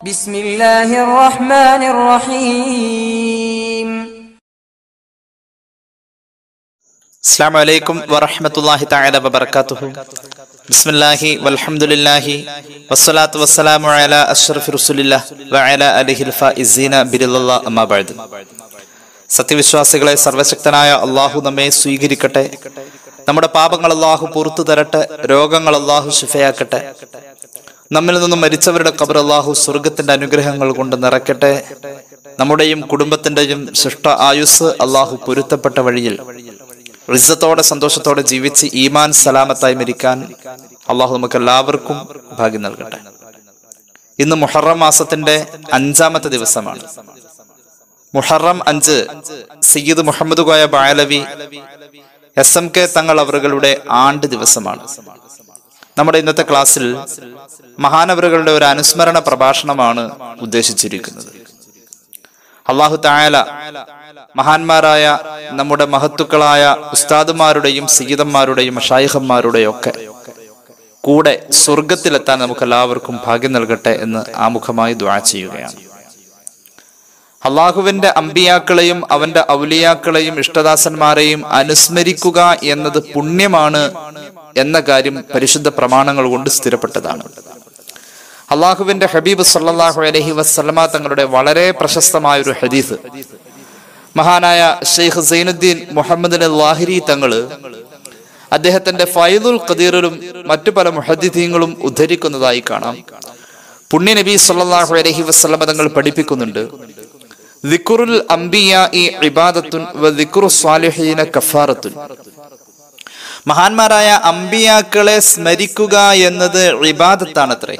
بسم الله الرحمن الرحيم അസ്സാം വലൈക്കും വറഹമത്തല്ലാഹി തആല വബറകാതുഹു ബിസ്മില്ലാഹി വൽഹംദുലില്ലാഹി വസ്സലാത്തു വസ്സലാമു അലാ അഷ്റഫി റസൂലില്ലാഹ് വഅലാ അലിഹിൽ ഫായിസീന ബിരില്ലാഹ് അമ്മാ ബഅദ് സത്യവിശ്വാസികളെ സർവശക്തനായ അള്ളാഹു നമ്മെ സ്വീകരിക്കട്ടെ നമ്മുടെ പാപങ്ങൾ അള്ളാഹു പുറത്തു തരട്ടെ രോഗങ്ങൾ അള്ളാഹു ശിഫയാക്കട്ടെ നമ്മിൽ നിന്ന് മരിച്ചവരുടെ കബർ അള്ളാഹു സ്വർഗത്തിന്റെ അനുഗ്രഹങ്ങൾ കൊണ്ട് നിറയ്ക്കട്ടെ. നമ്മുടെയും കുടുംബത്തിന്റെയും ശിഷ്ട ആയുസ് അള്ളാഹു പൊരുത്തപ്പെട്ട വഴിയിൽ. റിസത്തോടെ സന്തോഷത്തോടെ ജീവിച്ച് ഈമാൻ സലാമത്തായി മരിക്കാൻ അള്ളാഹു നമുക്ക് എല്ലാവർക്കും ഭാഗ്യം നൽകട്ടെ. ഇന്ന് മുഹറം മാസത്തിന്റെ അഞ്ചാമത്തെ ദിവസമാണ്. മുഹറം അഞ്ച് Sayyid Muhammad Koya Balavi S M K Thangal അവറുകളുടെ ആണ്ട് ദിവസമാണ്. നമ്മുടെ ഇന്നത്തെ ക്ലാസ്സിൽ മഹാനവറുകളുടെ ഒരു അനുസ്മരണ പ്രഭാഷണമാണ് ഉദ്ദേശിച്ചിരിക്കുന്നത്. അള്ളാഹു തായാല മഹാന്മാരായ നമ്മുടെ മഹത്തുക്കളായ ഉസ്താദുമാരുടെയും സീതന്മാരുടെയും ഷായിഹന്മാരുടെയും ഒക്കെ കൂടെ സ്വർഗത്തിലെത്താൻ നമുക്ക് എല്ലാവർക്കും ഭാഗ്യം നൽകട്ടെ എന്ന് ആമുഖമായി ദ്വാ ചെയ്യുകയാണ്. അള്ളാഹുവിന്റെ അമ്പിയാക്കളെയും അവന്റെ ഔലിയാക്കളെയും ഇഷ്ടദാസന്മാരെയും അനുസ്മരിക്കുക എന്നത് പുണ്യമാണ് എന്ന കാര്യം പരിശുദ്ധ പ്രമാണങ്ങൾ കൊണ്ട് സ്ഥിരപ്പെട്ടതാണ്. അള്ളാഹുവിന്റെ ഹബീബ് സല്ലാഹു അലഹി വസ്ലമ തങ്ങളുടെ വളരെ പ്രശസ്തമായ ഒരു ഹദീസ്. മഹാനായ ഷെയ്ഖ് സൈനുദ്ദീൻ മുഹമ്മദ് ലാഹിരി തങ്ങൾ അദ്ദേഹത്തിന്റെ ഫൈദുൽ ഖദീറിലും മറ്റു പല മുഹദ്ദീങ്ങളും ഉദ്ധരിക്കുന്നതായി കാണാം. പുണ്യ നബി സല്ലാഹു അലഹി വസ്ലമ തങ്ങൾ പഠിപ്പിക്കുന്നുണ്ട്. ദിക്കുറുൽ അംബിയ ഈ ഇബാദത്തുൻ ദിക്കുറു സ്വാലിഹീന കഫാറത്തുൻ. മഹാന്മാരായ അമ്പിയാക്കളെ സ്മരിക്കുക എന്നത് ഇബാദത്താണത്രേ.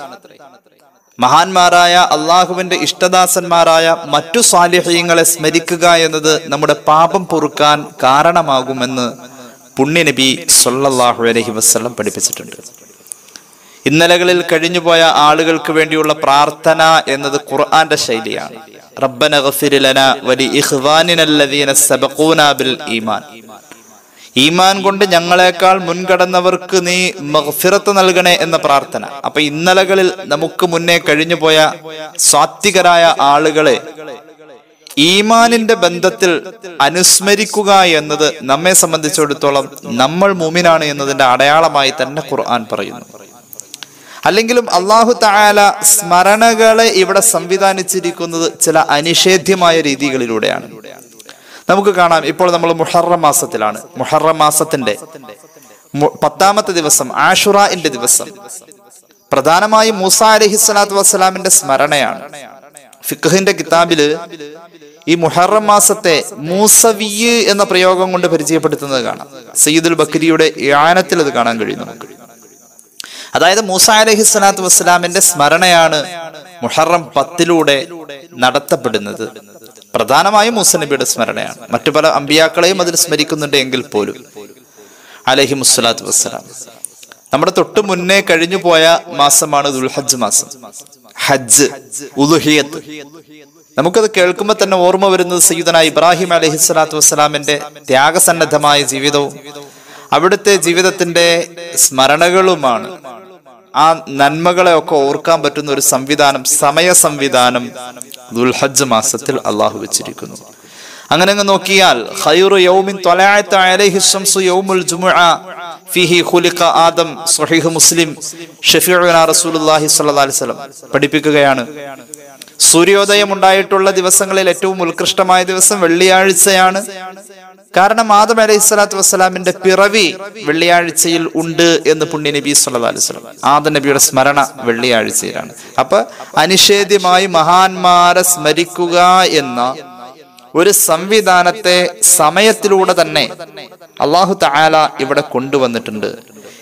മഹാന്മാരായ അള്ളാഹുവിന്റെ ഇഷ്ടദാസന്മാരായ മറ്റു സ്വാലിഹ്യങ്ങളെ സ്മരിക്കുക എന്നത് നമ്മുടെ പാപം പൊറുക്കാൻ കാരണമാകുമെന്ന് പുണ്യനബി സൊല്ലാഹു അലഹി വസ്ലം പഠിപ്പിച്ചിട്ടുണ്ട്. ഇന്നലകളിൽ കഴിഞ്ഞുപോയ ആളുകൾക്ക് വേണ്ടിയുള്ള പ്രാർത്ഥന എന്നത് ഖുർആന്റെ ശൈലിയാണ്. ഗഫിരിലന ലന വലി ഇഖ്വാനിനല്ലദീന സബഖൂന ബിൽ ഈമാൻ. ഈമാൻ കൊണ്ട് ഞങ്ങളെക്കാൾ മുൻകടന്നവർക്ക് നീ മഗ്ഫിറത്ത് നൽകണേ എന്ന പ്രാർത്ഥന. അപ്പൊ ഇന്നലകളിൽ നമുക്ക് മുന്നേ കഴിഞ്ഞു പോയ സാത്വികരായ ആളുകളെ ഈമാനിന്റെ ബന്ധത്തിൽ അനുസ്മരിക്കുക എന്നത് നമ്മെ സംബന്ധിച്ചിടത്തോളം നമ്മൾ മുമിനാണ് എന്നതിന്റെ അടയാളമായി തന്നെ ഖുർആൻ പറയുന്നു. അല്ലെങ്കിലും അള്ളാഹു തായാല സ്മരണകളെ ഇവിടെ സംവിധാനിച്ചിരിക്കുന്നത് ചില അനിഷേധ്യമായ രീതികളിലൂടെയാണ്. നമുക്ക് കാണാം ഇപ്പോൾ നമ്മൾ മുഹറം മാസത്തിലാണ്. മുഹറം മാസത്തിന്റെ പത്താമത്തെ ദിവസം ആഷുറന്റെ ദിവസം. പ്രധാനമായും മൂസ അലഹി സ്വലാത്തു വസ്സലാമിന്റെ സ്മരണയാണ്. ഫിഖഹിന്റെ കിതാബിൽ ഈ മുഹറം മാസത്തെ മൂസവിയ് എന്ന പ്രയോഗം കൊണ്ട് പരിചയപ്പെടുത്തുന്നത് കാണാം. സയ്യിദുൽ ബക്കരിയുടെ യാനത്തിൽ അത് കാണാൻ കഴിയും നമുക്ക്. അതായത് മൂസ അലഹി സ്വലാത്തു വസ്സലാമിന്റെ സ്മരണയാണ് മുഹറം പത്തിലൂടെ നടത്തപ്പെടുന്നത്. പ്രധാനമായും മൂസ നബിയുടെ സ്മരണയാണ്. മറ്റു പല അമ്പിയാക്കളെയും അതിൽ സ്മരിക്കുന്നുണ്ട് എങ്കിൽ പോലും. അലഹി മുസ്സലാത്തു വസ്സലാം. നമ്മുടെ തൊട്ട് മുന്നേ കഴിഞ്ഞു പോയ മാസമാണ് ദുൽഹജ് മാസം. ഹജ്ജ് ഉലുഹിയത്ത് നമുക്കത് കേൾക്കുമ്പോൾ തന്നെ ഓർമ്മ വരുന്നത് സയ്യിദന ഇബ്രാഹിം അലഹി സ്വലാത്തു വസ്സലാമിന്റെ ത്യാഗസന്നദ്ധമായ ജീവിതവും അവിടുത്തെ ജീവിതത്തിന്റെ സ്മരണകളുമാണ് ആ നന്മകളെ ഒക്കെ ഓർക്കാൻ പറ്റുന്ന ഒരു സംവിധാനം സമയ സംവിധാനം ദുൽഹജ്ജ് മാസത്തിൽ അള്ളാഹു വെച്ചിരിക്കുന്നു. അങ്ങനെ അങ്ങ് നോക്കിയാൽ ഖൈറു യൗമിൻ അലൈഹി ശംസു യൗമുൽ ജുമുഅ ആദം മുസ്ലിം റസൂലുള്ളാഹി സ്വല്ലല്ലാഹി അലൈഹി വസല്ലം പഠിപ്പിക്കുകയാണ്. സൂര്യോദയം ഉണ്ടായിട്ടുള്ള ദിവസങ്ങളിൽ ഏറ്റവും ഉത്കൃഷ്ടമായ ദിവസം വെള്ളിയാഴ്ചയാണ്. കാരണം ആദം അലൈഹി സ്വലാത്തു വസ്സലാമിന്റെ പിറവി വെള്ളിയാഴ്ചയിൽ ഉണ്ട് എന്ന് പുണ്യ നബി സല്ലല്ലാഹു അലൈഹി വസല്ലം ആദം നബിയുടെ സ്മരണ വെള്ളിയാഴ്ചയിലാണ്. അപ്പൊ അനിഷേധ്യമായി മഹാന്മാരെ സ്മരിക്കുക എന്ന ഒരു സംവിധാനത്തെ സമയത്തിലൂടെ തന്നെ അള്ളാഹു താല ഇവിടെ കൊണ്ടുവന്നിട്ടുണ്ട്.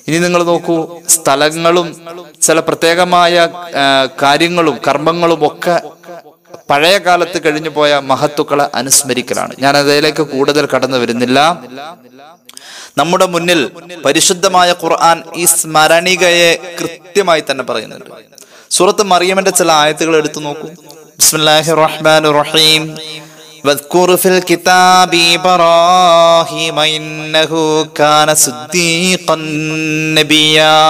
ഇനി നിങ്ങൾ നോക്കൂ സ്ഥലങ്ങളും ചില പ്രത്യേകമായ കാര്യങ്ങളും കർമ്മങ്ങളും ഒക്കെ പഴയ കാലത്ത് കഴിഞ്ഞു പോയ മഹത്തുക്കളെ അനുസ്മരിക്കലാണ് ഞാൻ അതിലേക്ക് കൂടുതൽ കടന്നു വരുന്നില്ല നമ്മുടെ മുന്നിൽ പരിശുദ്ധമായ ഖുർആൻ ഈ സ്മരണികയെ കൃത്യമായി തന്നെ പറയുന്നുണ്ട് സൂറത്ത് മറിയമിന്റെ ചില ആയത്തുകൾ എടുത്തു നോക്കൂ ബിസ്മില്ലാഹി റഹ്മാൻ റഹീം واذكر في الكتاب إبراهيم إنه كان صديقا نبيا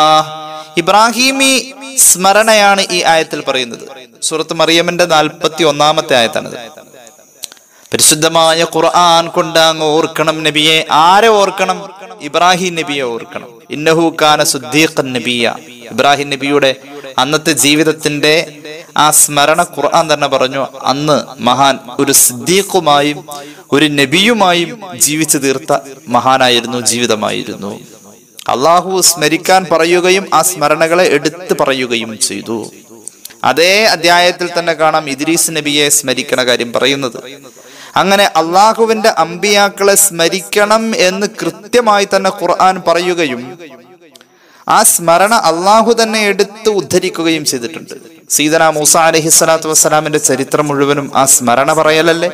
ഇബ്രാഹിമി സ്മരണയാണ് ഈ ആയത്തിൽ പറയുന്നത്. സുഹൃത്ത് മറിയമിന്റെ നാൽപ്പത്തി ഒന്നാമത്തെ ആയത്താണിത്. പരിശുദ്ധമായ ഖുർആൻ കൊണ്ട് അങ്ങ് ഓർക്കണം നബിയെ. ആരെ ഓർക്കണം? ഇബ്രാഹിം നബിയെ ഓർക്കണം. ഇന്നഹു കാന സുദ്ദീഖൻ നബിയ. ഇബ്രാഹിം നബിയുടെ അന്നത്തെ ജീവിതത്തിന്റെ ആ സ്മരണ ഖുർആൻ തന്നെ പറഞ്ഞു അന്ന് മഹാൻ ഒരു സിദ്ദീഖുമായും ഒരു നബിയുമായും ജീവിച്ചു തീർത്ത മഹാനായിരുന്നു ജീവിതമായിരുന്നു. അള്ളാഹു സ്മരിക്കാൻ പറയുകയും ആ സ്മരണകളെ എടുത്തു പറയുകയും ചെയ്തു. അതേ അധ്യായത്തിൽ തന്നെ കാണാം ഇദ്രീസ് നബിയെ സ്മരിക്കണ കാര്യം പറയുന്നത്. അങ്ങനെ അള്ളാഹുവിന്റെ അമ്പിയാക്കളെ സ്മരിക്കണം എന്ന് കൃത്യമായി തന്നെ ഖുർആൻ പറയുകയും ആ സ്മരണ അള്ളാഹു തന്നെ എടുത്ത് ഉദ്ധരിക്കുകയും ചെയ്തിട്ടുണ്ട്. സീതന മൂസ അലഹി സ്വലാത്തു വസ്സലാമിന്റെ ചരിത്രം മുഴുവനും ആ സ്മരണ പറയലല്ലേ?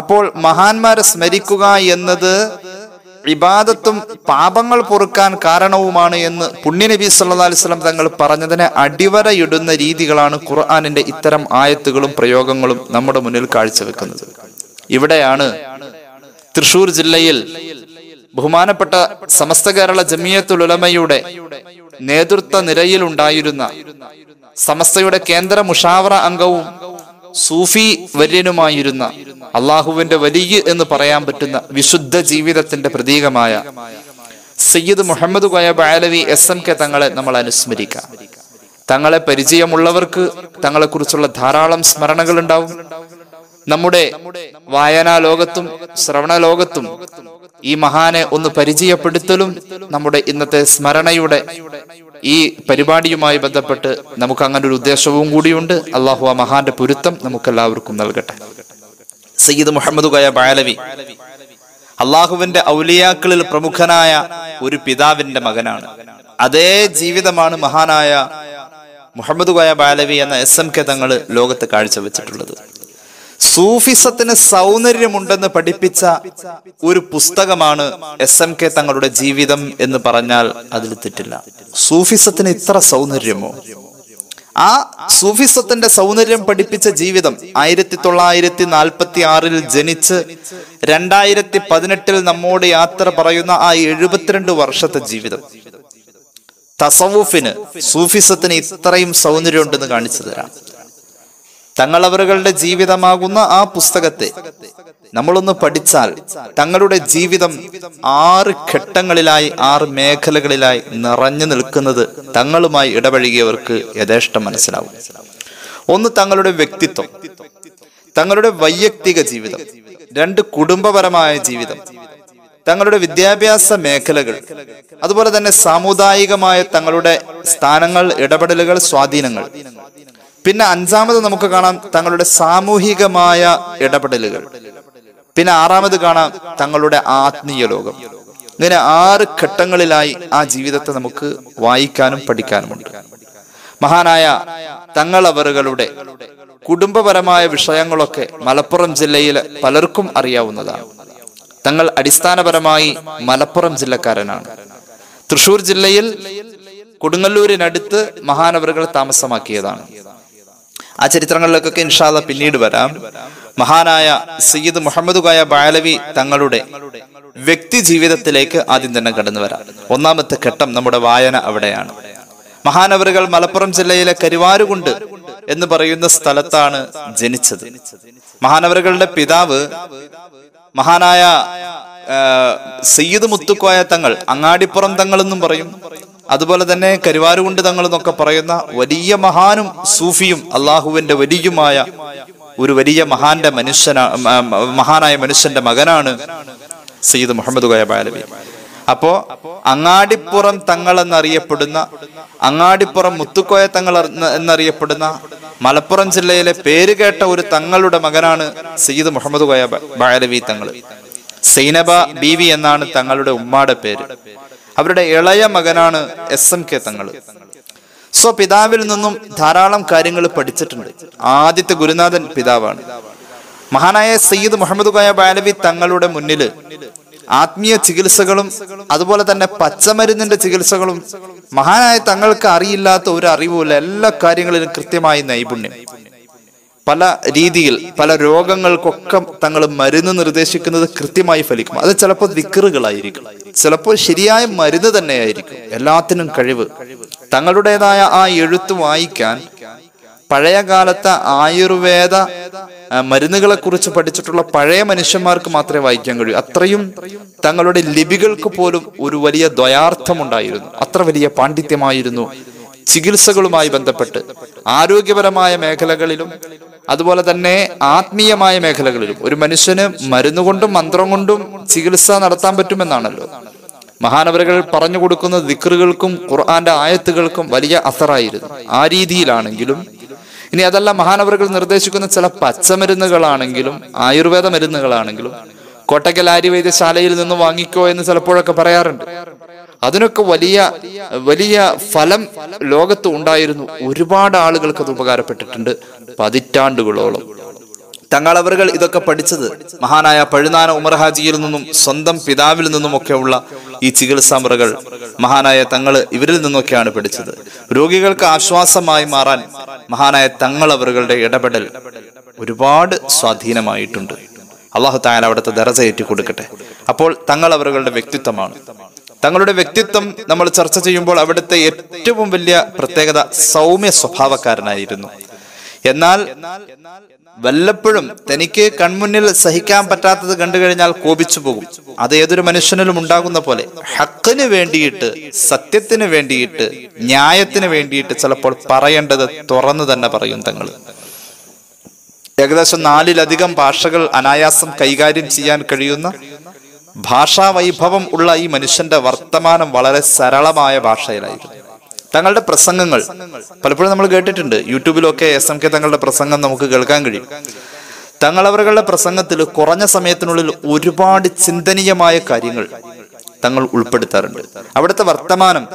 അപ്പോൾ മഹാന്മാരെ സ്മരിക്കുക എന്നത് ഇബാദത്തും പാപങ്ങൾ പൊറുക്കാൻ കാരണവുമാണ് എന്ന് പുണ്യനബി സല്ലാ അലിസ്ലാം തങ്ങൾ പറഞ്ഞതിനെ അടിവരയിടുന്ന രീതികളാണ് ഖുർആാനിന്റെ ഇത്തരം ആയത്തുകളും പ്രയോഗങ്ങളും നമ്മുടെ മുന്നിൽ കാഴ്ചവെക്കുന്നത്. ഇവിടെയാണ് തൃശൂർ ജില്ലയിൽ ബഹുമാനപ്പെട്ട സമസ്ത കേരള ജമിയത്തുൽ ഉലമയുടെ നേതൃത്വ നിരയിൽ ഉണ്ടായിരുന്ന സമസ്തയുടെ കേന്ദ്ര മുഷാവറ അംഗവും സൂഫി വര്യനുമായിരുന്ന അള്ളാഹുവിന്റെ വലിയ എന്ന് പറയാൻ പറ്റുന്ന വിശുദ്ധ ജീവിതത്തിന്റെ പ്രതീകമായ Sayyid Muhammad Koya Alavi S M K തങ്ങളെ നമ്മൾ അനുസ്മരിക്കാം. തങ്ങളെ പരിചയമുള്ളവർക്ക് തങ്ങളെ കുറിച്ചുള്ള ധാരാളം സ്മരണകൾ ഉണ്ടാവും നമ്മുടെ വായനാ ലോകത്തും ശ്രവണ ലോകത്തും ഈ മഹാനെ ഒന്ന് പരിചയപ്പെടുത്തലും നമ്മുടെ ഇന്നത്തെ സ്മരണയുടെ ഈ പരിപാടിയുമായി ബന്ധപ്പെട്ട് നമുക്ക് അങ്ങനെ ഒരു ഉദ്ദേശവും കൂടിയുണ്ട്. അള്ളാഹു ആ മഹാന്റെ പൊരുത്തം നമുക്ക് എല്ലാവർക്കും നൽകട്ടെ. സയ്യിദ് മുഹമ്മദ് കയ ബാലവി അള്ളാഹുവിന്റെ ഔലിയാക്കളിൽ പ്രമുഖനായ ഒരു പിതാവിന്റെ മകനാണ്. അതേ ജീവിതമാണ് മഹാനായ മുഹമ്മദ് ഖയ ബാലവി എന്ന എസ് എം കെ തങ്ങൾ ലോകത്ത് കാഴ്ചവെച്ചിട്ടുള്ളത്. സൂഫിസത്തിന് സൗന്ദര്യമുണ്ടെന്ന് പഠിപ്പിച്ച ഒരു പുസ്തകമാണ് എസ് എം കെ തങ്ങളുടെ ജീവിതം എന്ന് പറഞ്ഞാൽ അതിൽ തെറ്റില്ല. സൂഫിസത്തിന് ഇത്ര സൗന്ദര്യമോ? ആ സൂഫിസത്തിന്റെ സൗന്ദര്യം പഠിപ്പിച്ച ജീവിതം ആയിരത്തി തൊള്ളായിരത്തി നാൽപ്പത്തി ആറിൽ ജനിച്ച് രണ്ടായിരത്തി പതിനെട്ടിൽ നമ്മോട് യാത്ര പറയുന്ന ആ എഴുപത്തിരണ്ട് വർഷത്തെ ജീവിതം. തസവൂഫിന് സൂഫിസത്തിന് ഇത്രയും സൗന്ദര്യം ഉണ്ടെന്ന് കാണിച്ചു തരാം. തങ്ങളവറുകളുടെ ജീവിതമാകുന്ന ആ പുസ്തകത്തെ നമ്മളൊന്ന് പഠിച്ചാൽ തങ്ങളുടെ ജീവിതം ആറ് ഘട്ടങ്ങളിലായി ആറ് മേഖലകളിലായി നിറഞ്ഞു നിൽക്കുന്നത് തങ്ങളുമായി ഇടപഴകിയവർക്ക് യഥേഷ്ടം മനസ്സിലാവും. ഒന്ന് തങ്ങളുടെ വ്യക്തിത്വം തങ്ങളുടെ വൈയക്തിക ജീവിതം രണ്ട് കുടുംബപരമായ ജീവിതം തങ്ങളുടെ വിദ്യാഭ്യാസ മേഖലകൾ അതുപോലെ തന്നെ സാമുദായികമായ തങ്ങളുടെ സ്ഥാനങ്ങൾ ഇടപെടലുകൾ സ്വാധീനങ്ങൾ. പിന്നെ അഞ്ചാമത് നമുക്ക് കാണാം തങ്ങളുടെ സാമൂഹികമായ ഇടപെടലുകൾ. പിന്നെ ആറാമത് കാണാം തങ്ങളുടെ ആത്മീയ ലോകം. ഇങ്ങനെ ആറ് ഘട്ടങ്ങളിലായി ആ ജീവിതത്തെ നമുക്ക് വായിക്കാനും പഠിക്കാനുമുണ്ട്. മഹാനായ തങ്ങളവറുകളുടെ കുടുംബപരമായ വിഷയങ്ങളൊക്കെ മലപ്പുറം ജില്ലയിൽ പലർക്കും അറിയാവുന്നതാണ്. തങ്ങൾ അടിസ്ഥാനപരമായി മലപ്പുറം ജില്ലക്കാരനാണ്. തൃശൂർ ജില്ലയിൽ കൊടുങ്ങല്ലൂരിനടുത്ത് മഹാനവറുകൾ താമസമാക്കിയതാണ്. ആ ചരിത്രങ്ങളിലേക്കൊക്കെ ഇൻഷാല്ല പിന്നീട് വരാം. മഹാനായ സയ്യിദ് മുഹമ്മദ് ഖായ ബാലവി തങ്ങളുടെ വ്യക്തി ജീവിതത്തിലേക്ക് ആദ്യം തന്നെ കടന്നു വരാം. ഒന്നാമത്തെ ഘട്ടം നമ്മുടെ വായന അവിടെയാണ്. മഹാനവറുകൾ മലപ്പുറം ജില്ലയിലെ കരുവാരുകുണ്ട് എന്ന് പറയുന്ന സ്ഥലത്താണ് ജനിച്ചത്. മഹാനവറുകളുടെ പിതാവ് മഹാനായ സയ്യിദ് മുത്തുക്കോയ തങ്ങൾ അങ്ങാടിപ്പുറം തങ്ങൾ എന്നും പറയും. അതുപോലെ തന്നെ കരുവാരുകുണ്ട് തങ്ങൾ എന്നൊക്കെ പറയുന്ന വലിയ മഹാനും സൂഫിയും അള്ളാഹുവിന്റെ വലിയുമായ ഒരു വലിയ മഹാന്റെ മനുഷ്യന മഹാനായ മനുഷ്യന്റെ മകനാണ് സയ്യിദ് മുഹമ്മദ് കോയ അപ്പോ അങ്ങാടിപ്പുറം തങ്ങൾ എന്നറിയപ്പെടുന്ന അങ്ങാടിപ്പുറം മുത്തുക്കോയ തങ്ങൾ എന്നറിയപ്പെടുന്ന മലപ്പുറം ജില്ലയിലെ പേരുകേട്ട ഒരു തങ്ങളുടെ മകനാണ് സയ്യിദ് മുഹമ്മദ് കോയ ബ- ബാലവി തങ്ങൾ. സൈനബ ബീവി എന്നാണ് തങ്ങളുടെ ഉമ്മാടെ പേര്. അവരുടെ ഇളയ മകനാണ് S M K Thangal. So പിതാവിൽ നിന്നും ധാരാളം കാര്യങ്ങൾ പഠിച്ചിട്ടുണ്ട്. ആദ്യത്തെ ഗുരുനാഥൻ പിതാവാണ്. മഹാനായ സയ്യിദ് മുഹമ്മദ് കോയ ബാലവി തങ്ങളുടെ മുന്നിൽ ആത്മീയ ചികിത്സകളും അതുപോലെ തന്നെ പച്ചമരുന്നിന്റെ ചികിത്സകളും മഹാനായ തങ്ങൾക്ക് അറിയില്ലാത്ത ഒരു അറിവുമില്ല എല്ലാ കാര്യങ്ങളിലും കൃത്യമായി നൈപുണ്യം. പല രീതിയിൽ പല രോഗങ്ങൾക്കൊക്കെ തങ്ങൾ മരുന്ന് നിർദ്ദേശിക്കുന്നത് കൃത്യമായി ഫലിക്കും. അത് ചിലപ്പോൾ ദിക്കറുകളായിരിക്കും ചിലപ്പോൾ ശരിയായ മരുന്ന് തന്നെയായിരിക്കും. എല്ലാത്തിനും കഴിവ്. തങ്ങളുടേതായ ആ എഴുത്ത് വായിക്കാൻ പഴയ കാലത്തെ ആയുർവേദ മരുന്നുകളെ കുറിച്ച് പഠിച്ചിട്ടുള്ള പഴയ മനുഷ്യന്മാർക്ക് മാത്രമേ വായിക്കാൻ കഴിയൂ. അത്രയും തങ്ങളുടെ ലിപികൾക്ക് പോലും ഒരു വലിയ ദ്വയാർത്ഥമുണ്ടായിരുന്നു. അത്ര വലിയ പാണ്ഡിത്യമായിരുന്നു ചികിത്സകളുമായി ബന്ധപ്പെട്ട്. ആരോഗ്യപരമായ മേഖലകളിലും അതുപോലെ തന്നെ ആത്മീയമായ മേഖലകളിലും ഒരു മനുഷ്യന് മരുന്നുകൊണ്ടും മന്ത്രം കൊണ്ടും ചികിത്സ നടത്താൻ പറ്റുമെന്നാണല്ലോ. മഹാനവരകൾ പറഞ്ഞു കൊടുക്കുന്ന ദിക്റുകൾക്കും ഖുർആന്റെ ആയത്തുകൾക്കും വലിയ അസറായിരുന്നു. ആ രീതിയിലാണെങ്കിലും ഇനി അതല്ല മഹാനവറുകൾ നിർദ്ദേശിക്കുന്ന ചില പച്ചമരുന്നുകളാണെങ്കിലും ആയുർവേദ മരുന്നുകളാണെങ്കിലും കോട്ടക്കൽ ആര്യവൈദ്യശാലയിൽ നിന്ന് വാങ്ങിക്കോ എന്ന് ചിലപ്പോഴൊക്കെ പറയാറുണ്ട്. അതിനൊക്കെ വലിയ വലിയ ഫലം ലോകത്ത് ഉണ്ടായിരുന്നു. ഒരുപാട് ആളുകൾക്ക് അത് ഉപകാരപ്പെട്ടിട്ടുണ്ട്. പതിറ്റാണ്ടുകളോളം. തങ്ങളവറുകൾ ഇതൊക്കെ പഠിച്ചത് മഹാനായ പഴുനാന ഉമർ ഹാജിയിൽ നിന്നും സ്വന്തം പിതാവിൽ നിന്നുമൊക്കെ ഉള്ള ഈ ചികിത്സാ മുറകൾ മഹാനായ തങ്ങൾ ഇവരിൽ നിന്നൊക്കെയാണ് പഠിച്ചത്. രോഗികൾക്ക് ആശ്വാസമായി മാറാൻ മഹാനായ തങ്ങളവറുകളുടെ ഇടപെടൽ ഒരുപാട് സ്വാധീനമായിട്ടുണ്ട്. അള്ളാഹു തായാൽ അവിടുത്തെ ദറജ ഏറ്റി കൊടുക്കട്ടെ അപ്പോൾ തങ്ങൾ അവരുടെ വ്യക്തിത്വമാണ്. തങ്ങളുടെ വ്യക്തിത്വം നമ്മൾ ചർച്ച ചെയ്യുമ്പോൾ അവിടുത്തെ ഏറ്റവും വലിയ പ്രത്യേകത സൗമ്യ സ്വഭാവക്കാരനായിരുന്നു. എന്നാൽ വല്ലപ്പോഴും തനിക്ക് കൺമുന്നിൽ സഹിക്കാൻ പറ്റാത്തത് കണ്ടു കഴിഞ്ഞാൽ കോപിച്ചു പോകും. അത് ഏതൊരു മനുഷ്യനിലും ഉണ്ടാകുന്ന പോലെ ഹക്കിന് വേണ്ടിയിട്ട് സത്യത്തിന് വേണ്ടിയിട്ട് ന്യായത്തിന് വേണ്ടിയിട്ട് ചിലപ്പോൾ പറയേണ്ടത് തുറന്നു തന്നെ പറയും തങ്ങൾ ഏകദേശം നാലിലധികം ഭാഷകൾ അനായാസം കൈകാര്യം ചെയ്യാൻ കഴിയുന്ന ഭാഷാ വൈഭവം ഉള്ള ഈ മനുഷ്യന്റെ വർത്തമാനം വളരെ സരളമായ ഭാഷയിലായിരുന്നു തങ്ങളുടെ പ്രസംഗങ്ങൾ പലപ്പോഴും നമ്മൾ കേട്ടിട്ടുണ്ട് യൂട്യൂബിലൊക്കെ എസ് എം കെ തങ്ങളുടെ പ്രസംഗം നമുക്ക് കേൾക്കാൻ കഴിയും. തങ്ങളവരുടെ പ്രസംഗത്തിൽ കുറഞ്ഞ സമയത്തിനുള്ളിൽ ഒരുപാട് ചിന്തനീയമായ കാര്യങ്ങൾ തങ്ങൾ ഉൾപ്പെടുത്താറുണ്ട്. അവിടുത്തെ വർത്തമാനം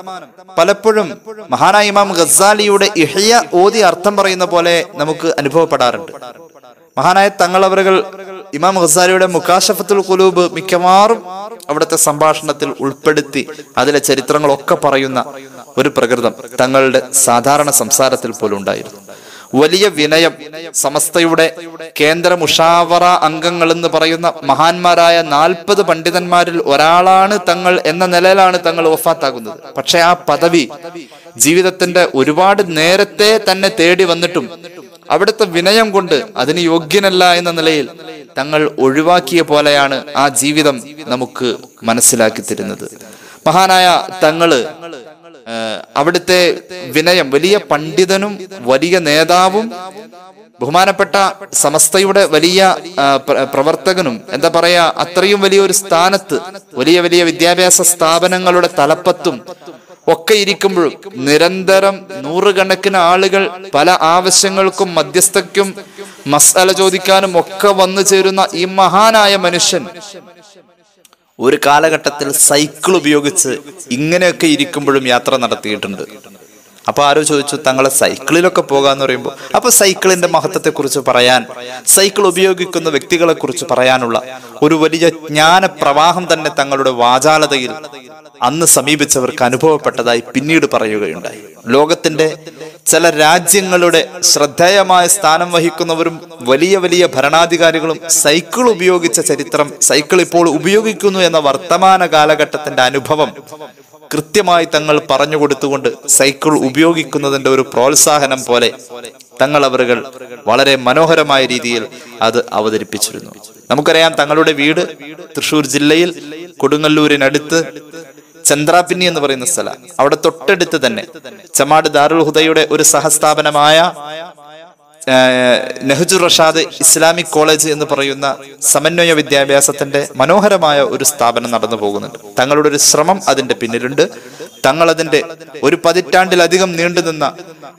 പലപ്പോഴും മഹാനായ ഇമാം ഗസാലിയുടെ ഇഹ്യ ഓതി അർത്ഥം പറയുന്ന പോലെ നമുക്ക് അനുഭവപ്പെടാറുണ്ട്. മഹാനായ തങ്ങളവറുകൾ ഇമാം ഗസാലിയുടെ മുക്കാശഫത്തുൽ കുലൂബ് മിക്കവാറും അവിടുത്തെ സംഭാഷണത്തിൽ ഉൾപ്പെടുത്തി അതിലെ ചരിത്രങ്ങളൊക്കെ പറയുന്ന ഒരു പ്രകൃതം തങ്ങളുടെ സാധാരണ സംസാരത്തിൽ പോലും ഉണ്ടായിരുന്നു. വലിയ വിനയം സമസ്തയുടെ കേന്ദ്ര മുഷാവറ അംഗങ്ങൾ എന്ന് പറയുന്ന മഹാന്മാരായ നാൽപ്പത് പണ്ഡിതന്മാരിൽ ഒരാളാണ് തങ്ങൾ എന്ന നിലയിലാണ് തങ്ങൾ വഫാത്താകുന്നത്. പക്ഷെ ആ പദവി ജീവിതത്തിന്റെ ഒരുപാട് നേരത്തെ തന്നെ തേടി വന്നിട്ടും അവിടുത്തെ വിനയം കൊണ്ട് അതിന് യോഗ്യനല്ല എന്ന നിലയിൽ തങ്ങൾ ഒഴിവാക്കിയ പോലെയാണ് ആ ജീവിതം നമുക്ക് മനസ്സിലാക്കി തരുന്നത്. മഹാനായ തങ്ങൾ അവിടുത്തെ വിനയം വലിയ പണ്ഡിതനും വലിയ നേതാവും ബഹുമാനപ്പെട്ട സമസ്തയുടെ വലിയ പ്രവർത്തകനും എന്താ പറയാ അത്രയും വലിയൊരു സ്ഥാനത്ത് വലിയ വലിയ വിദ്യാഭ്യാസ സ്ഥാപനങ്ങളുടെ തലപ്പത്തും ഒക്കെ ഇരിക്കുമ്പോഴും നിരന്തരം നൂറുകണക്കിന് ആളുകൾ പല ആവശ്യങ്ങൾക്കും മധ്യസ്ഥയ്ക്കും മസാല ചോദിക്കാനും ഒക്കെ വന്നു ചേരുന്ന ഈ മഹാനായ മനുഷ്യൻ. ഒരു കാലഘട്ടത്തിൽ സൈക്കിൾ ഉപയോഗിച്ച് ഇങ്ങനെയൊക്കെ ഇരിക്കുമ്പോഴും യാത്ര നടത്തിയിട്ടുണ്ട്. അപ്പൊ ആരോ ചോദിച്ചു തങ്ങളെ സൈക്കിളിലൊക്കെ പോകാന്ന് പറയുമ്പോൾ അപ്പൊ സൈക്കിളിന്റെ മഹത്വത്തെ കുറിച്ച് പറയാൻ സൈക്കിൾ ഉപയോഗിക്കുന്ന വ്യക്തികളെ കുറിച്ച് പറയാനുള്ള ഒരു വലിയ ജ്ഞാന പ്രവാഹം തന്നെ തങ്ങളുടെ വാചാലതയിൽ അന്ന് സമീപിച്ചവർക്ക് അനുഭവപ്പെട്ടതായി പിന്നീട് പറയുകയുണ്ടായി. ലോകത്തിന്റെ ചില രാജ്യങ്ങളുടെ ശ്രദ്ധേയമായ സ്ഥാനം വഹിക്കുന്നവരും വലിയ വലിയ ഭരണാധികാരികളും സൈക്കിൾ ഉപയോഗിച്ച ചരിത്രം സൈക്കിൾ ഇപ്പോൾ ഉപയോഗിക്കുന്നു എന്ന വർത്തമാന കാലഘട്ടത്തിന്റെ അനുഭവം കൃത്യമായി തങ്ങൾ പറഞ്ഞു കൊടുത്തുകൊണ്ട് സൈക്കിൾ ഉപയോഗിക്കുന്നതിന്റെ ഒരു പ്രോത്സാഹനം പോലെ തങ്ങൾ അവരുകൾ വളരെ മനോഹരമായ രീതിയിൽ അത് അവതരിപ്പിച്ചിരുന്നു. നമുക്കറിയാം തങ്ങളുടെ വീട് തൃശൂർ ജില്ലയിൽ കൊടുങ്ങല്ലൂരിനടുത്ത് ചന്ദ്രാപിന്നി എന്ന് പറയുന്ന സ്ഥലം. അവിടെ തൊട്ടടുത്ത് തന്നെ. ചമാട് ദാറുൽ ഹുദയുടെ ഒരു സഹസ്ഥാപനമായ നെഹ്ജു റഷാദ് ഇസ്ലാമിക് കോളേജ് എന്ന് പറയുന്ന സമന്വയ വിദ്യാഭ്യാസത്തിന്റെ മനോഹരമായ ഒരു സ്ഥാപനം നടന്നു പോകുന്നുണ്ട്. തങ്ങളുടെ ഒരു ശ്രമം അതിന്റെ പിന്നിലുണ്ട്. തങ്ങൾ അതിന്റെ ഒരു പതിറ്റാണ്ടിലധികം നീണ്ടുനിന്ന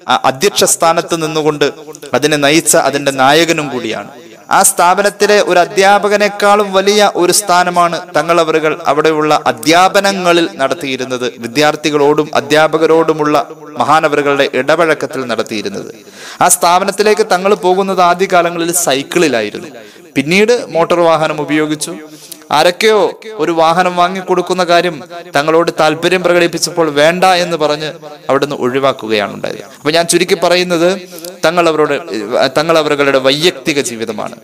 അധ്യക്ഷ സ്ഥാനത്ത് നിന്നുകൊണ്ട് അതിനെ നയിച്ച അതിന്റെ നായകനും കൂടിയാണ്. ആ സ്ഥാപനത്തിലെ ഒരു അധ്യാപകനേക്കാളും വലിയ ഒരു സ്ഥാനമാണ് തങ്ങളവറുകൾ അവിടെയുള്ള അധ്യാപനങ്ങളിൽ നടത്തിയിരുന്നത്. വിദ്യാർത്ഥികളോടും അധ്യാപകരോടുമുള്ള മഹാനവറുകളുടെ ഇടപഴക്കത്തിൽ നടത്തിയിരുന്നത്. ആ സ്ഥാപനത്തിലേക്ക് തങ്ങൾ പോകുന്നത് ആദ്യകാലങ്ങളിൽ സൈക്കിളിലായിരുന്നു. പിന്നീട് മോട്ടോർ വാഹനം ഉപയോഗിച്ചു. ആരൊക്കെയോ ഒരു വാഹനം വാങ്ങിക്കൊടുക്കുന്ന കാര്യം തങ്ങളോട് താല്പര്യം പ്രകടിപ്പിച്ചപ്പോൾ വേണ്ട എന്ന് പറഞ്ഞ് അവിടുന്ന് ഒഴിവാക്കുകയാണ് ഉണ്ടായത്. അപ്പൊ ഞാൻ ചുരുക്കി പറയുന്നത് തങ്ങൾ അവരുടെ തങ്ങൾ അവരുടെ വൈയക്തിക ജീവിതമാണ്.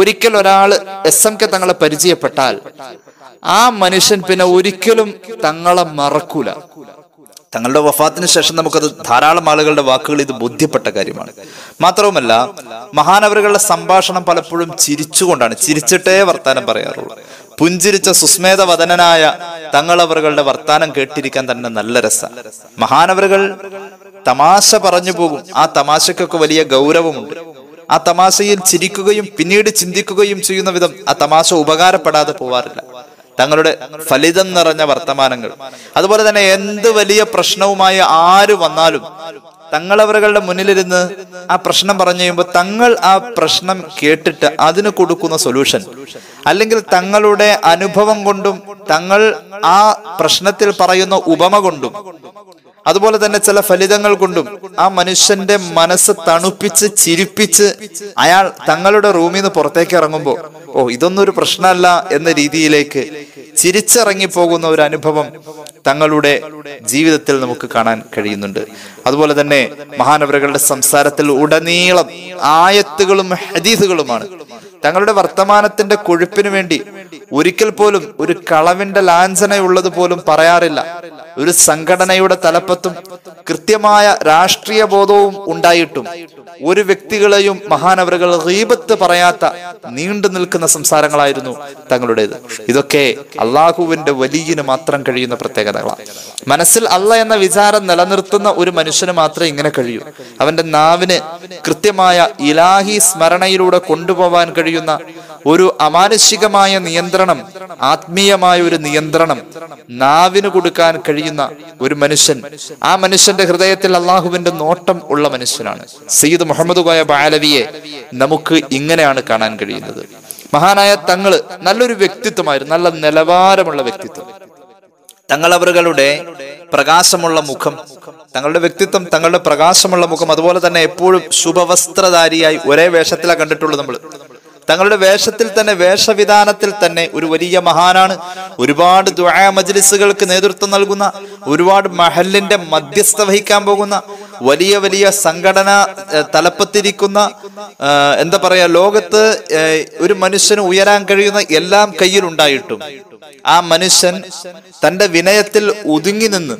ഒരിക്കൽ ഒരാൾ എസ് എം കെ തങ്ങളെ പരിചയപ്പെട്ടാൽ ആ മനുഷ്യൻ പിന്നെ ഒരിക്കലും തങ്ങളെ മറക്കൂല. തങ്ങളുടെ വഫാത്തിന് ശേഷം നമുക്കത് ധാരാളം ആളുകളുടെ വാക്കുകൾ ഇത് ബോധ്യപ്പെട്ട കാര്യമാണ്. മാത്രവുമല്ല മഹാനവറുകളുടെ സംഭാഷണം പലപ്പോഴും ചിരിച്ചുകൊണ്ടാണ് ചിരിച്ചിട്ടേ വർത്താനം പറയാറുള്ളൂ. പുഞ്ചിരിച്ച സുസ്മേത വദനനായ തങ്ങളവറുകളുടെ വർത്താനം കേട്ടിരിക്കാൻ തന്നെ നല്ല രസ. മഹാനവറുകൾ തമാശ പറഞ്ഞു പോകും. ആ തമാശക്കൊക്കെ വലിയ ഗൗരവമുണ്ട്. ആ തമാശയിൽ ചിരിക്കുകയും പിന്നീട് ചിന്തിക്കുകയും ചെയ്യുന്ന വിധം ആ തമാശ ഉപകാരപ്പെടാതെ പോവാറില്ല. തങ്ങളുടെ ഫലിതം നിറഞ്ഞ വർത്തമാനങ്ങൾ. അതുപോലെ തന്നെ എന്ത് വലിയ പ്രശ്നവുമായി ആര് വന്നാലും തങ്ങളവറുകളുടെ മുന്നിലിരുന്ന് ആ പ്രശ്നം പറഞ്ഞു കഴിയുമ്പോൾ തങ്ങൾ ആ പ്രശ്നം കേട്ടിട്ട് അതിന് കൊടുക്കുന്ന സൊല്യൂഷൻ അല്ലെങ്കിൽ തങ്ങളുടെ അനുഭവം കൊണ്ടും തങ്ങൾ ആ പ്രശ്നത്തിൽ പറയുന്ന ഉപമ കൊണ്ടും അതുപോലെ തന്നെ ചില ഫലിതങ്ങൾ കൊണ്ടും ആ മനുഷ്യന്റെ മനസ്സ് തണുപ്പിച്ച് ചിരിപ്പിച്ച് അയാൾ തങ്ങളുടെ റൂമിൽ നിന്ന് പുറത്തേക്ക് ഇറങ്ങുമ്പോൾ ഓ ഇതൊന്നും ഒരു പ്രശ്നമല്ല എന്ന രീതിയിലേക്ക് ചിരിച്ചിറങ്ങി പോകുന്ന ഒരു അനുഭവം തങ്ങളുടെ ജീവിതത്തിൽ നമുക്ക് കാണാൻ കഴിയുന്നുണ്ട്. അതുപോലെ തന്നെ മഹാനവരകളുടെ സംസാരത്തിൽ ഉടനീളം ആയത്തുകളും ഹദീസുകളുമാണ്. തങ്ങളുടെ വർത്തമാനത്തിന്റെ കൊഴുപ്പിന് വേണ്ടി ഒരിക്കൽ പോലും ഒരു കളവിന്റെ ലാഞ്ചനയുള്ളത് പോലും പറയാറില്ല. ഒരു സംഘടനയുടെ തലപ്പത്തും കൃത്യമായ രാഷ്ട്രീയ ബോധവും ഉണ്ടായിട്ടും ഒരു വ്യക്തികളെയും മഹാനവറുകൾ റീബത്ത് പറയാത്ത നീണ്ടു നിൽക്കുന്ന സംസാരങ്ങളായിരുന്നു തങ്ങളുടേത്. ഇതൊക്കെ അള്ളാഹുവിന്റെ വലിയന് മാത്രം കഴിയുന്ന പ്രത്യേകതകളാണ്. മനസ്സിൽ അല്ല എന്ന വിചാരം നിലനിർത്തുന്ന ഒരു മനുഷ്യന് മാത്രമേ ഇങ്ങനെ കഴിയൂ. അവന്റെ നാവിന് കൃത്യമായ ഇലാഹി സ്മരണയിലൂടെ കൊണ്ടുപോവാൻ കഴിയുന്ന ഒരു അമാനുഷികമായ നിയന്ത്രണം ആത്മീയമായ ഒരു നിയന്ത്രണം നാവിന് കൊടുക്കാൻ കഴിയുന്ന ഒരു മനുഷ്യൻ. ആ മനുഷ്യന്റെ ഹൃദയത്തിൽ അള്ളാഹുവിന്റെ നോട്ടം ഉള്ള മനുഷ്യനാണ്. സയ്യിദ് മുഹമ്മദ് കോയ ബാലവിയെ നമുക്ക് ഇങ്ങനെയാണ് കാണാൻ കഴിയുന്നത്. മഹാനായ തങ്ങൾ നല്ലൊരു വ്യക്തിത്വമായിരുന്നു നല്ല നിലവാരമുള്ള വ്യക്തിത്വം. തങ്ങളവറുകളുടെ പ്രകാശമുള്ള മുഖം തങ്ങളുടെ വ്യക്തിത്വം തങ്ങളുടെ പ്രകാശമുള്ള മുഖം അതുപോലെ തന്നെ എപ്പോഴും ശുഭവസ്ത്രധാരിയായി ഒരേ വേഷത്തിലാണ് കണ്ടിട്ടുള്ളത് നമ്മൾ തങ്ങളുടെ വേഷത്തിൽ തന്നെ വേഷവിധാനത്തിൽ തന്നെ ഒരു വലിയ മഹാനാണ്. ഒരുപാട് ദുആ മജ്ലിസുകൾക്ക് നേതൃത്വം നൽകുന്ന ഒരുപാട് മഹലിന്റെ മധ്യസ്ഥ വഹിക്കാൻ പോകുന്ന വലിയ വലിയ സംഘടന തലപ്പത്തിരിക്കുന്ന എന്താ പറയാ ലോകത്ത് ഒരു മനുഷ്യന് ഉയരാൻ കഴിയുന്ന എല്ലാം കയ്യിലുണ്ടായിട്ടും ആ മനുഷ്യൻ തന്റെ വിനയത്തിൽ ഒതുങ്ങി നിന്ന്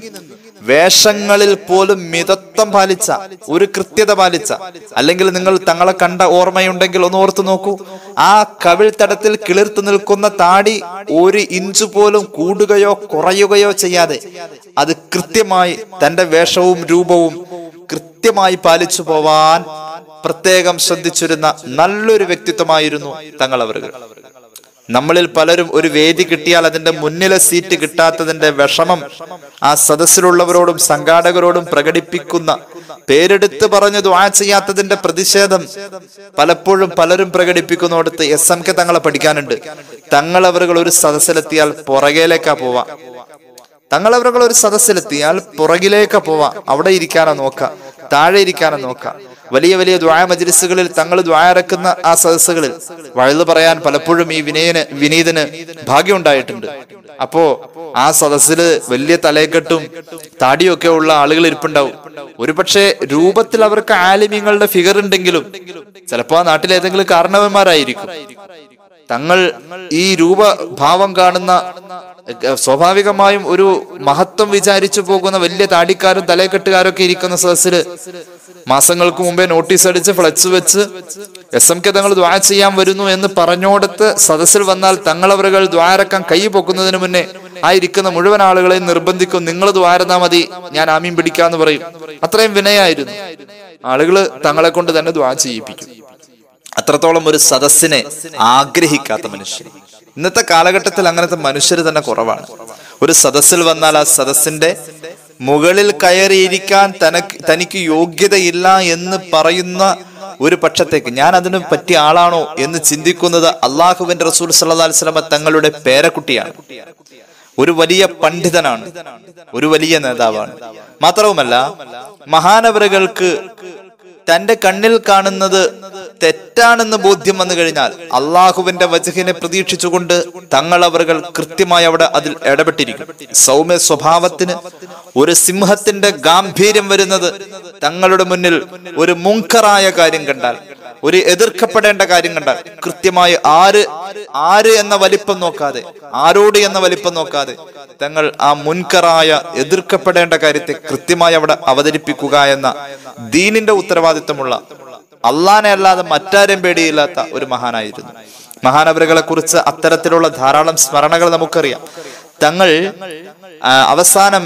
വേഷങ്ങളിൽ പോലും മിതത്വം പാലിച്ച ഒരു കൃത്യത പാലിച്ച അല്ലെങ്കിൽ നിങ്ങൾ തങ്ങളെ കണ്ട ഓർമ്മയുണ്ടെങ്കിൽ ഒന്ന് ഓർത്തു നോക്കൂ. ആ കവിൾത്തടത്തിൽ കിളിർത്തു നിൽക്കുന്ന താടി ഒരു ഇഞ്ച് പോലും കൂടുകയോ കുറയുകയോ ചെയ്യാതെ അത് കൃത്യമായി തന്റെ വേഷവും രൂപവും കൃത്യമായി പാലിച്ചു പോവാൻ പ്രത്യേകം ശ്രദ്ധിച്ചിരുന്ന നല്ലൊരു വ്യക്തിത്വമായിരുന്നു തങ്ങളവറുകൾ നമ്മളിൽ പലരും ഒരു വേദി കിട്ടിയാൽ അതിന്റെ മുന്നിലെ സീറ്റ് കിട്ടാത്തതിന്റെ വിഷമം ആ സദസ്സിലുള്ളവരോടും സംഘാടകരോടും പ്രകടിപ്പിക്കുന്ന പേരെടുത്ത് പറഞ്ഞു ദ്വാ ചെയ്യാത്തതിന്റെ പ്രതിഷേധം പലപ്പോഴും പലരും പ്രകടിപ്പിക്കുന്നോടത്ത് എസ് എം കെ തങ്ങളെ പഠിക്കാനുണ്ട്. തങ്ങളവറുകൾ ഒരു സദസ്സിലെത്തിയാൽ പുറകേലേക്കാ പോവാ. തങ്ങളവറുകൾ ഒരു സദസ്സിലെത്തിയാൽ പുറകിലേക്ക് പോവാം. അവിടെ ഇരിക്കാനോ നോക്ക. താഴെ ഇരിക്കാനോ നോക്ക. വലിയ വലിയ ദ്വായ മജ്ലിസുകളിൽ തങ്ങൾ ദ്വായറക്കുന്ന ആ സദസ്സുകളിൽ വഴുതു പറയാൻ പലപ്പോഴും ഈ വിനയന് വിനീതന് ഭാഗ്യമുണ്ടായിട്ടുണ്ട്. അപ്പോ ആ സദസ്സിൽ വലിയ തലയെക്കെട്ടും താടിയൊക്കെ ഉള്ള ആളുകൾ ഇരിപ്പുണ്ടാവും. ഒരുപക്ഷെ രൂപത്തിൽ അവർക്ക് ആലിമ്യങ്ങളുടെ ഫിഗർ ഉണ്ടെങ്കിലും ചിലപ്പോ ആ നാട്ടിലെ ഏതെങ്കിലും കാരണവന്മാരായിരിക്കും. തങ്ങൾ ഈ രൂപഭാവം കാണുന്ന സ്വാഭാവികമായും ഒരു മഹത്വം വിചാരിച്ചു പോകുന്ന വലിയ താടിക്കാരും തലയെക്കെട്ടുകാരൊക്കെ ഇരിക്കുന്ന സദസ്സിൽ മാസങ്ങൾക്ക് മുമ്പേ നോട്ടീസ് അടിച്ച് ഫ്ലക്സ് വെച്ച് എസ് എം കെ തങ്ങൾ ദ്വാര ചെയ്യാൻ വരുന്നു എന്ന് പറഞ്ഞോടത്ത് സദസ്സിൽ വന്നാൽ തങ്ങളവറുകൾ ദ്വാരക്കാൻ കൈ പൊക്കുന്നതിന് മുന്നേ ആ ഇരിക്കുന്ന മുഴുവൻ ആളുകളെയും നിർബന്ധിക്കും നിങ്ങൾ ദ്വാരന്നാ മതി ഞാൻ ആമീൻ പിടിക്കാന്ന് പറയും. അത്രയും വിനയായിരുന്നു. ആളുകൾ തങ്ങളെ കൊണ്ട് തന്നെ ദ്വാ ചെയ്യിപ്പിക്കും. അത്രത്തോളം ഒരു സദസ്സിനെ ആഗ്രഹിക്കാത്ത മനുഷ്യൻ. ഇന്നത്തെ കാലഘട്ടത്തിൽ അങ്ങനത്തെ മനുഷ്യർ തന്നെ കുറവാണ്. ഒരു സദസ്സിൽ വന്നാൽ ആ സദസ്സിന്റെ മുകളിൽ കയറിയിരിക്കാൻ തനക്ക് തനിക്ക് യോഗ്യതയില്ല എന്ന് പറയുന്ന ഒരു പക്ഷത്തേക്ക് ഞാൻ അതിന് പറ്റിയ ആളാണോ എന്ന് ചിന്തിക്കുന്നത് അള്ളാഹുവിന്റെ റസൂൽ സല്ലല്ലാഹു അലൈഹി വസല്ലമ തങ്ങളുടെ പേരക്കുട്ടിയാണ്. ഒരു വലിയ പണ്ഡിതനാണ്. ഒരു വലിയ നേതാവാണ്. മാത്രവുമല്ല മഹാനവറുകൾക്ക് തന്റെ കണ്ണിൽ കാണുന്നത് തെറ്റാണെന്ന് ബോധ്യം വന്നു കഴിഞ്ഞാൽ അള്ളാഹുവിന്റെ വജഹിനെ പ്രതീക്ഷിച്ചുകൊണ്ട് തങ്ങൾ കൃത്യമായി അവിടെ അതിൽ ഇടപെട്ടിരിക്കും. സൗമ്യ സ്വഭാവത്തിന് ഒരു സിംഹത്തിന്റെ ഗാംഭീര്യം വരുന്നത് തങ്ങളുടെ മുന്നിൽ ഒരു മുങ്കറായ കാര്യം കണ്ടാൽ ഒരു എതിർക്കപ്പെടേണ്ട കാര്യം കണ്ടാൽ കൃത്യമായി ആര് ആര് എന്ന വലിപ്പം നോക്കാതെ ആരോട് എന്ന വലിപ്പം നോക്കാതെ തങ്ങൾ ആ മുൻകറായ എതിർക്കപ്പെടേണ്ട കാര്യത്തെ കൃത്യമായി അവിടെ അവതരിപ്പിക്കുക എന്ന ദീനിന്റെ ഉത്തരവാദിത്വമുള്ള അള്ളാനെ അല്ലാതെ മറ്റാരും പേടിയില്ലാത്ത ഒരു മഹാനായിരുന്നു. മഹാനവരുകളെ കുറിച്ച് അത്തരത്തിലുള്ള ധാരാളം സ്മരണകൾ നമുക്കറിയാം. തങ്ങൾ അവസാനം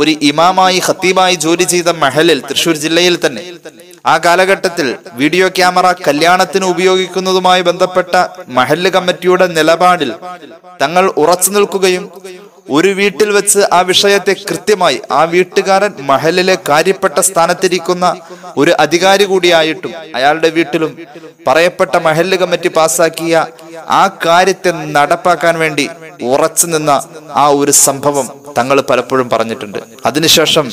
ഒരു ഇമാമായി ഖത്തീബായി ജോലി ചെയ്ത മഹലിൽ തൃശൂർ ജില്ലയിൽ തന്നെ. ആ കാലഘട്ടത്തിൽ വീഡിയോ ക്യാമറ കല്യാണത്തിന് ഉപയോഗിക്കുന്നതുമായി ബന്ധപ്പെട്ട മഹല്ല് കമ്മിറ്റിയുടെ നിലപാടിൽ തങ്ങൾ ഉറച്ചു നിൽക്കുകയും ഒരു വീട്ടിൽ വെച്ച് ആ വിഷയത്തെ കൃത്യമായി ആ വീട്ടുകാരൻ മഹലിലെ കാര്യപ്പെട്ട സ്ഥാനത്തിരിക്കുന്ന ഒരു അധികാരി കൂടിയായിട്ടും അയാളുടെ വീട്ടിലും പറയപ്പെട്ട മഹല്ല് കമ്മിറ്റി പാസാക്കിയ ആ കാര്യത്തെ നടപ്പാക്കാൻ വേണ്ടി ഉറച്ചു നിന്ന ആ ഒരു സംഭവം തങ്ങൾ പലപ്പോഴും പറഞ്ഞിട്ടുണ്ട്. അതിനുശേഷം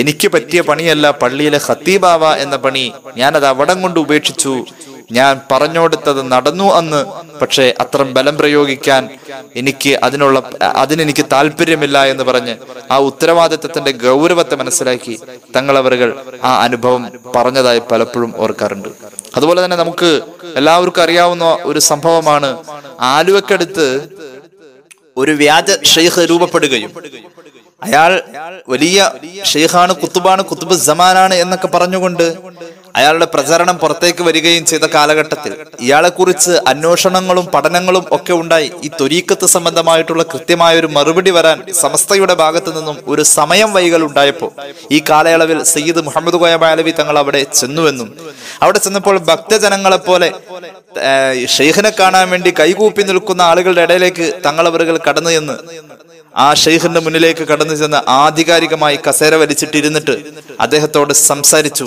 എനിക്ക് പറ്റിയ പണിയല്ല പള്ളിയിലെ ഹത്തീബാവ എന്ന പണി ഞാനത് അവിടം കൊണ്ട് ഉപേക്ഷിച്ചു. ഞാൻ പറഞ്ഞുകൊടുത്തത് നടന്നു അന്ന് പക്ഷേ അത്ര ബലം പ്രയോഗിക്കാൻ എനിക്ക് അതിനുള്ള അതിനെനിക്ക് താല്പര്യമില്ല എന്ന് പറഞ്ഞ് ആ ഉത്തരവാദിത്തത്തിന്റെ ഗൗരവത്തെ മനസ്സിലാക്കി തങ്ങളവറുകൾ ആ അനുഭവം പറഞ്ഞതായി പലപ്പോഴും ഓർക്കാറുണ്ട്. അതുപോലെ തന്നെ നമുക്ക് എല്ലാവർക്കും അറിയാവുന്ന ഒരു സംഭവമാണ് ആലുവക്കടുത്ത് ഒരു വ്യാജ ഷെയ്ഖ് രൂപപ്പെടുകയും അയാൾ വലിയ ഷെയ്ഖാണ് കുത്തുബാണ് കുത്തുബ് സമാനാണ് എന്നൊക്കെ പറഞ്ഞുകൊണ്ട് അയാളുടെ പ്രചരണം പുറത്തേക്ക് വരികയും ചെയ്ത കാലഘട്ടത്തിൽ ഇയാളെക്കുറിച്ച് അന്വേഷണങ്ങളും പഠനങ്ങളും ഒക്കെ ഉണ്ടായി ഈ തൊരീക്കത്ത് സംബന്ധമായിട്ടുള്ള കൃത്യമായ ഒരു മറുപടി വരാൻ സമസ്തയുടെ ഭാഗത്തു നിന്നും ഒരു സമയം വൈകൽ ഉണ്ടായപ്പോൾ ഈ കാലയളവിൽ സയ്യിദ് മുഹമ്മദ് കോയബ അലവി തങ്ങൾ അവിടെ ചെന്നുവെന്നും അവിടെ ചെന്നപ്പോൾ ഭക്തജനങ്ങളെ പോലെ ഷെയ്ഖിനെ കാണാൻ വേണ്ടി കൈകൂപ്പി നിൽക്കുന്ന ആളുകളുടെ ഇടയിലേക്ക് തങ്ങളവറുകൾ കടന്നു എന്ന് ആ ഷെയ്ഖിന്റെ മുന്നിലേക്ക് കടന്നു ചെന്ന് ആധികാരികമായി കസേര വലിച്ചിട്ടിരുന്നിട്ട് അദ്ദേഹത്തോട് സംസാരിച്ചു.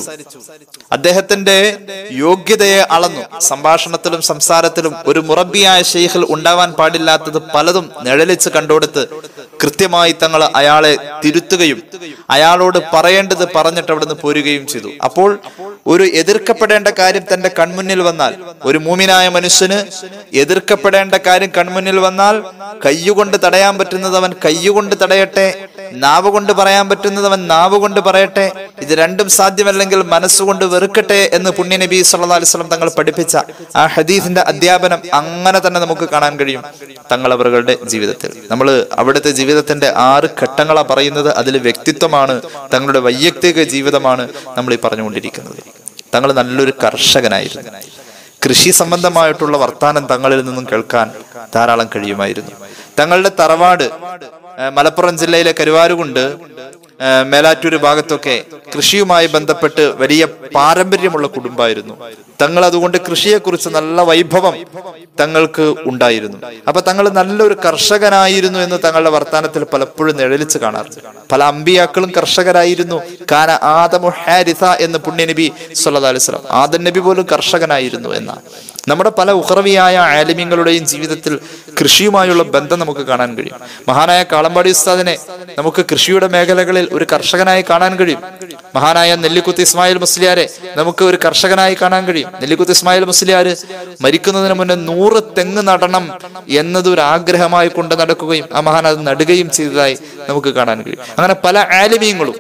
അദ്ദേഹത്തിന്റെ യോഗ്യതയെ അളന്നു. സംഭാഷണത്തിലും സംസാരത്തിലും ഒരു മുറബിയായ ഷെയ്ഖിൽ ഉണ്ടാവാൻ പാടില്ലാത്തത് പലതും നിഴലിച്ച് കണ്ടുകൊടുത്ത് കൃത്യമായി തങ്ങൾ അയാളെ തിരുത്തുകയും അയാളോട് പറയേണ്ടത് പറഞ്ഞിട്ട് അവിടുന്ന് പോരുകയും ചെയ്തു. അപ്പോൾ ഒരു എതിർക്കപ്പെടേണ്ട കാര്യം തന്റെ കൺമുന്നിൽ വന്നാൽ ഒരു മൂമിനായ മനുഷ്യന് എതിർക്കപ്പെടേണ്ട കാര്യം കൺമുന്നിൽ വന്നാൽ കയ്യുകൊണ്ട് തടയാൻ പറ്റുന്നത് അവൻ കയ്യുകൊണ്ട് തടയട്ടെ നാവ് കൊണ്ട് പറയാൻ പറ്റുന്നത് അവൻ നാവ് കൊണ്ട് പറയട്ടെ ഇത് രണ്ടും സാധ്യമല്ലെങ്കിൽ മനസ്സുകൊണ്ട് വെറുക്കട്ടെ എന്ന് പുണ്യ നബി സല്ലാ അലൈഹി വസല്ലം തങ്ങൾ പഠിപ്പിച്ച ആ ഹദീഫിന്റെ അധ്യാപനം അങ്ങനെ തന്നെ നമുക്ക് കാണാൻ കഴിയും തങ്ങൾ അവരുടെ ജീവിതത്തിൽ. നമ്മൾ അവിടുത്തെ ജീവിതത്തിന്റെ ആറ് ഘട്ടങ്ങളാ പറയുന്നത് അതിൽ വ്യക്തിത്വമാണ് തങ്ങളുടെ വൈയക്തിക ജീവിതമാണ് നമ്മൾ ഈ പറഞ്ഞുകൊണ്ടിരിക്കുന്നത്. തങ്ങൾ നല്ലൊരു കർഷകനായിരുന്നു. കൃഷി സംബന്ധമായിട്ടുള്ള വർത്താനം തങ്ങളിൽ നിന്നും കേൾക്കാൻ ധാരാളം കഴിയുമായിരുന്നു. തങ്ങളുടെ തറവാട് മലപ്പുറം ജില്ലയിലെ കരുവാരുകൊണ്ട് മേലാറ്റൂര് ഭാഗത്തൊക്കെ കൃഷിയുമായി ബന്ധപ്പെട്ട് വലിയ പാരമ്പര്യമുള്ള കുടുംബമായിരുന്നു. തങ്ങൾ അതുകൊണ്ട് കൃഷിയെക്കുറിച്ച് നല്ല വൈഭവം തങ്ങൾക്ക് ഉണ്ടായിരുന്നു. അപ്പൊ തങ്ങൾ നല്ലൊരു കർഷകനായിരുന്നു എന്ന് തങ്ങളുടെ വർത്തമാനത്തിൽ പലപ്പോഴും നിഴലിച്ച് കാണാറുണ്ട്. പല അമ്പിയാക്കളും കർഷകരായിരുന്നു. കാന ആദമു ഹാരിസ എന്ന് പുണ്യനബി സല്ലാ അലിസ്ലാം വസല്ലം ആദം നബി പോലും കർഷകനായിരുന്നു എന്നാണ്. നമ്മുടെ പല ഉഹറവിയായ ആലിമ്യങ്ങളുടെയും ജീവിതത്തിൽ കൃഷിയുമായുള്ള ബന്ധം നമുക്ക് കാണാൻ കഴിയും. മഹാനായ കാളമ്പാടി ഉസ്താദിനെ നമുക്ക് കൃഷിയുടെ മേഖലകളിൽ ഒരു കർഷകനായി കാണാൻ കഴിയും. മഹാനായ നെല്ലിക്കുത്ത് ഇസ്മായിൽ മുസ്ലിയാരെ നമുക്ക് ഒരു കർഷകനായി കാണാൻ കഴിയും. നെല്ലിക്കുത്ത് ഇസ്മായിൽ മുസ്ലിയാര് മരിക്കുന്നതിന് മുന്നേ നൂറ് തെങ്ങ് നടണം എന്നത് ഒരു ആഗ്രഹമായി കൊണ്ട് നടക്കുകയും ആ മഹാൻ അത് നടുകയും ചെയ്തതായി നമുക്ക് കാണാൻ കഴിയും. അങ്ങനെ പല ആലിമീങ്ങളും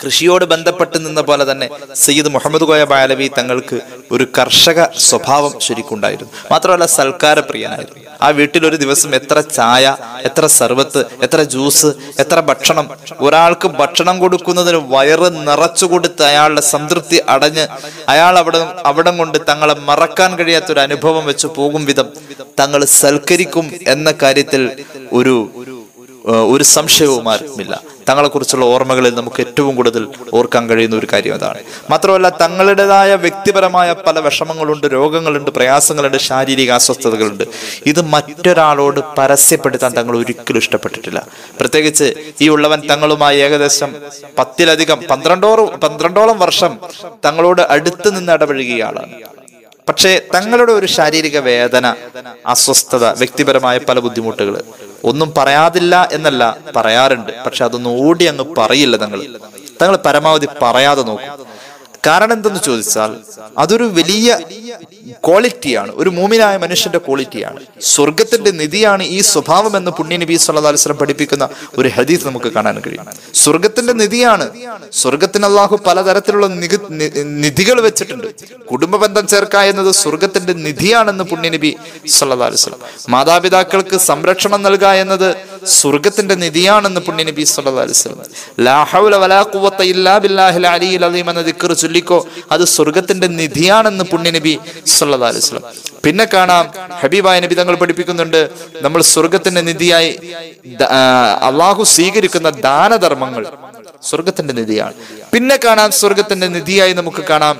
കൃഷിയോട് ബന്ധപ്പെട്ട് നിന്ന പോലെ തന്നെ സയ്യിദ് മുഹമ്മദ് കോയ ബാലവി തങ്ങൾക്ക് ഒരു കർഷക സ്വഭാവം ശരിക്കുണ്ടായിരുന്നു. മാത്രമല്ല സൽക്കാര പ്രിയനായിരുന്നു. ആ വീട്ടിൽ ഒരു ദിവസം എത്ര ചായ എത്ര സർവത്ത് എത്ര ജ്യൂസ് എത്ര ഭക്ഷണം ഒരാൾക്ക് ഭക്ഷണം കൊടുക്കുന്നതിന് വയറ് നിറച്ചു കൊടുത്ത് അയാളുടെ സംതൃപ്തി അടഞ്ഞ് അയാൾ അവിടെ അവിടം കൊണ്ട് തങ്ങളെ മറക്കാൻ കഴിയാത്ത ഒരു അനുഭവം വെച്ച് പോകും വിധം തങ്ങൾ സൽക്കരിക്കും എന്ന കാര്യത്തിൽ ഒരു ഒരു സംശയവും ആർക്കുമില്ല തങ്ങളെ കുറിച്ചുള്ള ഓർമ്മകളിൽ നമുക്ക് ഏറ്റവും കൂടുതൽ ഓർക്കാൻ കഴിയുന്ന ഒരു കാര്യം അതാണ്. മാത്രമല്ല തങ്ങളുടേതായ വ്യക്തിപരമായ പല വിഷമങ്ങളുണ്ട് രോഗങ്ങളുണ്ട് പ്രയാസങ്ങളുണ്ട് ശാരീരിക അസ്വസ്ഥതകളുണ്ട്. ഇത് മറ്റൊരാളോട് പരസ്യപ്പെടുത്താൻ തങ്ങൾ ഒരിക്കലും ഇഷ്ടപ്പെട്ടിട്ടില്ല. പ്രത്യേകിച്ച് ഈ ഉള്ളവൻ തങ്ങളുമായി ഏകദേശം പത്തിലധികം പന്ത്രണ്ടോറും പന്ത്രണ്ടോളം വർഷം തങ്ങളോട് അടുത്ത് നിന്ന് ഇടപഴകിയ ആളാണ് പക്ഷേ തങ്ങളുടെ ഒരു ശാരീരിക വേദന അസ്വസ്ഥത വ്യക്തിപരമായ പല ബുദ്ധിമുട്ടുകൾ ഒന്നും പറയാതില്ല എന്നല്ല പറയാറുണ്ട്. പക്ഷെ അതൊന്നും ഓടി അങ്ങ് പറയില്ല തങ്ങൾ തങ്ങൾ പരമാവധി പറയാതെ നോക്കും. കാരണം എന്തെന്ന് ചോദിച്ചാൽ അതൊരു വലിയ ക്വാളിറ്റിയാണ് ഒരു മൂമിനായ മനുഷ്യന്റെ ക്വാളിറ്റിയാണ്. സ്വർഗത്തിന്റെ നിധിയാണ് ഈ സ്വഭാവം എന്ന് പുണ്യ നബി വസല്ലം പഠിപ്പിക്കുന്ന ഒരു ഹദീസ് നമുക്ക് കാണാൻ കഴിയും. സ്വർഗത്തിന്റെ നിധിയാണ്. സ്വർഗത്തിന് അള്ളാഹു പലതരത്തിലുള്ള നിധി നിധികൾ വെച്ചിട്ടുണ്ട്. കുടുംബ ബന്ധം ചേർക്കുക എന്നത് സ്വർഗത്തിന്റെ നിധിയാണെന്ന് പുണ്യ നബി വസല്ലം. മാതാപിതാക്കൾക്ക് സംരക്ഷണം നൽകുക എന്നത് സ്വർഗത്തിന്റെ നിധിയാണെന്ന് പുണ്യ നബി സല്ലല്ലാഹു അലൈഹി വസല്ലം. ലാ ഹൗല വലാ ഇല്ലാ എന്ന ചൊല്ലിക്കോ അത് സ്വർഗത്തിന്റെ നിധിയാണെന്ന് പുണ്യനബി സല്ലാ അലുസ്ലം പിന്നെ കാണാം ഹബീബായ നബി തങ്ങൾ പഠിപ്പിക്കുന്നുണ്ട് നമ്മൾ സ്വർഗത്തിന്റെ നിധിയായി അള്ളാഹു സ്വീകരിക്കുന്ന ദാനധർമ്മങ്ങൾ സ്വർഗത്തിന്റെ നിധിയാണ്. പിന്നെ കാണാം സ്വർഗത്തിന്റെ നിധിയായി നമുക്ക് കാണാം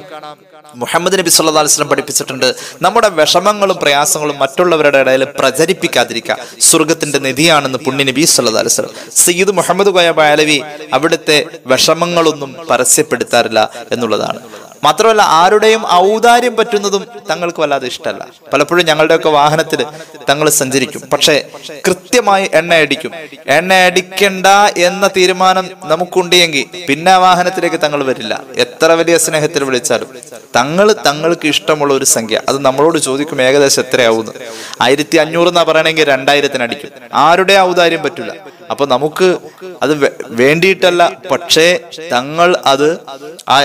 മുഹമ്മദ് നബി സല്ലാ അലൈഹി വസല്ലം പഠിപ്പിച്ചിട്ടുണ്ട് നമ്മുടെ വിഷമങ്ങളും പ്രയാസങ്ങളും മറ്റുള്ളവരുടെ ഇടയിൽ പ്രചരിപ്പിക്കാതിരിക്കുക സ്വർഗത്തിന്റെ നിധിയാണെന്ന് പുണ്യ നബി സല്ലാ അലൈഹി വസല്ലം സയ്യിദ് മുഹമ്മദ് കോയ ബാലവി അവിടുത്തെ വിഷമങ്ങളൊന്നും പരസ്യപ്പെടുത്താറില്ല എന്നുള്ളതാണ്. മാത്രമല്ല ആരുടെയും ഔദാര്യം പറ്റുന്നതും തങ്ങൾക്ക് വല്ലാതെ ഇഷ്ടമല്ല. പലപ്പോഴും ഞങ്ങളുടെയൊക്കെ വാഹനത്തിൽ തങ്ങൾ സഞ്ചരിക്കും. പക്ഷേ കൃത്യമായി എണ്ണ അടിക്കും. എണ്ണ അടിക്കണ്ട എന്ന തീരുമാനം നമുക്കുണ്ടെങ്കിൽ പിന്നെ വാഹനത്തിലേക്ക് തങ്ങൾ വരില്ല. എത്ര വലിയ സ്നേഹത്തിൽ വിളിച്ചാലും. തങ്ങൾ തങ്ങൾക്ക് ഇഷ്ടമുള്ള ഒരു സംഖ്യ. അത് നമ്മളോട് ചോദിക്കും ഏകദേശം എത്രയാവുന്നു ആയിരത്തി അഞ്ഞൂറ് എന്നാ പറയണമെങ്കിൽ രണ്ടായിരത്തിന് അടിക്കും. ആരുടെ ഔദാര്യം പറ്റില്ല അപ്പൊ നമുക്ക് അത് വേണ്ടിയിട്ടല്ല. പക്ഷേ തങ്ങൾ അത് ആ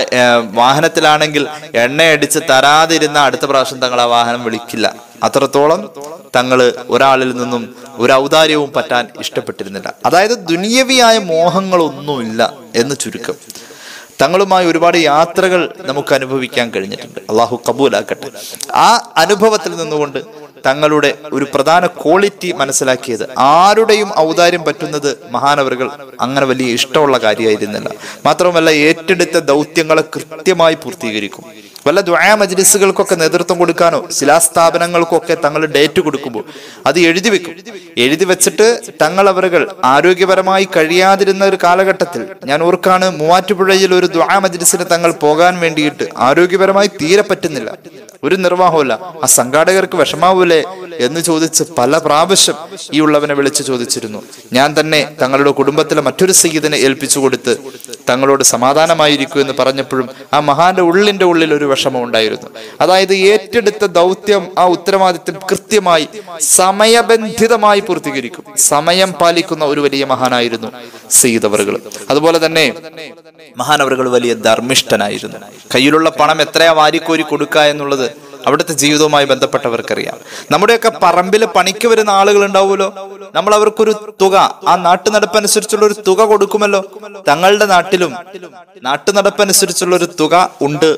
വാഹനത്തിലാണെങ്കിൽ എണ്ണയടിച്ച് തരാതിരുന്ന അടുത്ത പ്രാവശ്യം തങ്ങൾ ആ വാഹനം വിളിക്കില്ല. അത്രത്തോളം തങ്ങൾ ഒരാളിൽ നിന്നും ഒരു ഔദാര്യവും പറ്റാൻ ഇഷ്ടപ്പെട്ടിരുന്നില്ല. അതായത് ദുനിയവിയായ മോഹങ്ങളൊന്നുമില്ല എന്ന് ചുരുക്കം. തങ്ങളുമായി ഒരുപാട് യാത്രകൾ നമുക്ക് അനുഭവിക്കാൻ കഴിഞ്ഞിട്ടുണ്ട്. അള്ളാഹു കബൂലാക്കട്ടെ. ആ അനുഭവത്തിൽ നിന്നുകൊണ്ട് തങ്ങളുടെ ഒരു പ്രധാന ക്വാളിറ്റി മനസ്സിലാക്കിയത്. ആരുടെയും ഔദാര്യം പറ്റുന്നത് മഹാനവറുകൾ. അങ്ങനെ വലിയ ഇഷ്ടമുള്ള കാര്യമായിരുന്നില്ല. മാത്രമല്ല ഏറ്റെടുത്ത ദൗത്യങ്ങളെ കൃത്യമായി പൂർത്തീകരിക്കും. വല്ല ദുആ മജ്ലിസുകൾക്കൊക്കെ നേതൃത്വം കൊടുക്കാനോ ശിലാസ്ഥാപനങ്ങൾക്കൊക്കെ തങ്ങൾ ഡേറ്റ് കൊടുക്കുമ്പോൾ അത് എഴുതി വെക്കും. എഴുതി വെച്ചിട്ട് തങ്ങൾ അവരുകൾ ആരോഗ്യപരമായി കഴിയാതിരുന്ന ഒരു കാലഘട്ടത്തിൽ ഞാൻ ഓർക്കാണ് മൂവാറ്റുപുഴയിൽ ഒരു ദുആ മജ്ലിസിന് തങ്ങൾ പോകാൻ വേണ്ടിയിട്ട് ആരോഗ്യപരമായി തീരെ പറ്റുന്നില്ല. ഒരു നിർവാഹമില്ല ആ സംഘാടകർക്ക് വിഷമാവൂലേ എന്ന് ചോദിച്ച് പല പ്രാവശ്യം ഈ ഉള്ളവനെ വിളിച്ച് ചോദിച്ചിരുന്നു. ഞാൻ തന്നെ തങ്ങളുടെ കുടുംബത്തിലെ മറ്റൊരു സയ്യിദിനെ ഏൽപ്പിച്ചു കൊടുത്ത് തങ്ങളോട് സമാധാനമായിരിക്കൂ എന്ന് പറഞ്ഞപ്പോഴും ആ മഹാന്റെ ഉള്ളിന്റെ ഉള്ളിൽ ഒരു വിഷമം ഉണ്ടായിരുന്നു അതായത് ഏറ്റെടുത്ത ദൗത്യം ആ ഉത്തരവാദിത്വം കൃത്യമായി സമയബന്ധിതമായി പൂർത്തീകരിക്കും. സമയം പാലിക്കുന്ന ഒരു വലിയ മഹാനായിരുന്നു സീതവറുകൾ അതുപോലെ തന്നെ മഹാനവറുകൾ വലിയ ധർമ്മിഷ്ഠനായിരുന്നു. കയ്യിലുള്ള പണം എത്രയാ വാരിക്കോരി കൊടുക്കുക എന്നുള്ളത് അവിടുത്തെ ജീവിതവുമായി ബന്ധപ്പെട്ടവർക്കറിയാം. നമ്മുടെയൊക്കെ പറമ്പിൽ പണിക്ക് വരുന്ന ആളുകൾ ഉണ്ടാവുമല്ലോ നമ്മൾ അവർക്കൊരു തുക ആ നാട്ടു നടപ്പനുസരിച്ചുള്ള ഒരു തുക കൊടുക്കുമല്ലോ. തങ്ങളുടെ നാട്ടിലും നാട്ടു നടപ്പനുസരിച്ചുള്ള ഒരു തുക ഉണ്ട്.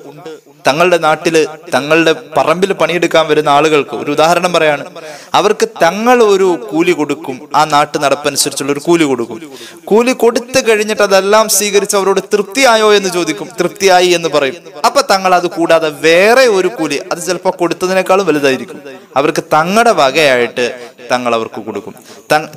തങ്ങളുടെ നാട്ടിൽ തങ്ങളുടെ പറമ്പിൽ പണിയെടുക്കാൻ വരുന്ന ആളുകൾക്ക് ഒരു ഉദാഹരണം പറയാണ്. അവർക്ക് തങ്ങൾ ഒരു കൂലി കൊടുക്കും ആ നാട്ടു നടപ്പനുസരിച്ചുള്ള ഒരു കൂലി കൊടുക്കും. കൂലി കൊടുത്തു കഴിഞ്ഞിട്ട് അതെല്ലാം സ്വീകരിച്ച് അവരോട് തൃപ്തിയായോ എന്ന് ചോദിക്കും. തൃപ്തിയായി എന്ന് പറയും. അപ്പൊ തങ്ങൾ അത് കൂടാതെ വേറെ ഒരു കൂലി അത് ചിലപ്പോൾ കൊടുത്തതിനേക്കാളും വലുതായിരിക്കും. അവർക്ക് തങ്ങളുടെ വകയായിട്ട് തങ്ങൾ അവർക്ക് കൊടുക്കും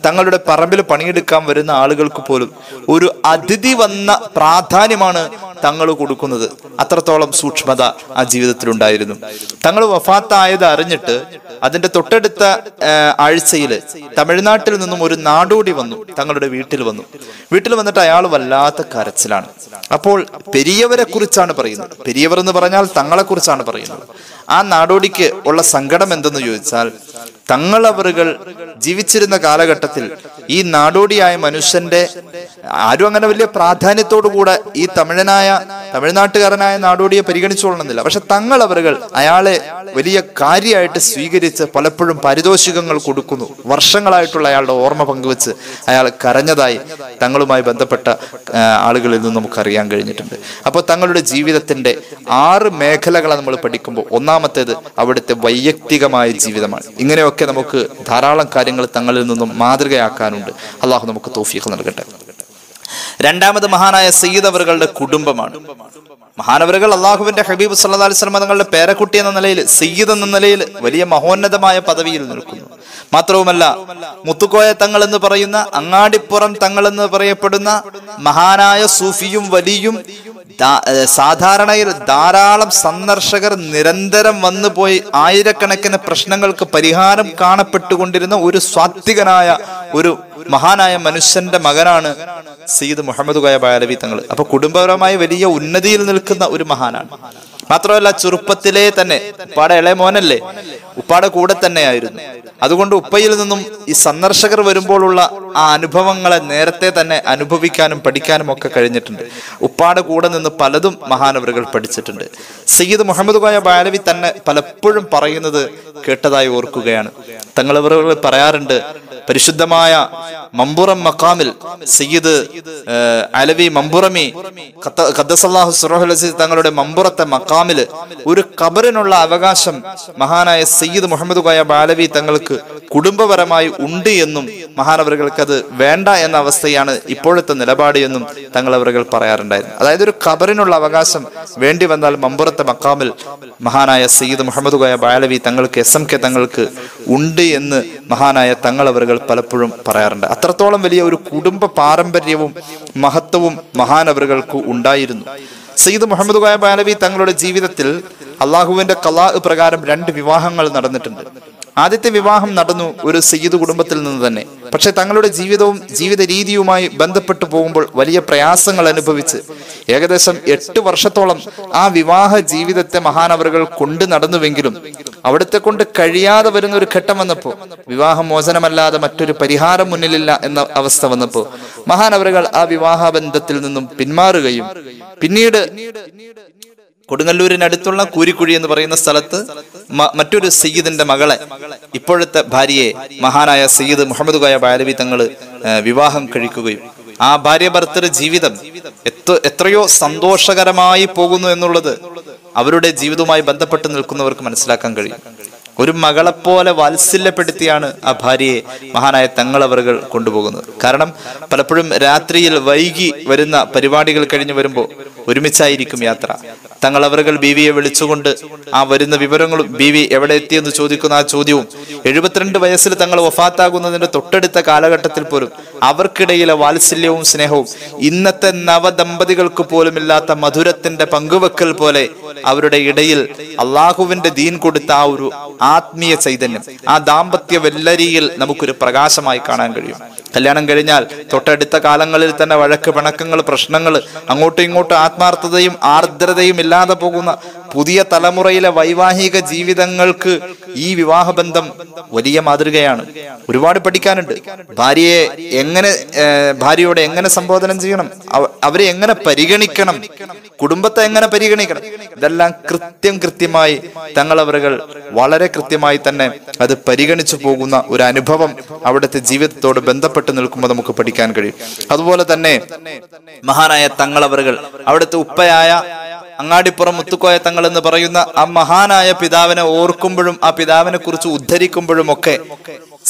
തങ്ങളുടെ പറമ്പിൽ പണിയെടുക്കാൻ വരുന്ന ആളുകൾക്ക് പോലും ഒരു അതിഥി വന്ന പ്രാധാന്യമാണ് തങ്ങൾ കൊടുക്കുന്നത്. അത്രത്തോളം സൂക്ഷ്മത ആ ജീവിതത്തിൽ ഉണ്ടായിരുന്നു. തങ്ങൾ വഫാത്തായത് അറിഞ്ഞിട്ട് അതിന്റെ തൊട്ടടുത്ത ആഴ്ചയിൽ തമിഴ്നാട്ടിൽ നിന്നും ഒരു നാടോടി വന്നു. തങ്ങളുടെ വീട്ടിൽ വന്നു. വീട്ടിൽ വന്നിട്ട് അയാൾ വല്ലാത്ത കരച്ചിലാണ്. അപ്പോൾ പെരിയവരെ കുറിച്ചാണ് പറയുന്നത്. പെരിയവർ എന്ന് പറഞ്ഞാൽ തങ്ങളെ കുറിച്ചാണ് പറയുന്നത്. ആ നാടോടിക്ക് ഉള്ള സങ്കടം എന്തെന്ന് ചോദിച്ചാൽ തങ്ങളവറുകൾ ജീവിച്ചിരുന്ന കാലഘട്ടത്തിൽ ഈ നാടോടിയായ മനുഷ്യന്റെ ആരും അങ്ങനെ വലിയ പ്രാധാന്യത്തോടു കൂടെ ഈ തമിഴനായ തമിഴ്നാട്ടുകാരനായ നാടോടിയെ പരിഗണിച്ചുകൊള്ളണമെന്നില്ല. പക്ഷെ തങ്ങളവറുകൾ അയാളെ വലിയ കാര്യമായിട്ട് സ്വീകരിച്ച് പലപ്പോഴും പാരിതോഷികങ്ങൾ കൊടുക്കുന്നു. വർഷങ്ങളായിട്ടുള്ള അയാളുടെ ഓർമ്മ പങ്കുവെച്ച് അയാൾ കരഞ്ഞതായി തങ്ങളുമായി ബന്ധപ്പെട്ട ആളുകളിൽ നിന്ന് നമുക്ക് അറിയാൻ കഴിഞ്ഞിട്ടുണ്ട്. അപ്പോൾ തങ്ങളുടെ ജീവിതത്തിന്റെ ആറ് മേഖലകളെ നമ്മൾ പഠിക്കുമ്പോൾ. ഒന്നാമത്തേത് അവിടുത്തെ വൈയക്തികമായ ജീവിതമാണ്. ഇങ്ങനെയൊക്കെ നമുക്ക് ധാരാളം കാര്യങ്ങൾ തങ്ങളിൽ നിന്നും മാതൃകയാക്കാനുണ്ട്. അള്ളാഹു നമുക്ക് തോഫീഖ് നൽകട്ടെ. രണ്ടാമത് മഹാനായ സയ്യിദ് അവറുകളുടെ കുടുംബമാണ്. മഹാനവറുകൾ അള്ളാഹുവിന്റെ ഹബീബ് സല്ലാ അലൈഹി സ്വലമ തങ്ങളുടെ പേരക്കുട്ടി എന്ന നിലയിൽ സയ്യിദ് എന്ന നിലയിൽ വലിയ മഹോന്നതമായ പദവിയിൽ നിൽക്കുന്നു. മാത്രവുമല്ല മുത്തുക്കോയ തങ്ങൾ എന്ന് പറയുന്ന അങ്ങാടിപ്പുറം തങ്ങൾ എന്ന് പറയപ്പെടുന്ന മഹാനായ സൂഫിയും വലിയും സാധാരണയിൽ ധാരാളം സന്ദർശകർ നിരന്തരം വന്നു പോയി ആയിരക്കണക്കിന് പ്രശ്നങ്ങൾക്ക് പരിഹാരം കാണപ്പെട്ടുകൊണ്ടിരുന്ന ഒരു സ്വാത്വികനായ ഒരു മഹാനായ മനുഷ്യന്റെ മകനാണ് സയ്യിദ് മുഹമ്മദ് ഖായ ബാലവി തങ്ങൾ. അപ്പൊ കുടുംബപരമായി വലിയ ഉന്നതിയിൽ നിൽക്കുന്ന ഒരു മഹാനാണ്. മാത്രമല്ല ചെറുപ്പത്തിലെ തന്നെ ഉപ്പാടെ ഇളയ മോനല്ലേ? ഉപ്പാടെ കൂടെ തന്നെയായിരുന്നു. അതുകൊണ്ട് ഉപ്പയിൽ നിന്നും ഈ സന്ദർശകർ വരുമ്പോഴുള്ള ആ അനുഭവങ്ങളെ നേരത്തെ തന്നെ അനുഭവിക്കാനും പഠിക്കാനും ഒക്കെ കഴിഞ്ഞിട്ടുണ്ട്. ഉപ്പാടെ കൂടെ നിന്ന് പലതും മഹാനവറുകൾ പഠിച്ചിട്ടുണ്ട്. സയ്യിദ് മുഹമ്മദ് ഖായ ബാലവി തന്നെ പലപ്പോഴും പറയുന്നത് കേട്ടതായി ഓർക്കുകയാണ്. തങ്ങളവറുകൾ പറയാറുണ്ട് പരിശുദ്ധമായ മമ്പുറം മക്കാമിൽ സയ്യിദ് അലവി മമ്പുറമി ഖദ്ദസല്ലാഹു സുറഹുൽ അസീസ് തങ്ങളുടെ മമ്പുറത്തെ മക്കാമിൽ ഒരു ഖബറിനുള്ള അവകാശം മഹാനായ സയ്യിദ് മുഹമ്മദ് കോയ ബാലവി തങ്ങൾക്ക് കുടുംബപരമായി ഉണ്ട് എന്നും മഹാനവറുകൾക്ക് അത് വേണ്ട എന്ന അവസ്ഥയാണ് ഇപ്പോഴത്തെ നിലപാട് എന്നും തങ്ങളവറുകൾ പറയാറുണ്ടായിരുന്നു. അതായത് ഒരു ഖബറിനുള്ള അവകാശം വേണ്ടി വന്നാൽ മമ്പുറത്തെ മക്കാമിൽ മഹാനായ സയ്യിദ് മുഹമ്മദ് കോയ ബാലവി തങ്ങൾക്ക് എസ് എം കെ തങ്ങൾക്ക് ഉണ്ട് എന്ന് മഹാനായ തങ്ങൾ തങ്ങളവറുകൾ പലപ്പോഴും പറയാറുണ്ട്. അത്രത്തോളം വലിയ ഒരു കുടുംബ പാരമ്പര്യവും മഹത്വവും മഹാനവറുകൾക്ക് ഉണ്ടായിരുന്നു. സയ്യിദ് മുഹമ്മദ് ഖായബാനവി തങ്ങളുടെ ജീവിതത്തിൽ അള്ളാഹുവിന്റെ കലാ പ്രകാരം രണ്ട് വിവാഹങ്ങൾ നടന്നിട്ടുണ്ട്. ആദ്യത്തെ വിവാഹം നടന്നു ഒരു സയ്യിദ് കുടുംബത്തിൽ നിന്ന് തന്നെ. പക്ഷെ തങ്ങളുടെ ജീവിതവും ജീവിത രീതിയുമായി ബന്ധപ്പെട്ടു പോകുമ്പോൾ വലിയ പ്രയാസങ്ങൾ അനുഭവിച്ച് ഏകദേശം എട്ട് വർഷത്തോളം ആ വിവാഹ ജീവിതത്തെ മഹാനവറുകൾ കൊണ്ട് നടന്നുവെങ്കിലും അവിടുത്തെ കൊണ്ട് കഴിയാതെ വരുന്ന ഒരു ഘട്ടം വന്നപ്പോ വിവാഹ മോചനമല്ലാതെ മറ്റൊരു പരിഹാരം മുന്നിലില്ല എന്ന അവസ്ഥ വന്നപ്പോൾ മഹാനവറുകൾ ആ വിവാഹ ബന്ധത്തിൽ നിന്നും പിന്മാറുകയും പിന്നീട് കൊടുങ്ങല്ലൂരിനടുത്തുള്ള കൂരിക്കുഴി എന്ന് പറയുന്ന സ്ഥലത്ത് മറ്റൊരു സയ്യിദിന്റെ മകളെ ഇപ്പോഴത്തെ ഭാര്യയെ മഹാനായ സയ്യിദ് മുഹമ്മദ് കോയ ബാലവി തങ്ങൾ വിവാഹം കഴിക്കുകയും ആ ഭാര്യ ഭർത്തൃ ജീവിതം എത്രയോ സന്തോഷകരമായി പോകുന്നു എന്നുള്ളത് അവരുടെ ജീവിതവുമായി ബന്ധപ്പെട്ട് നിൽക്കുന്നവർക്ക് മനസ്സിലാക്കാൻ കഴിയും. ഒരു മകളെപ്പോലെ വാത്സല്യപ്പെടുത്തിയാണ് ആ ഭാര്യയെ മഹാനായ തങ്ങളവറുകൾ കൊണ്ടുപോകുന്നത്. കാരണം പലപ്പോഴും രാത്രിയിൽ വൈകി വരുന്ന പരിപാടികൾ കഴിഞ്ഞ് വരുമ്പോൾ ഒരുമിച്ചായിരിക്കും യാത്ര. തങ്ങളവറുകൾ ബീവിയെ വിളിച്ചുകൊണ്ട് ആ വരുന്ന വിവരങ്ങളും ബീവി എവിടെ എത്തിയെന്ന് ചോദിക്കുന്ന ആ ചോദ്യവും എഴുപത്തിരണ്ട് വയസ്സിൽ തങ്ങൾ വഫാത്താകുന്നതിന്റെ തൊട്ടടുത്ത കാലഘട്ടത്തിൽ പോലും അവർക്കിടയിലെ വാത്സല്യവും സ്നേഹവും ഇന്നത്തെ നവദമ്പതികൾക്ക് പോലും ഇല്ലാത്ത മധുരത്തിന്റെ പങ്കുവെക്കൽ പോലെ അവരുടെ ഇടയിൽ അള്ളാഹുവിന്റെ ദീൻ കൊടുത്ത ആ ഒരു ആത്മീയ ചൈതന്യം ആ ദാമ്പത്യ വെല്ലരിയിൽ നമുക്കൊരു പ്രകാശമായി കാണാൻ കഴിയും. കല്യാണം കഴിഞ്ഞാൽ തൊട്ടടുത്ത കാലങ്ങളിൽ തന്നെ വഴക്ക് പിണക്കങ്ങൾ പ്രശ്നങ്ങൾ അങ്ങോട്ടും ഇങ്ങോട്ടും ആത്മാർത്ഥതയും ആർദ്രതയും ഇല്ലാതെ പോകുന്ന പുതിയ തലമുറയിലെ വൈവാഹിക ജീവിതങ്ങൾക്ക് ഈ വിവാഹബന്ധം വലിയ മാതൃകയാണ്. ഒരുപാട് പഠിക്കാനുണ്ട്. ഭാര്യയെ എങ്ങനെ ഭാര്യയോടെ എങ്ങനെ സംബോധനം ചെയ്യണം? അവരെ എങ്ങനെ പരിഗണിക്കണം? കുടുംബത്തെ എങ്ങനെ പരിഗണിക്കണം? ഇതെല്ലാം കൃത്യം കൃത്യമായി തങ്ങളവറുകൾ വളരെ കൃത്യമായി തന്നെ അത് പരിഗണിച്ചു പോകുന്ന ഒരു അനുഭവം അവിടുത്തെ ജീവിതത്തോട് ബന്ധപ്പെട്ട് നിൽക്കുമ്പോൾ നമുക്ക് പഠിക്കാൻ കഴിയും. അതുപോലെ തന്നെ മഹാനായ തങ്ങളവറുകൾ അവിടുത്തെ ഉപ്പയായ അങ്ങാടിപ്പുറം മുത്തുക്കോയ തങ്ങൾ എന്ന് പറയുന്ന ആ മഹാനായ പിതാവിനെ ഓർക്കുമ്പോഴും ആ പിതാവിനെ കുറിച്ച് ഉദ്ധരിക്കുമ്പോഴും ഒക്കെ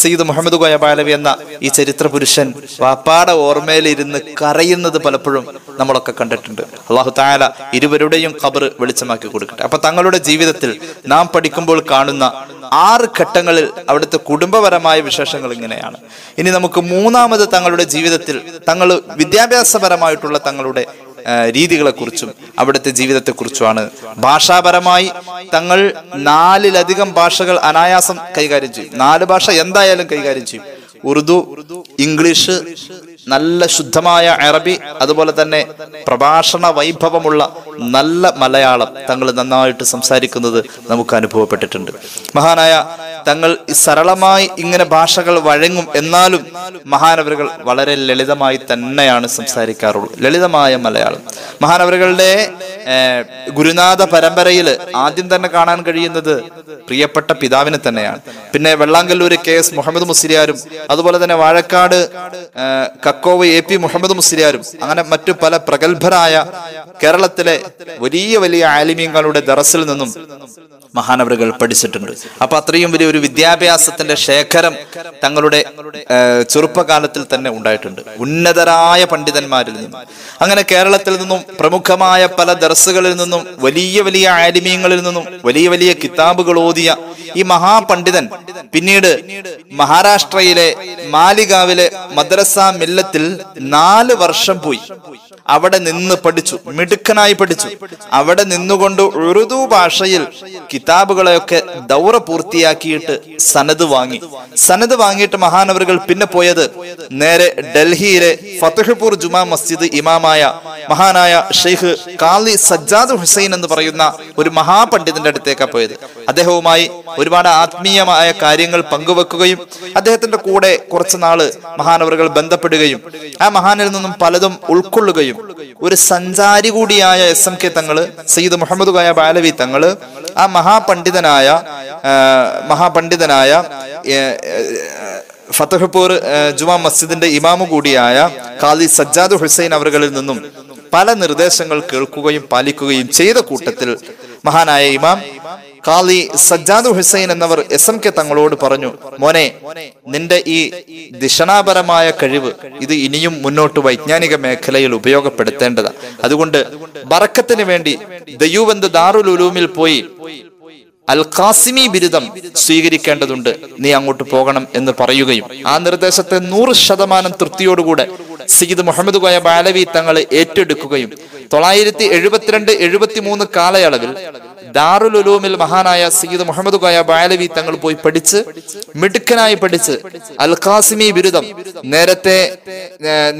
സയ്യിദ് മുഹമ്മദ് കോയ ബാലവി എന്ന ഈ ചരിത്ര പുരുഷൻ വാപ്പാടെ ഓർമ്മയിലിരുന്ന് കരയുന്നത് പലപ്പോഴും നമ്മളൊക്കെ കണ്ടിട്ടുണ്ട്. അള്ളാഹു താല ഇരുവരുടെയും ഖബർ വെളിച്ചമാക്കി കൊടുക്കട്ടെ. അപ്പൊ തങ്ങളുടെ ജീവിതത്തിൽ നാം പഠിക്കുമ്പോൾ കാണുന്ന ആറ് ഘട്ടങ്ങളിൽ അവിടുത്തെ കുടുംബപരമായ വിശേഷങ്ങൾ ഇങ്ങനെയാണ്. ഇനി നമുക്ക് മൂന്നാമത് തങ്ങളുടെ ജീവിതത്തിൽ തങ്ങൾ വിദ്യാഭ്യാസപരമായിട്ടുള്ള തങ്ങളുടെ രീതികളെക്കുറിച്ചും അവിടുത്തെ ജീവിതത്തെക്കുറിച്ചുമാണ്. ഭാഷാപരമായി തങ്ങൾ നാലിലധികം ഭാഷകൾ അനായാസം കൈകാര്യം ചെയ്യും. നാല് ഭാഷ എന്തായാലും കൈകാര്യം ചെയ്യും. ഉറുദു ഇംഗ്ലീഷ് നല്ല ശുദ്ധമായ അറബി അതുപോലെ തന്നെ പ്രഭാഷണ വൈഭവമുള്ള നല്ല മലയാളം തങ്ങൾ നന്നായിട്ട് സംസാരിക്കുന്നത് നമുക്ക് അനുഭവപ്പെട്ടിട്ടുണ്ട്. മഹാനായ തങ്ങൾ സരളമായി ഇങ്ങനെ ഭാഷകൾ വഴങ്ങും എന്നാലും മഹാനവരുകൾ വളരെ ലളിതമായി തന്നെയാണ് സംസാരിക്കാറുള്ളത്. ലളിതമായ മലയാളം. മഹാനവരുകളുടെ ഗുരുനാഥ പരമ്പരയിൽ ആദ്യം തന്നെ കാണാൻ കഴിയുന്നത് പ്രിയപ്പെട്ട പിതാവിനെ തന്നെയാണ്. പിന്നെ വെള്ളാങ്കല്ലൂര് കെ എസ് മുഹമ്മദ് മുസ്ലിയാരും അതുപോലെ തന്നെ വാഴക്കാട് ഏർ, കക്കോവ് എ പി മുഹമ്മദ് മുസ്ലിയാരും അങ്ങനെ മറ്റു പല പ്രഗത്ഭരായ കേരളത്തിലെ വലിയ വലിയ ആലിമീങ്ങളുടെ ദറസിൽ നിന്നും മഹാനവറുകൾ പഠിച്ചിട്ടുണ്ട്. അപ്പൊ അത്രയും വലിയ ഒരു വിദ്യാഭ്യാസത്തിന്റെ ശേഖരം തങ്ങളുടെ ചെറുപ്പകാലത്തിൽ തന്നെ ഉണ്ടായിട്ടുണ്ട്. ഉന്നതരായ പണ്ഡിതന്മാരിൽ നിന്നും. അങ്ങനെ കേരളത്തിൽ നിന്നും പ്രമുഖമായ പല ദർസുകളിൽ നിന്നും വലിയ വലിയ ആലിമീങ്ങളിൽ നിന്നും വലിയ വലിയ കിതാബുകൾ ഓതിയ ഈ മഹാപണ്ഡിതൻ പിന്നീട് മഹാരാഷ്ട്രയിലെ മാലികാവിലെ മദ്രസ മില്ലത്തിൽ നാല് വർഷം പോയി. അവിടെ നിന്ന് പഠിച്ചു മിടുക്കനായി പഠിച്ചു. അവിടെ നിന്നുകൊണ്ട് ഉറുദു ഭാഷയിൽ കിതാബുകളെയൊക്കെ ദൗറ പൂർത്തിയാക്കിയിട്ട് സനത് വാങ്ങി. സനത് വാങ്ങിയിട്ട് മഹാനവറുകൾ പിന്നെ പോയത് നേരെ ഡൽഹിയിലെ ഫതഹ്പൂർ ജുമാ മസ്ജിദ് ഇമാമായ മഹാനായ ഷെയ്ഖ് കാലി സജ്ജാദ് ഹുസൈൻ എന്ന് പറയുന്ന ഒരു മഹാപണ്ഡിതന്റെ അടുത്തേക്കാണ് പോയത്. അദ്ദേഹവുമായി ഒരുപാട് ആത്മീയമായ കാര്യങ്ങൾ പങ്കുവെക്കുകയും അദ്ദേഹത്തിന്റെ കൂടെ കുറച്ച് നാൾ മഹാനവറുകൾ ബന്ധപ്പെടുകയും ആ മഹാനിൽ നിന്നും പലതും ഉൾക്കൊള്ളുകയും ഒരു സഞ്ചാരി കൂടിയായ എസ് എം കെ തങ്ങൾ സയ്യിദ് മുഹമ്മദ് ഖായ ബാലവി തങ്ങൾ ആ മഹാപണ്ഡിതനായ മഹാപണ്ഡിതനായ ഏ, ജുമാ മസ്ജിദിന്റെ ഇമാമു കൂടിയായ ഖാലി സജ്ജാദ് ഹുസൈൻ അവറുകളിൽ നിന്നും പല നിർദ്ദേശങ്ങൾ കേൾക്കുകയും പാലിക്കുകയും ചെയ്ത കൂട്ടത്തിൽ മഹാനായ ഇമാം ഖാലി സജ്ജാദ് ഹുസൈൻ എന്നവർ എസ് എം കെ തങ്ങളോട് പറഞ്ഞു മോനെ നിന്റെ ഈ ദിഷണാപരമായ കഴിവ് ഇത് ഇനിയും മുന്നോട്ട് വൈജ്ഞാനിക മേഖലയിൽ ഉപയോഗപ്പെടുത്തേണ്ടതാണ് അതുകൊണ്ട് ബറക്കത്തിന് വേണ്ടി ദയ്യൂബന്ദ് ദാറുൽ ഉലൂമിൽ പോയി അൽ ഖാസിമി ബിരുദം സ്വീകരിക്കേണ്ടതുണ്ട്. നീ അങ്ങോട്ട് പോകണം എന്ന് പറയുകയും ആ നിർദ്ദേശത്തെ നൂറ് ശതമാനം തൃപ്തിയോടുകൂടെ സയ്യിദ് മുഹമ്മദ് കോയ ബാലവി തങ്ങൾ ഏറ്റെടുക്കുകയും തൊള്ളായിരത്തി എഴുപത്തിരണ്ട് എഴുപത്തി മൂന്ന് കാലയളവിൽ ദാറുൽ ഉലൂമിൽ മഹാനായ സയ്യിദ് മുഹമ്മദ് കോയ ബാലവി തങ്ങൾ പോയി പഠിച്ച് മിടുക്കനായി പഠിച്ച് അൽ ഖാസിമി ബിരുദം നേരത്തെ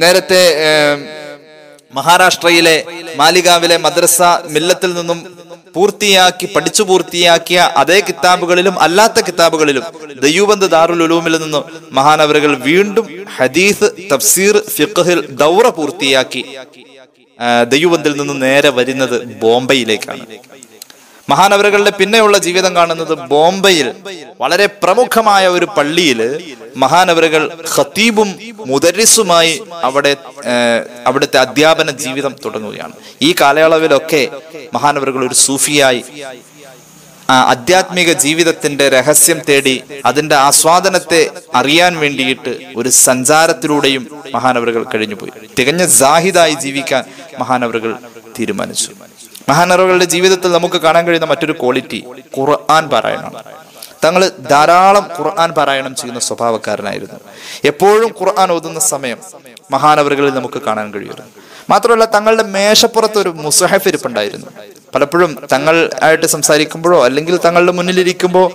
നേരത്തെ മഹാരാഷ്ട്രയിലെ മാലികാവിലെ മദ്രസ മില്ലത്തിൽ നിന്നും പൂർത്തിയാക്കി പഠിച്ചു പൂർത്തിയാക്കിയ അതേ കിതാബുകളിലും അല്ലാത്ത കിതാബുകളിലും ദയ്യൂബന്ദ് ദാറുൽ ഉലൂമിൽ നിന്നും മഹാനവറുകൾ വീണ്ടും ഹദീസ് തഫ്സീർ ഫിഖഹിൽ ദൗറ പൂർത്തിയാക്കി ദയ്യൂബന്തിൽ നിന്നും നിന്ന് നേരെ വരുന്നത് ബോംബെയിലേക്കാണ്. മഹാനവറുകളുടെ പിന്നെയുള്ള ജീവിതം കാണുന്നത് ബോംബെയിൽ. വളരെ പ്രമുഖമായ ഒരു പള്ളിയിൽ മഹാനവരുകൾ ഖത്തീബും മുദരിസുമായി അവിടെ അവിടുത്തെ അധ്യാപന ജീവിതം തുടങ്ങുകയാണ്. ഈ കാലയളവിലൊക്കെ മഹാനവരുകൾ ഒരു സൂഫിയായി ആധ്യാത്മിക ജീവിതത്തിന്റെ രഹസ്യം തേടി അതിന്റെ ആസ്വാദനത്തെ അറിയാൻ വേണ്ടിയിട്ട് ഒരു സഞ്ചാരത്തിലൂടെയും മഹാനവറുകൾ കഴിഞ്ഞുപോയി. തികഞ്ഞ ജാഹിദായി ജീവിക്കാൻ മഹാനവറുകൾ തീരുമാനിച്ചു. മഹാനവറുകളുടെ ജീവിതത്തിൽ നമുക്ക് കാണാൻ കഴിയുന്ന മറ്റൊരു ക്വാളിറ്റി ഖുർആൻ പാരായണം. തങ്ങൾ ധാരാളം ഖുർആൻ പാരായണം ചെയ്യുന്ന സ്വഭാവക്കാരനായിരുന്നു. എപ്പോഴും ഖുർആൻ ഓതുന്ന സമയം മഹാനവറുകളിൽ നമുക്ക് കാണാൻ കഴിയുമായിരുന്നു. മാത്രമല്ല തങ്ങളുടെ മേശപ്പുറത്ത് ഒരു മുസഹഫ് ഇരിപ്പുണ്ടായിരുന്നു. പലപ്പോഴും തങ്ങൾ ആയിട്ട് സംസാരിക്കുമ്പോഴോ അല്ലെങ്കിൽ തങ്ങളുടെ മുന്നിലിരിക്കുമ്പോൾ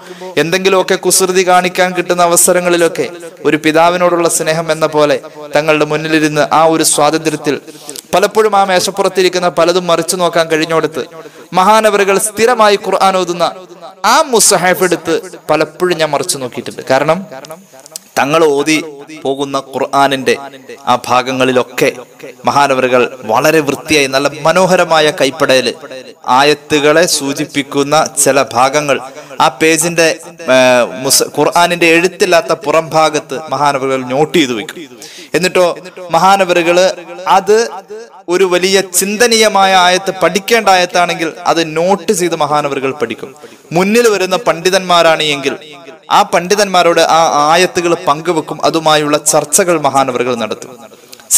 എന്തെങ്കിലുമൊക്കെ കുസൃതി കാണിക്കാൻ കിട്ടുന്ന അവസരങ്ങളിലൊക്കെ ഒരു പിതാവിനോടുള്ള സ്നേഹം എന്ന പോലെ തങ്ങളുടെ മുന്നിലിരുന്ന് ആ ഒരു സ്വാതന്ത്ര്യത്തിൽ പലപ്പോഴും ആ മേശപ്പുറത്തിരിക്കുന്ന പലതും മറിച്ചു നോക്കാൻ കഴിഞ്ഞോടത്ത് മഹാനവറുകൾ സ്ഥിരമായി ഖുർആൻ ഓതുന്ന ആ മുസഹാഫ് എടുത്ത് പലപ്പോഴും ഞാൻ മറിച്ചു നോക്കിയിട്ടുണ്ട്. കാരണം തങ്ങൾ ഓതി പോകുന്ന ഖുർആാനിന്റെ ആ ഭാഗങ്ങളിലൊക്കെ മഹാനവറുകൾ വളരെ വൃത്തിയായി നല്ല മനോഹരമായ കൈപ്പടയിൽ ആയത്തുകളെ സൂചിപ്പിക്കുന്ന ചില ഭാഗങ്ങൾ ആ പേജിന്റെ ഖുർആാനിന്റെ എഴുത്തില്ലാത്ത പുറം ഭാഗത്ത് മഹാനവറുകൾ നോട്ട് ചെയ്തു വെക്കും. എന്നിട്ടോ മഹാനവറുകൾ അത് ഒരു വലിയ ചിന്തനീയമായ ആയത്ത് പഠിക്കേണ്ട ആയത്താണെങ്കിൽ അത് നോട്ട് ചെയ്ത് മഹാനവറുകൾ പഠിക്കും. മുന്നിൽ വരുന്ന പണ്ഡിതന്മാരാണ് എങ്കിൽ ആ പണ്ഡിതന്മാരോട് ആ ആയത്തുകൾ പങ്കുവെക്കും. അതുമായുള്ള ചർച്ചകൾ മഹാനവറുകൾ നടത്തും.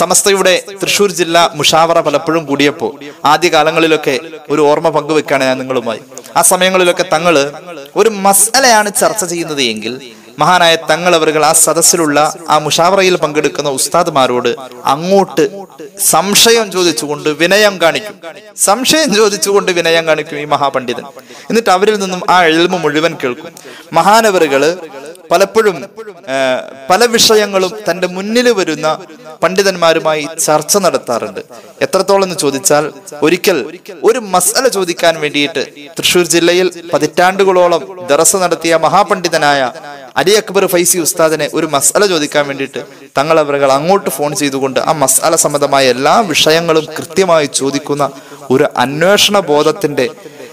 സമസ്തയുടെ തൃശൂർ ജില്ല മുഷാവറ പലപ്പോഴും കൂടിയപ്പോൾ ആദ്യ കാലങ്ങളിലൊക്കെ ഒരു ഓർമ്മ പങ്കുവെക്കാണ് ഞാൻ നിങ്ങളുമായി. ആ സമയങ്ങളിലൊക്കെ തങ്ങൾ ഒരു മസലയാണ് ചർച്ച ചെയ്യുന്നത് എങ്കിൽ മഹാനായ തങ്ങൾ അവർകൾ ആ സദസ്സിലുള്ള ആ മുഷാവറയിൽ പങ്കെടുക്കുന്ന ഉസ്താദ്മാരോട് അങ്ങോട്ട് സംശയം ചോദിച്ചുകൊണ്ട് വിനയം കാണിക്കും. സംശയം ചോദിച്ചുകൊണ്ട് വിനയം കാണിക്കും ഈ മഹാപണ്ഡിതൻ. എന്നിട്ട് അവരിൽ നിന്നും ആ എഴുമ മുഴുവൻ കേൾക്കും. മഹാനവറുകൾ പലപ്പോഴും പല വിഷയങ്ങളും തന്റെ മുന്നിൽ വരുന്ന പണ്ഡിതന്മാരുമായി ചർച്ച നടത്താറുണ്ട്. എത്രത്തോളം എന്ന് ചോദിച്ചാൽ ഒരിക്കൽ ഒരു മസല ചോദിക്കാൻ വേണ്ടിയിട്ട് തൃശൂർ ജില്ലയിൽ പതിറ്റാണ്ടുകളോളം ദറസ നടത്തിയ മഹാപണ്ഡിതനായ അലി അക്ബർ ഫൈസി ഉസ്താദിനെ ഒരു മസല ചോദിക്കാൻ വേണ്ടിയിട്ട് തങ്ങൾ അവരുകൾ അങ്ങോട്ട് ഫോൺ ചെയ്തുകൊണ്ട് ആ മസാല സംബന്ധമായ എല്ലാ വിഷയങ്ങളും കൃത്യമായി ചോദിക്കുന്ന ഒരു അന്വേഷണ ബോധത്തിന്റെ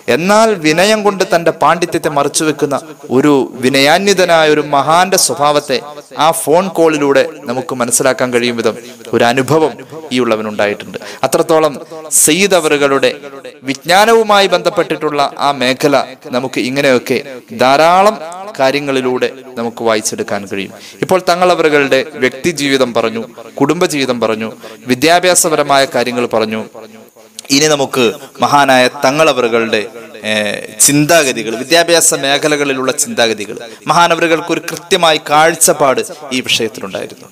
എന്നാൽ വിനയം കൊണ്ട് തന്റെ പാണ്ഡിത്യത്തെ മറച്ചു വെക്കുന്ന ഒരു വിനയാന്യതനായ ഒരു മഹാന്റെ സ്വഭാവത്തെ ആ ഫോൺ കോളിലൂടെ നമുക്ക് മനസ്സിലാക്കാൻ കഴിയും വിധം ഒരു അനുഭവം ഈ ഉള്ളവനുണ്ടായിട്ടുണ്ട്. അത്രത്തോളം സെയ്ദ് അവറുകളുടെ വിജ്ഞാനവുമായി ബന്ധപ്പെട്ടിട്ടുള്ള ആ മേഖല നമുക്ക് ഇങ്ങനെയൊക്കെ ധാരാളം കാര്യങ്ങളിലൂടെ നമുക്ക് വായിച്ചെടുക്കാൻ കഴിയും. ഇപ്പോൾ തങ്ങൾ അവറുകളുടെ വ്യക്തി ജീവിതം പറഞ്ഞു കുടുംബജീവിതം പറഞ്ഞു വിദ്യാഭ്യാസപരമായ കാര്യങ്ങൾ പറഞ്ഞു ഇനി നമുക്ക് മഹാനായ തങ്ങളവറുകളുടെ ചിന്താഗതികൾ വിദ്യാഭ്യാസ മേഖലകളിലുള്ള ചിന്താഗതികൾ മഹാനവറുകൾക്ക് ഒരു കൃത്യമായി കാഴ്ചപ്പാട് ഈ വിഷയത്തിലുണ്ടായിരുന്നു.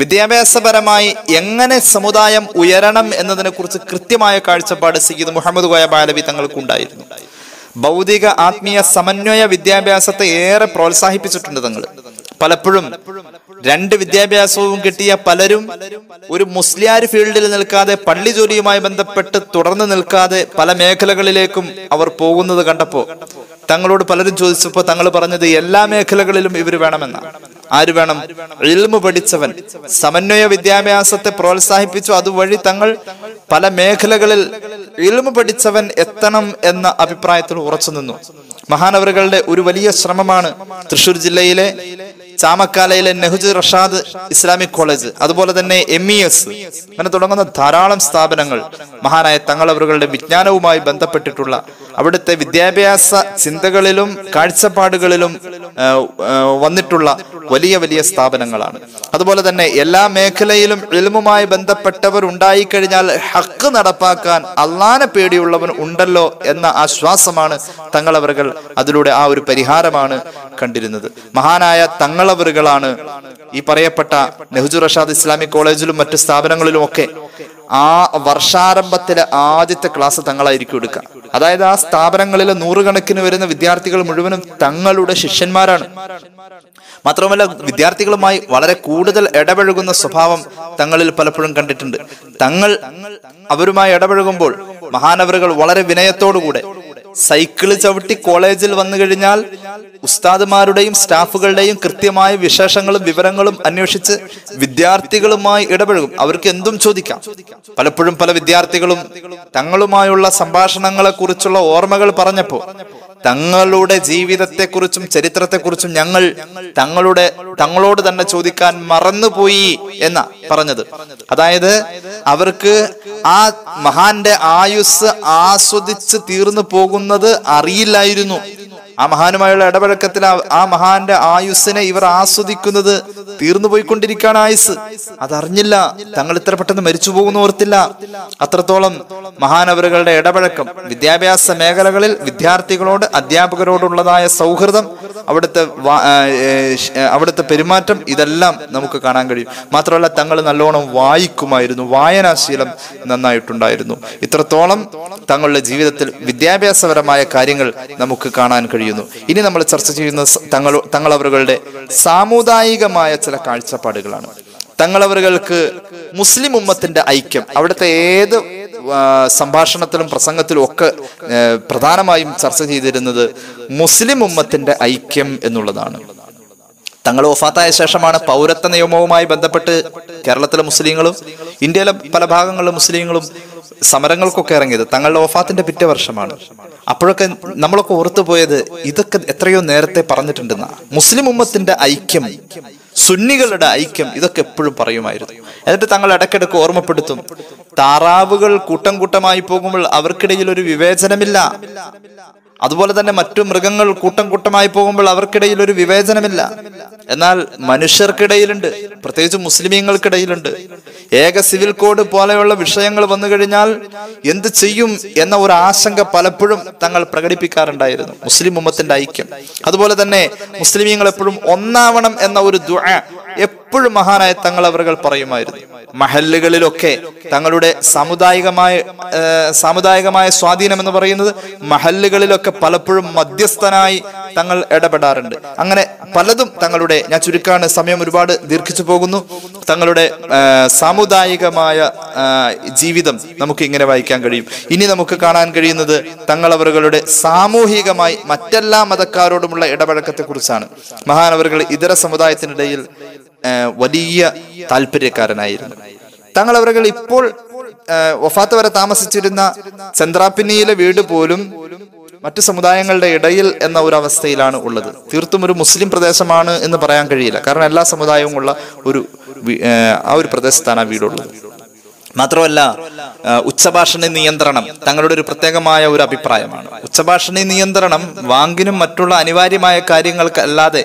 വിദ്യാഭ്യാസപരമായി എങ്ങനെ സമുദായം ഉയരണം എന്നതിനെ കുറിച്ച് കൃത്യമായ കാഴ്ചപ്പാട് സയ്യിദ് മുഹമ്മദ് കോയ ബാലവി തങ്ങൾക്കുണ്ടായിരുന്നു. ഭൗതിക ആത്മീയ സമന്വയ വിദ്യാഭ്യാസത്തെ ഏറെ പ്രോത്സാഹിപ്പിച്ചിട്ടുണ്ട് തങ്ങൾ പലപ്പോഴും രണ്ട് വിദ്യാഭ്യാസവും കിട്ടിയ പലരും ഒരു മുസ്ലിയാർ ഫീൽഡിൽ നിൽക്കാതെ പള്ളി ജോലിയുമായി ബന്ധപ്പെട്ട് തുടർന്ന് നിൽക്കാതെ പല മേഖലകളിലേക്കും അവർ പോകുന്നത് കണ്ടപ്പോ തങ്ങളോട് പലരും ചോദിച്ചപ്പോൾ തങ്ങൾ പറഞ്ഞത് എല്ലാ മേഖലകളിലും ഇവർ വേണമെന്നാണ് ആര് വേണം? ഇൽമു പഠിച്ചവൻ. സമന്വയ വിദ്യാഭ്യാസത്തെ പ്രോത്സാഹിപ്പിച്ചു. അതുവഴി തങ്ങൾ പല മേഖലകളിൽ ഇൽമു പഠിച്ചവൻ എത്തണം എന്ന അഭിപ്രായത്തിൽ ഉറച്ചു നിന്നു. മഹാനവറുകളുടെ ഒരു വലിയ ശ്രമമാണ് തൃശൂർ ജില്ലയിലെ ചാമക്കാലയിലെ നെഹ്ജു റഷാദ് ഇസ്ലാമിക് കോളേജ് അതുപോലെ തന്നെ എം ഇ എസ് അങ്ങനെ തുടങ്ങുന്ന ധാരാളം സ്ഥാപനങ്ങൾ മഹാനായ തങ്ങളവറുകളുടെ വിജ്ഞാനവുമായി ബന്ധപ്പെട്ടിട്ടുള്ള അവിടുത്തെ വിദ്യാഭ്യാസ ചിന്തകളിലും കാഴ്ചപ്പാടുകളിലും വന്നിട്ടുള്ള വലിയ വലിയ സ്ഥാപനങ്ങളാണ്. അതുപോലെ തന്നെ എല്ലാ മേഖലയിലും ഇൽമുമായി ബന്ധപ്പെട്ടവർ ഉണ്ടായിക്കഴിഞ്ഞാൽ ഹക്ക് നടപ്പാക്കാൻ അള്ളാനെ പേടിയുള്ളവൻ ഉണ്ടല്ലോ എന്ന ആശ്വാസമാണ് തങ്ങളവറുകൾ അതിലൂടെ ആ ഒരു പരിഹാരമാണ് കണ്ടിരുന്നത്. മഹാനായ തങ്ങളവറുകളാണ് ഈ പറയപ്പെട്ട നെഹ്ജു റഷാദ് ഇസ്ലാമിക് കോളേജിലും മറ്റു സ്ഥാപനങ്ങളിലും ഒക്കെ ആ വർഷാരംഭത്തിലെ ആദ്യത്തെ ക്ലാസ് തങ്ങളായിരിക്കും എടുക്കുക. അതായത് ആ സ്ഥാപനങ്ങളിലെ നൂറുകണക്കിന് വരുന്ന വിദ്യാർത്ഥികൾ മുഴുവനും തങ്ങളുടെ ശിഷ്യന്മാരാണ്. മാത്രമല്ല വിദ്യാർത്ഥികളുമായി വളരെ കൂടുതൽ ഇടപഴകുന്ന സ്വഭാവം തങ്ങളിൽ പലപ്പോഴും കണ്ടിട്ടുണ്ട്. തങ്ങൾ അവരുമായി ഇടപഴകുമ്പോൾ മഹാനവറുകൾ വളരെ വിനയത്തോടുകൂടെ സൈക്കിൾ ചവിട്ടി കോളേജിൽ വന്നു കഴിഞ്ഞാൽ ഉസ്താദുമാരുടെയും സ്റ്റാഫുകളുടെയും കൃത്യമായ വിശേഷങ്ങളും വിവരങ്ങളും അന്വേഷിച്ച് വിദ്യാർത്ഥികളുമായി ഇടപഴകും. അവർക്ക് എന്തും ചോദിക്കാം. പലപ്പോഴും പല വിദ്യാർത്ഥികളും തങ്ങളുമായുള്ള സംഭാഷണങ്ങളെ കുറിച്ചുള്ള ഓർമ്മകൾ പറഞ്ഞപ്പോൾ തങ്ങളുടെ ജീവിതത്തെക്കുറിച്ചും ചരിത്രത്തെക്കുറിച്ചും ഞങ്ങൾ തങ്ങളുടെ തങ്ങളോട് തന്നെ ചോദിക്കാൻ മറന്നുപോയി എന്ന പറഞ്ഞത്. അതായത് അവർക്ക് ആ മഹാന്റെ ആയുസ് ആസ്വദിച്ച് തീർന്നു പോകുന്നത് അറിയില്ലായിരുന്നു. ആ മഹാനുമായുള്ള ഇടപഴക്കത്തിൽ ആ- മഹാന്റെ ആയുസ്സിനെ ഇവർ ആസ്വദിക്കുന്നത് തീർന്നു പോയിക്കൊണ്ടിരിക്കുകയാണ് ആയുസ്. അതറിഞ്ഞില്ല. തങ്ങൾ ഇത്ര പെട്ടെന്ന് മരിച്ചു പോകുന്ന ഓർത്തില്ല. അത്രത്തോളം മഹാനവരുകളുടെ ഇടപഴക്കം. വിദ്യാഭ്യാസ മേഖലകളിൽ വിദ്യാർത്ഥികളോട് അധ്യാപകരോടുള്ളതായ സൗഹൃദം അവിടുത്തെ അവിടുത്തെ പെരുമാറ്റം ഇതെല്ലാം നമുക്ക് കാണാൻ കഴിയും. മാത്രമല്ല തങ്ങൾ നല്ലോണം വായിക്കുമായിരുന്നു. വായനാശീലം നന്നായിട്ടുണ്ടായിരുന്നു. ഇത്രത്തോളം തങ്ങളുടെ ജീവിതത്തിൽ വിദ്യാഭ്യാസപരമായ കാര്യങ്ങൾ നമുക്ക് കാണാൻ കഴിയുന്നു. ഇനി നമ്മൾ ചർച്ച ചെയ്യുന്ന തങ്ങൾ തങ്ങളവറുകളുടെ സാമുദായികമായ ചില കാഴ്ചപ്പാടുകളാണ്. തങ്ങളവറുകൾക്ക് മുസ്ലിം ഉമ്മത്തിന്റെ ഐക്യം അവിടുത്തെ ഏത് സംഭാഷണത്തിലും പ്രസംഗത്തിലും ഒക്കെ പ്രധാനമായും ചർച്ച ചെയ്തിരുന്നത് മുസ്ലിം ഉമ്മത്തിന്റെ ഐക്യം എന്നുള്ളതാണ്. തങ്ങൾ ഒഫാത്തായ ശേഷമാണ് പൗരത്വ നിയമവുമായി ബന്ധപ്പെട്ട് കേരളത്തിലെ മുസ്ലിങ്ങളും ഇന്ത്യയിലെ പല ഭാഗങ്ങളിലെ മുസ്ലിങ്ങളും സമരങ്ങൾക്കൊക്കെ ഇറങ്ങിയത് തങ്ങളുടെ വഫാത്തിന്റെ പിറ്റേ വർഷമാണ്. അപ്പോഴൊക്കെ നമ്മളൊക്കെ ഓർത്തുപോയത് ഇതൊക്കെ എത്രയോ നേരത്തെ പറഞ്ഞിട്ടുണ്ടെന്ന. മുസ്ലിം ഉമ്മത്തിന്റെ ഐക്യം സുന്നികളുടെ ഐക്യം ഇതൊക്കെ എപ്പോഴും പറയുമായിരുന്നു. എന്നിട്ട് തങ്ങൾ ഇടയ്ക്കിടയ്ക്ക് ഓർമ്മപ്പെടുത്തും. താറാവുകൾ കൂട്ടം കൂട്ടമായി പോകുമ്പോൾ അവർക്കിടയിൽ ഒരു വിവേചനമില്ല. അതുപോലെ തന്നെ മറ്റു മൃഗങ്ങൾ കൂട്ടം കൂട്ടമായി പോകുമ്പോൾ അവർക്കിടയിൽ ഒരു വിവേചനമില്ല. എന്നാൽ മനുഷ്യർക്കിടയിലുണ്ട് പ്രത്യേകിച്ച് മുസ്ലിമീങ്ങൾക്കിടയിലുണ്ട്. ഏക സിവിൽ കോഡ് പോലെയുള്ള വിഷയങ്ങൾ വന്നു കഴിഞ്ഞാൽ എന്ത് ചെയ്യും എന്ന ഒരു ആശങ്ക പലപ്പോഴും തങ്ങൾ പ്രകടിപ്പിക്കാറുണ്ടായിരുന്നു മുസ്ലിം ഉമ്മത്തിന്റെ ഐക്യം. അതുപോലെ തന്നെ മുസ്ലിമീങ്ങൾ എപ്പോഴും ഒന്നാവണം എന്ന ഒരു എപ്പോഴും മഹാനായ തങ്ങൾ അവർ പറയുമായിരുന്നു. മഹല്ലുകളിലൊക്കെ തങ്ങളുടെ സാമുദായികമായ സാമുദായികമായ സ്വാധീനം എന്ന് പറയുന്നത് മഹല്ലുകളിലൊക്കെ പലപ്പോഴും മധ്യസ്ഥനായി തങ്ങൾ ഇടപെടാറുണ്ട്. അങ്ങനെ പലതും തങ്ങളുടെ ഞാൻ ചുരുക്കാണ് സമയം ഒരുപാട് ദീർഘിച്ചു പോകുന്നു. തങ്ങളുടെ സാമുദായികമായ ജീവിതം നമുക്ക് ഇങ്ങനെ വായിക്കാൻ കഴിയും. ഇനി നമുക്ക് കാണാൻ കഴിയുന്നത് തങ്ങൾ അവരുടെ സാമൂഹികമായി മറ്റെല്ലാ മതക്കാരോടുമുള്ള ഇടപഴക്കത്തെക്കുറിച്ചാണ്. മഹാനവറുകൾ ഇതര സമുദായത്തിനിടയിൽ വലിയ താല്പര്യക്കാരനായിരുന്നു. തങ്ങൾ അവറുകൾ ഇപ്പോൾ വഫാത്ത് വരെ താമസിച്ചിരുന്ന ചന്ദ്രാപ്പിന്നിയിലെ വീട് പോലും മറ്റു സമുദായങ്ങളുടെ ഇടയിൽ എന്ന ഒരു അവസ്ഥയിലാണ് ഉള്ളത്. തീർത്തും ഒരു മുസ്ലിം പ്രദേശമാണ് എന്ന് പറയാൻ കഴിയില്ല. കാരണം എല്ലാ സമുദായവും ഉള്ള ഒരു ആ ഒരു പ്രദേശത്താണ് ആ വീടുള്ളത്. മാത്രമല്ല ഉച്ചഭാഷണി നിയന്ത്രണം തങ്ങളുടെ ഒരു പ്രത്യേകമായ ഒരു അഭിപ്രായമാണ്. ഉച്ചഭാഷണ നിയന്ത്രണം വാങ്കിനും മറ്റുള്ള അനിവാര്യമായ കാര്യങ്ങൾക്ക് അല്ലാതെ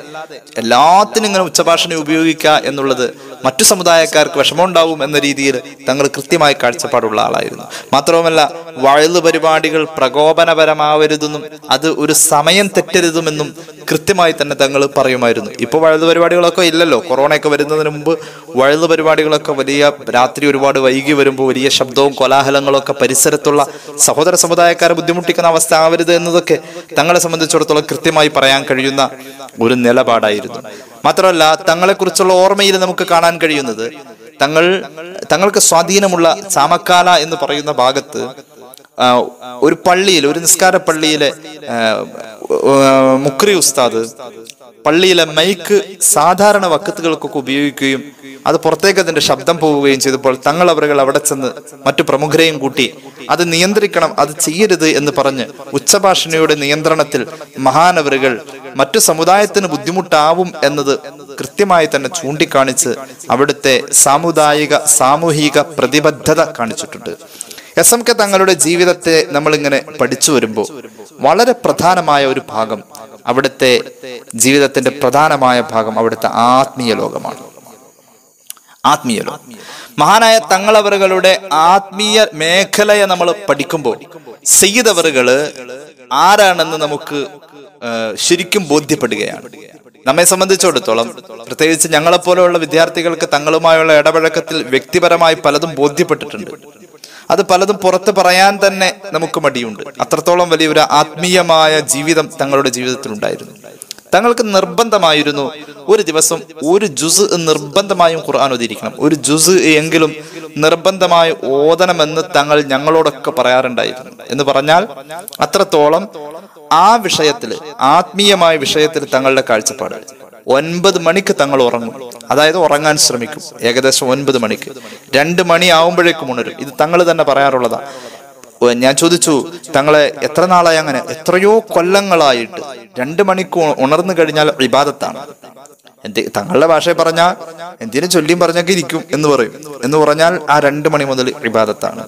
എല്ലാത്തിനും ഇങ്ങനെ ഉച്ചഭാഷണ ഉപയോഗിക്കുക എന്നുള്ളത് മറ്റു സമുദായക്കാർക്ക് വിഷമമുണ്ടാവും എന്ന രീതിയിൽ തങ്ങൾ കൃത്യമായി കാഴ്ചപ്പാടുള്ള ആളായിരുന്നു. മാത്രവുമല്ല വഴുതു പരിപാടികൾ പ്രകോപനപരമാവരുതെന്നും അത് ഒരു സമയം തെറ്റരുതുമെന്നും കൃത്യമായി തന്നെ തങ്ങൾ പറയുമായിരുന്നു. ഇപ്പോൾ വഴുതു പരിപാടികളൊക്കെ ഇല്ലല്ലോ. കൊറോണയൊക്കെ വരുന്നതിന് മുമ്പ് വഴുതു പരിപാടികളൊക്കെ വലിയ രാത്രി ഒരുപാട് വൈകി വരുമ്പോൾ വലിയ ശബ്ദവും കോലാഹലങ്ങളും ഒക്കെ പരിസരത്തുള്ള സഹോദര സമുദായക്കാരെ ബുദ്ധിമുട്ടിക്കുന്ന അവസ്ഥ ആവരുത് എന്നതൊക്കെ തങ്ങളെ സംബന്ധിച്ചിടത്തോളം കൃത്യമായി പറയാൻ കഴിയുന്ന ഒരു നിലപാടായിരുന്നു. മാത്രമല്ല തങ്ങളെക്കുറിച്ചുള്ള ഓർമ്മയിൽ നമുക്ക് കാണാൻ കഴിയുന്നത് തങ്ങൾ തങ്ങൾക്ക് സ്വാധീനമുള്ള സാമക്കാല എന്ന് പറയുന്ന ഭാഗത്ത് ഒരു പള്ളിയിൽ ഒരു നിസ്കാര പള്ളിയിലെ മുക്രി ഉസ്താദ് പള്ളിയിലെ മൈക്ക് സാധാരണ വക്കത്തുകൾക്കൊക്കെ ഉപയോഗിക്കുകയും അത് പുറത്തേക്ക് അതിന്റെ ശബ്ദം പോവുകയും ചെയ്തപ്പോൾ തങ്ങൾ അവരുകൾ അവിടെ ചെന്ന് മറ്റു പ്രമുഖരെയും കൂട്ടി അത് നിയന്ത്രിക്കണം അത് ചെയ്യരുത് എന്ന് പറഞ്ഞ് ഉച്ചഭാഷണയുടെ നിയന്ത്രണത്തിൽ മഹാനവറുകൾ മറ്റു സമുദായത്തിന് ബുദ്ധിമുട്ടാവും എന്നത് കൃത്യമായി തന്നെ ചൂണ്ടിക്കാണിച്ച് അവിടുത്തെ സാമുദായിക സാമൂഹിക പ്രതിബദ്ധത കാണിച്ചിട്ടുണ്ട്. എസ് എം കെ തങ്ങളുടെ ജീവിതത്തെ നമ്മളിങ്ങനെ പഠിച്ചു വരുമ്പോൾ വളരെ പ്രധാനമായ ഒരു ഭാഗം അവിടുത്തെ ജീവിതത്തിന്റെ പ്രധാനമായ ഭാഗം അവിടുത്തെ ആത്മീയ ലോകമാണ്. ആത്മീയ ലോകം. മഹാനായ തങ്ങളവറുകളുടെ ആത്മീയ മേഖലയെ നമ്മൾ പഠിക്കുമ്പോൾ സെയ്തവറുകൾ ആരാണെന്ന് നമുക്ക് ശരിക്കും ബോധ്യപ്പെടുകയാണ്. നമ്മെ സംബന്ധിച്ചിടത്തോളം പ്രത്യേകിച്ച് ഞങ്ങളെപ്പോലെയുള്ള വിദ്യാർത്ഥികൾക്ക് തങ്ങളുമായുള്ള ഇടപഴക്കത്തിൽ വ്യക്തിപരമായി പലതും ബോധ്യപ്പെട്ടിട്ടുണ്ട്. അത് പലതും പുറത്ത് പറയാൻ തന്നെ നമുക്ക് മടിയുണ്ട്. അത്രത്തോളം വലിയൊരു ആത്മീയമായ ജീവിതം തങ്ങളുടെ ജീവിതത്തിൽ ഉണ്ടായിരുന്നു. തങ്ങൾക്ക് നിർബന്ധമായിരുന്നു ഒരു ദിവസം ഒരു ജുസ് നിർബന്ധമായും ഖുർആൻ ഓതിയിരിക്കണം. ഒരു ജുസ് എങ്കിലും നിർബന്ധമായി ഓതണമെന്ന് തങ്ങൾ ഞങ്ങളോടൊക്കെ പറയാറുണ്ടായിരുന്നു. എന്ന് പറഞ്ഞാൽ അത്രത്തോളം ആ വിഷയത്തിൽ ആത്മീയമായ വിഷയത്തിൽ തങ്ങളുടെ കാഴ്ചപ്പാട്. ഒൻപത് മണിക്ക് തങ്ങൾ ഉറങ്ങും. അതായത് ഉറങ്ങാൻ ശ്രമിക്കും. ഏകദേശം ഒൻപത് മണിക്ക്. രണ്ട് മണി ആവുമ്പോഴേക്കും ഉണരും. ഇത് തങ്ങൾ തന്നെ പറയാറുള്ളതാ. ഞാൻ ചോദിച്ചു തങ്ങളെ എത്ര നാളായി അങ്ങനെ? എത്രയോ കൊല്ലങ്ങളായിട്ട്. രണ്ട് മണിക്ക് ഉണർന്നു കഴിഞ്ഞാൽ ഇബാദത്താണ്. എന്ത് തങ്ങളുടെ ഭാഷയിൽ പറഞ്ഞാൽ എന്തിനും ചൊല്ലിയും പറഞ്ഞൊക്കെ ഇരിക്കും എന്ന് പറയും. എന്ന് പറഞ്ഞാൽ ആ രണ്ട് മണി മുതൽ ഇബാദത്താണ്.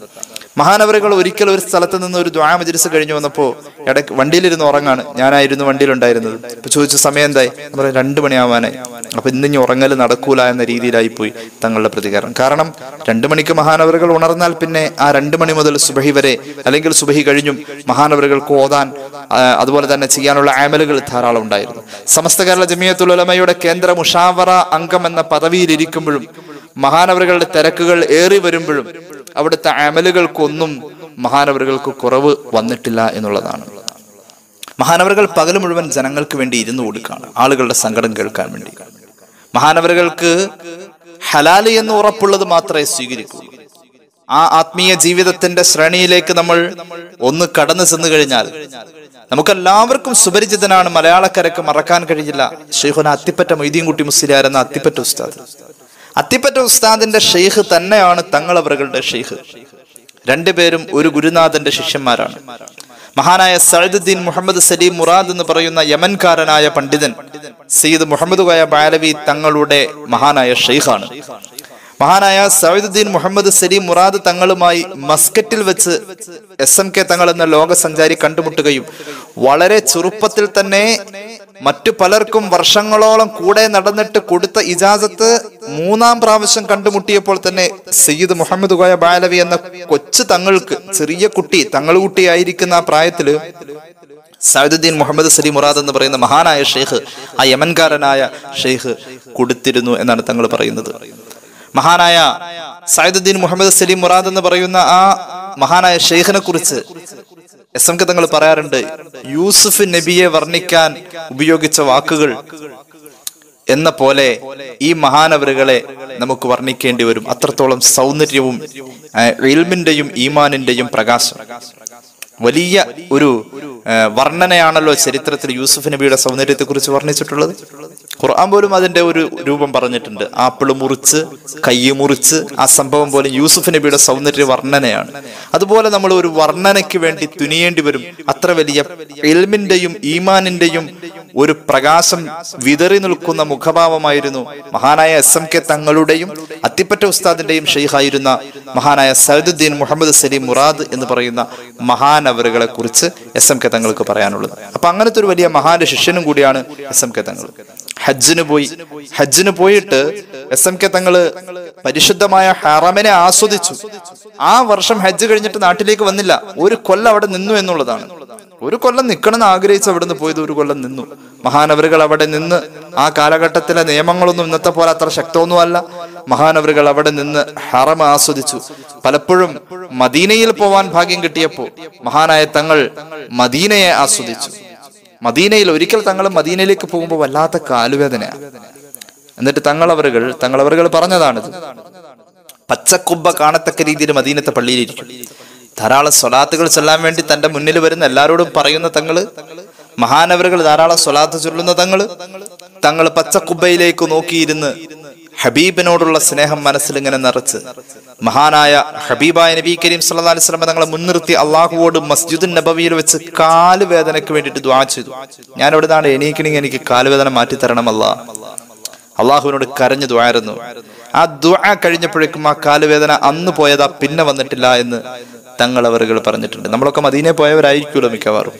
മഹാനവറുകൾ ഒരിക്കൽ ഒരു സ്ഥലത്ത് നിന്ന് ഒരു ദ്വാ മജിരിസ് കഴിഞ്ഞു വന്നപ്പോ ഇടയ്ക്ക് വണ്ടിയിലിരുന്ന് ഉറങ്ങാണ്. ഞാനായിരുന്നു വണ്ടിയിലുണ്ടായിരുന്നത് അപ്പൊ ചോദിച്ചു സമയം എന്തായി? പറഞ്ഞു രണ്ടു മണിയാവാനായി. അപ്പൊ ഇന്ന് ഇനി ഉറങ്ങൽ നടക്കൂല എന്ന രീതിയിലായി പോയി തങ്ങളുടെ പ്രതികരണം. കാരണം രണ്ടു മണിക്ക് മഹാനവറുകൾ ഉണർന്നാൽ പിന്നെ ആ രണ്ടു മണി മുതൽ സുബഹി വരെ അല്ലെങ്കിൽ സുബഹി കഴിഞ്ഞും മഹാനവറുകൾക്ക് ഓതാൻ ആ, അതുപോലെ തന്നെ ചെയ്യാനുള്ള ആമലുകൾ ധാരാളം ഉണ്ടായിരുന്നു. സമസ്ത കേരള ജമിയത്തുൽ ഉലമയുടെ കേന്ദ്ര മുഷാവറ അംഗം എന്ന പദവിയിൽ ഇരിക്കുമ്പോഴും മഹാനവറുകളുടെ തിരക്കുകൾ ഏറി വരുമ്പോഴും അവിടുത്തെ അമലുകൾക്കൊന്നും മഹാനവറുകൾക്ക് കുറവ് വന്നിട്ടില്ല എന്നുള്ളതാണ്. മഹാനവറുകൾ പകൽ മുഴുവൻ ജനങ്ങൾക്ക് വേണ്ടി ഇരുന്നു കൊടുക്കുകയാണ് ആളുകളുടെ സങ്കടം കേൾക്കാൻ വേണ്ടി. മഹാനവറുകൾക്ക് ഹലാൽ എന്ന് ഉറപ്പുള്ളത് മാത്രമേ സ്വീകരിക്കൂ. ആ ആത്മീയ ജീവിതത്തിന്റെ ശ്രേണിയിലേക്ക് നമ്മൾ ഒന്ന് കടന്നു ചെന്നു കഴിഞ്ഞാൽ നമുക്കെല്ലാവർക്കും സുപരിചിതനാണ് മലയാളക്കരക്ക് മറക്കാൻ കഴിഞ്ഞില്ല. ഷെയ്ഖുന അത്തിപ്പറ്റ മൊയ്തീൻകുട്ടി മുസ്ലിയാർ എന്ന അത്തിപ്പറ്റ ഉസ്താദ്. അത്തിപ്പറ്റ ഉസ്താദിന്റെ ഷെയ്ഖ് തന്നെയാണ് തങ്ങളവറുകളുടെ ഷെയ്ഖ്. രണ്ടുപേരും ഒരു ഗുരുനാഥന്റെ ശിഷ്യന്മാരാണ്. മഹാനായ സൈദുദ്ദീൻ മുഹമ്മദ് സലീം മുറാദ് എന്ന് പറയുന്ന യമൻകാരനായ പണ്ഡിതൻ സയ്യിദ് മുഹമ്മദ് കോയ ബാലവി തങ്ങളുടെ മഹാനായ ഷെയ്ഖാണ്. മഹാനായ സൈദുദ്ദീൻ മുഹമ്മദ് സലീം മുറാദ് തങ്ങളുമായി മസ്കറ്റിൽ വെച്ച് എസ് എം കെ തങ്ങൾ എന്ന ലോക സഞ്ചാരി കണ്ടുമുട്ടുകയും വളരെ ചെറുപ്പത്തിൽ തന്നെ മറ്റു പലർക്കും വർഷങ്ങളോളം കൂടെ നടന്നിട്ട് കൊടുത്ത ഇജാസത്ത് മൂന്നാം പ്രാവശ്യം കണ്ടുമുട്ടിയപ്പോൾ തന്നെ സയ്യിദ് മുഹമ്മദ് കോയ ബാലവി എന്ന കൊച്ചു തങ്ങൾക്ക് ചെറിയ കുട്ടി തങ്ങൾ കുട്ടിയായിരിക്കുന്ന ആ പ്രായത്തിൽ സൈദുദ്ദീൻ മുഹമ്മദ് സലീം മുറാദ് എന്ന് പറയുന്ന മഹാനായ ഷെയ്ഖ് ആ യമൻകാരനായ ഷെയ്ഖ് കൊടുത്തിരുന്നു എന്നാണ് തങ്ങൾ പറയുന്നത്. മഹാനായ സൈദുദ്ദീൻ മുഹമ്മദ് സലീം മുറാദ് എന്ന് പറയുന്ന ആ മഹാനായ ഷെയ്ഖിനെ കുറിച്ച് എസ് എം കെ തങ്ങൾ പറയാറുണ്ട് യൂസുഫ് നബിയെ വർണിക്കാൻ ഉപയോഗിച്ച വാക്കുകൾ എന്ന പോലെ ഈ മഹാനവരുകളെ നമുക്ക് വർണിക്കേണ്ടി വരും. അത്രത്തോളം സൗന്ദര്യവും ഇൽമിന്റെയും ഈമാനിന്റെയും പ്രകാശം. വലിയ ഒരു വർണനയാണല്ലോ ചരിത്രത്തിൽ യൂസുഫ് നബിയുടെ സൗന്ദര്യത്തെ കുറിച്ച് വർണിച്ചിട്ടുള്ളത്. ഖുർആൻ പോലും അതിന്റെ ഒരു രൂപം പറഞ്ഞിട്ടുണ്ട്. ആപ്പിൾ മുറിച്ച് കൈ മുറിച്ച് ആ സംഭവം പോലും യൂസുഫ് നബിയുടെ സൗന്ദര്യ വർണനയാണ്. അതുപോലെ നമ്മൾ ഒരു വർണനയ്ക്ക് വേണ്ടി തുനിയേണ്ടി വരും. അത്ര വലിയ എൽമിന്റെയും ഈമാനിന്റെയും ഒരു പ്രകാശം വിതറി നിൽക്കുന്ന മുഖഭാവമായിരുന്നു. മഹാനായ എസ് എം കെ തങ്ങളുടെയും അത്തിപ്പറ്റ ഉസ്താദിന്റെയും ഷെയ്ഖായിരുന്ന മഹാനായ സൈദുദ്ദീൻ മുഹമ്മദ് സലീം മുറാദ് എന്ന് പറയുന്ന മഹാനവറുകളെ കുറിച്ച് എസ് എം കെ തങ്ങൾക്ക് പറയാനുള്ളത്. അപ്പൊ അങ്ങനത്തെ ഒരു വലിയ മഹാന്റെ ശിഷ്യനും കൂടിയാണ് എസ് എം കെ തങ്ങൾ. ഹജ്ജിന് പോയി. ഹജ്ജിന് പോയിട്ട് എസ് എം കെ തങ്ങൾ പരിശുദ്ധമായ ഹറമിനെ ആസ്വദിച്ചു. ആ വർഷം ഹജ്ജ് കഴിഞ്ഞിട്ട് നാട്ടിലേക്ക് വന്നില്ല. ഒരു കൊല്ലം അവിടെ നിന്നു എന്നുള്ളതാണ്. ഒരു കൊല്ലം നിൽക്കണമെന്ന് ആഗ്രഹിച്ച് അവിടുന്ന് പോയത് ഒരു കൊല്ലം നിന്നു. മഹാനവറുകൾ അവിടെ നിന്ന് ആ കാലഘട്ടത്തിലെ നിയമങ്ങളൊന്നും ഇന്നത്തെ പോലെ അത്ര ശക്തമൊന്നുമല്ല. മഹാനവറുകൾ അവിടെ നിന്ന് ഹറം ആസ്വദിച്ചു. പലപ്പോഴും മദീനയിൽ പോവാൻ ഭാഗ്യം കിട്ടിയപ്പോൾ മഹാനായ തങ്ങൾ മദീനയെ ആസ്വദിച്ചു. മദീനയിൽ ഒരിക്കൽ തങ്ങൾ മദീനയിലേക്ക് പോകുമ്പോൾ വല്ലാത്ത കാലുവേദനയാണ് എന്നിട്ട് തങ്ങളവറുകൾ തങ്ങളവറുകൾ പറഞ്ഞതാണിത്. പച്ചക്കുബ്ബ കാണത്തക്ക രീതിയിൽ മദീനത്തെ പള്ളിയിലിരിക്കും. ധാരാളം സ്വലാത്തുകൾ ചൊല്ലാൻ വേണ്ടി തന്റെ മുന്നിൽ വരുന്ന എല്ലാവരോടും പറയുന്ന തങ്ങൾ മഹാനവറുകൾ ധാരാളം സ്വലാത്ത് ചൊല്ലുന്ന തങ്ങൾ തങ്ങൾ പച്ചക്കുബ്ബയിലേക്ക് നോക്കിയിരുന്ന് ഹബീബിനോടുള്ള സ്നേഹം മനസ്സിൽ ഇങ്ങനെ നിറച്ച്. മഹാനായ ഹബീബായ നബി കരീം സല്ലാ അലൈഹി വസല്ലം തങ്ങളെ മുൻനിർത്തി അള്ളാഹുവോട് മസ്ജിദുൻ നബവിയിൽ വെച്ച് കാലുവേദനയ്ക്ക് വേണ്ടിയിട്ട് ദ്വാ ചെയ്തു. ഞാൻ അവിടെ എണീക്കണെങ്കിൽ എനിക്ക് കാലുവേദന മാറ്റി തരണമല്ല അള്ളാഹുവിനോട് കരഞ്ഞു ദ്വായിരുന്നു ആ ദ്വാ കഴിഞ്ഞപ്പോഴേക്കും ആ കാലുവേദന അന്ന് പോയതാ പിന്നെ വന്നിട്ടില്ല എന്ന് തങ്ങൾ അവരുകൾ പറഞ്ഞിട്ടുണ്ട്. നമ്മളൊക്കെ മദീനെ പോയവരായിരിക്കുമല്ലോ മിക്കവാറും.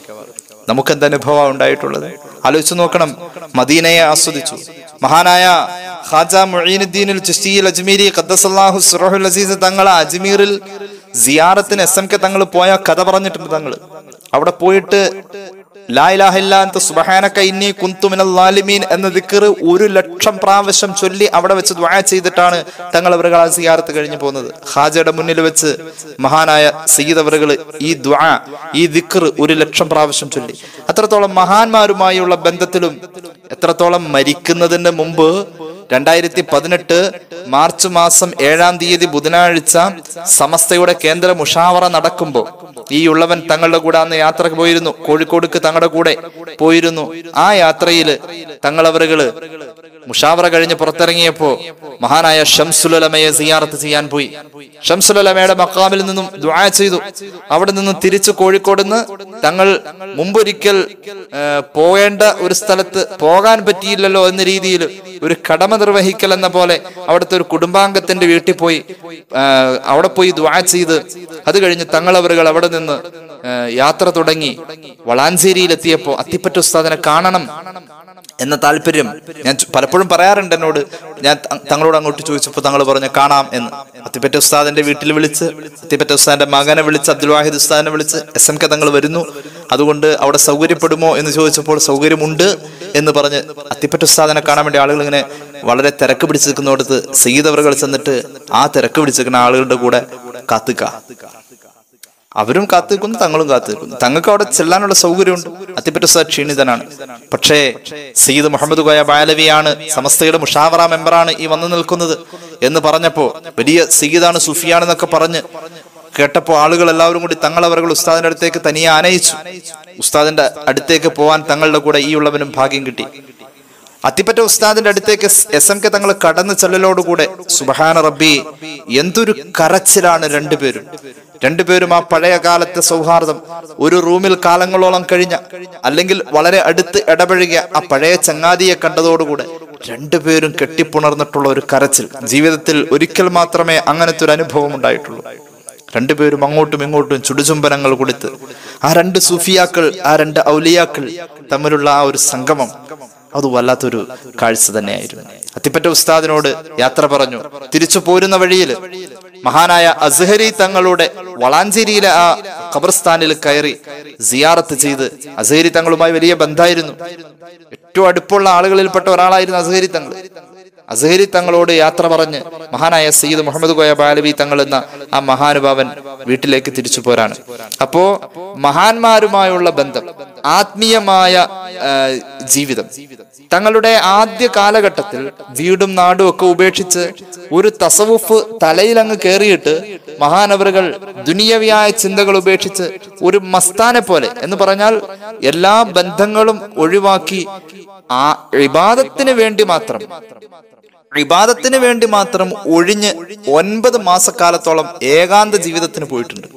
നമുക്ക് അനുഭവമാണ് അനുഭവം ഉണ്ടായിട്ടുള്ളത്? ആലോചിച്ച് നോക്കണം. മദീനയെ ആസ്വദിച്ചു. മഹാനായ ഖാജ മൊഴീനുദ്ദീനിൽ ചിശ്തിയിൽ അജ്മീരി ഖദ്ദസല്ലാഹു സുറഹുൽ അസീസ് തങ്ങൾ അജ്മീറിൽ സിയാറത്തിന് എസ് എം കെ തങ്ങൾ പോയ കഥ പറഞ്ഞിട്ടുണ്ട് തങ്ങൾ. അവിടെ പോയിട്ട് എന്ന ദിക്ർ ഒരു ലക്ഷം പ്രാവശ്യം ചൊല്ലി അവിടെ വെച്ച് ദ്വാ ചെയ്തിട്ടാണ് തങ്ങൾ അവരുകൾ ആ സിയാറത്ത് കഴിഞ്ഞു പോകുന്നത്. ഹാജയുടെ മുന്നിൽ വെച്ച് മഹാനായ സയ്യിദ് ഈ ദ്വാ ഈ ദിക്ർ ഒരു ലക്ഷം പ്രാവശ്യം ചൊല്ലി. അത്രത്തോളം മഹാന്മാരുമായുള്ള ബന്ധത്തിലും എത്രത്തോളം മരിക്കുന്നതിന് മുമ്പ് രണ്ടായിരത്തി പതിനെട്ട് മാർച്ച് മാസം ഏഴാം തീയതി ബുധനാഴ്ച സമസ്തയുടെ കേന്ദ്ര മുഷാവറ നടക്കുമ്പോൾ ഈ ഉള്ളവൻ തങ്ങളുടെ കൂടെ അന്ന് യാത്ര പോയിരുന്നു. കോഴിക്കോടുക്ക് തങ്ങളുടെ കൂടെ പോയിരുന്നു. ആ യാത്രയിൽ തങ്ങളവറുകൾ മുഷാവറ കഴിഞ്ഞ് പുറത്തിറങ്ങിയപ്പോ മഹാനായ ഷംസുലമയെ സിയാറത്ത് ചെയ്യാൻ പോയി. ഷംസുലമയുടെ മക്കാമിൽ നിന്നും ദുആ ചെയ്തു. അവിടെ നിന്നും തിരിച്ചു കോഴിക്കോട് നിന്ന് തങ്ങൾ മുമ്പൊരിക്കൽ പോകേണ്ട ഒരു സ്ഥലത്ത് പോകാൻ പറ്റിയില്ലല്ലോ എന്ന രീതിയിൽ ഒരു കടമ നിർവഹിക്കൽ എന്ന പോലെ അവിടുത്തെ ഒരു കുടുംബാംഗത്തിന്റെ വീട്ടിൽ പോയി അവിടെ പോയി ദുആ ചെയ്ത്. അത് കഴിഞ്ഞ് തങ്ങളവറുകൾ അവിടെ നിന്ന് യാത്ര തുടങ്ങി. വളാഞ്ചേരിയിലെത്തിയപ്പോ അത്തിപ്പറ്റ ഉസ്താദിനെ കാണണം എന്ന താല്പര്യം ഞാൻ ചു- പലപ്പോഴും പറയാറുണ്ട് എന്നോട് ഞാൻ തങ്ങളോട് അങ്ങോട്ട് ചോദിച്ചപ്പോൾ തങ്ങൾ പറഞ്ഞു കാണാം എന്ന്. അത്തിപ്പറ്റ ഉസ്താദിന്റെ വീട്ടിൽ വിളിച്ച് അത്തിപ്പറ്റ ഉസ്താദിന്റെ മകനെ വിളിച്ച് അബ്ദുൽ വാഹിദ് ഉസ്താദിനെ വിളിച്ച് എസ് എം കെ തങ്ങൾ വരുന്നു. അതുകൊണ്ട് അവിടെ സൗകര്യപ്പെടുമോ എന്ന് ചോദിച്ചപ്പോൾ സൗകര്യമുണ്ട് എന്ന് പറഞ്ഞ് അത്തിപ്പറ്റ ഉസ്താദിനെ കാണാൻ വേണ്ടി ആളുകൾ ഇങ്ങനെ വളരെ തിരക്ക് പിടിച്ച് സീതവറുകൾ ചെന്നിട്ട് ആ തിരക്ക് പിടിച്ചിരിക്കുന്ന ആളുകളുടെ കൂടെ കാത്തുക അവരും കാത്തിരിക്കുന്നു തങ്ങളും കാത്തിരിക്കുന്നു. തങ്ങൾക്ക് അവിടെ ചെല്ലാനുള്ള സൗകര്യമുണ്ട്. അത്തിപ്പറ്റ ക്ഷീണിതനാണ്. പക്ഷേ സയ്യിദ് മുഹമ്മദ് കോയ ബാലവിയാണ് സമസ്തയുടെ മുഷാവറ മെമ്പറാണ് ഈ വന്നു നിൽക്കുന്നത് എന്ന് പറഞ്ഞപ്പോ വലിയ സയ്യിദാണ് സുഫിയാണെന്നൊക്കെ പറഞ്ഞ് കേട്ടപ്പോൾ ആളുകൾ എല്ലാവരും കൂടി തങ്ങൾ തങ്ങളവറുകൾ ഉസ്താദിന്റെ അടുത്തേക്ക് തനിയെ ആനയിച്ചു. ഉസ്താദിന്റെ അടുത്തേക്ക് പോവാൻ തങ്ങളുടെ കൂടെ ഈ ഉള്ളവനും ഭാഗ്യം കിട്ടി. അത്തിപ്പറ്റ ഉസ്താദിന്റെ അടുത്തേക്ക് എസ് എം കെ തങ്ങൾ കടന്നു ചെല്ലലോടുകൂടെ സുബഹാന റബ്ബി എന്തൊരു കരച്ചിലാണ് രണ്ടുപേരും രണ്ടുപേരും ആ പഴയ കാലത്തെ സൗഹാർദ്ദം ഒരു റൂമിൽ കാലങ്ങളോളം കഴിഞ്ഞ അല്ലെങ്കിൽ വളരെ അടുത്ത് ഇടപഴകിയ ആ പഴയ ചങ്ങാതിയെ കണ്ടതോടുകൂടെ രണ്ടുപേരും കെട്ടിപ്പുണർന്നിട്ടുള്ള ഒരു കരച്ചിൽ. ജീവിതത്തിൽ ഒരിക്കൽ മാത്രമേ അങ്ങനത്തെ ഒരു അനുഭവം ഉണ്ടായിട്ടുള്ളൂ. രണ്ടുപേരും അങ്ങോട്ടും ഇങ്ങോട്ടും ചുടുചുംബനങ്ങൾ കൊടുത്ത് ആ രണ്ട് സൂഫിയാക്കൾ ആ രണ്ട് ഔലിയാക്കൾ തമ്മിലുള്ള ആ ഒരു സംഗമം അത് വല്ലാത്തൊരു കാഴ്ച തന്നെയായിരുന്നു. അത്തിപ്പറ്റ ഉസ്താദിനോട് യാത്ര പറഞ്ഞു തിരിച്ചു പോരുന്ന വഴിയിൽ മഹാനായ അസ്ഹരി തങ്ങളുടെ വളാഞ്ചേരിയിലെ ആ ഖബർസ്ഥാനിൽ കയറി സിയാറത്ത് ചെയ്ത് അസഹരി തങ്ങളുമായി വലിയ ബന്ധമായിരുന്നു. ഏറ്റവും അടുപ്പുള്ള ആളുകളിൽപ്പെട്ട ഒരാളായിരുന്നു അസഹരി തങ്ങൾ. അസഹരി തങ്ങളോട് യാത്ര പറഞ്ഞ് മഹാനായ സയ്യിദ് മുഹമ്മദ് കോയ ബാലവി തങ്ങൾ എന്ന ആ മഹാനുഭാവൻ വീട്ടിലേക്ക് തിരിച്ചു പോരാണ്. അപ്പോ മഹാന്മാരുമായുള്ള ബന്ധം ആത്മീയമായ ജീവിതം. തങ്ങളുടെ ആദ്യ കാലഘട്ടത്തിൽ വീടും നാടും ഒക്കെ ഉപേക്ഷിച്ച് ഒരു തസവുഫ് തലയിലങ്ങ് കയറിയിട്ട് മഹാനവറുകൾ ദുനിയവിയായ ചിന്തകൾ ഉപേക്ഷിച്ച് ഒരു മസ്താനെ പോലെ എന്ന് പറഞ്ഞാൽ എല്ലാ ബന്ധങ്ങളും ഒഴിവാക്കി ആ ഇബാദത്തിന് വേണ്ടി മാത്രം ഇബാദത്തിന് വേണ്ടി മാത്രം ഒഴിഞ്ഞ് ഒൻപത് മാസക്കാലത്തോളം ഏകാന്ത ജീവിതത്തിന് പോയിട്ടുണ്ട്.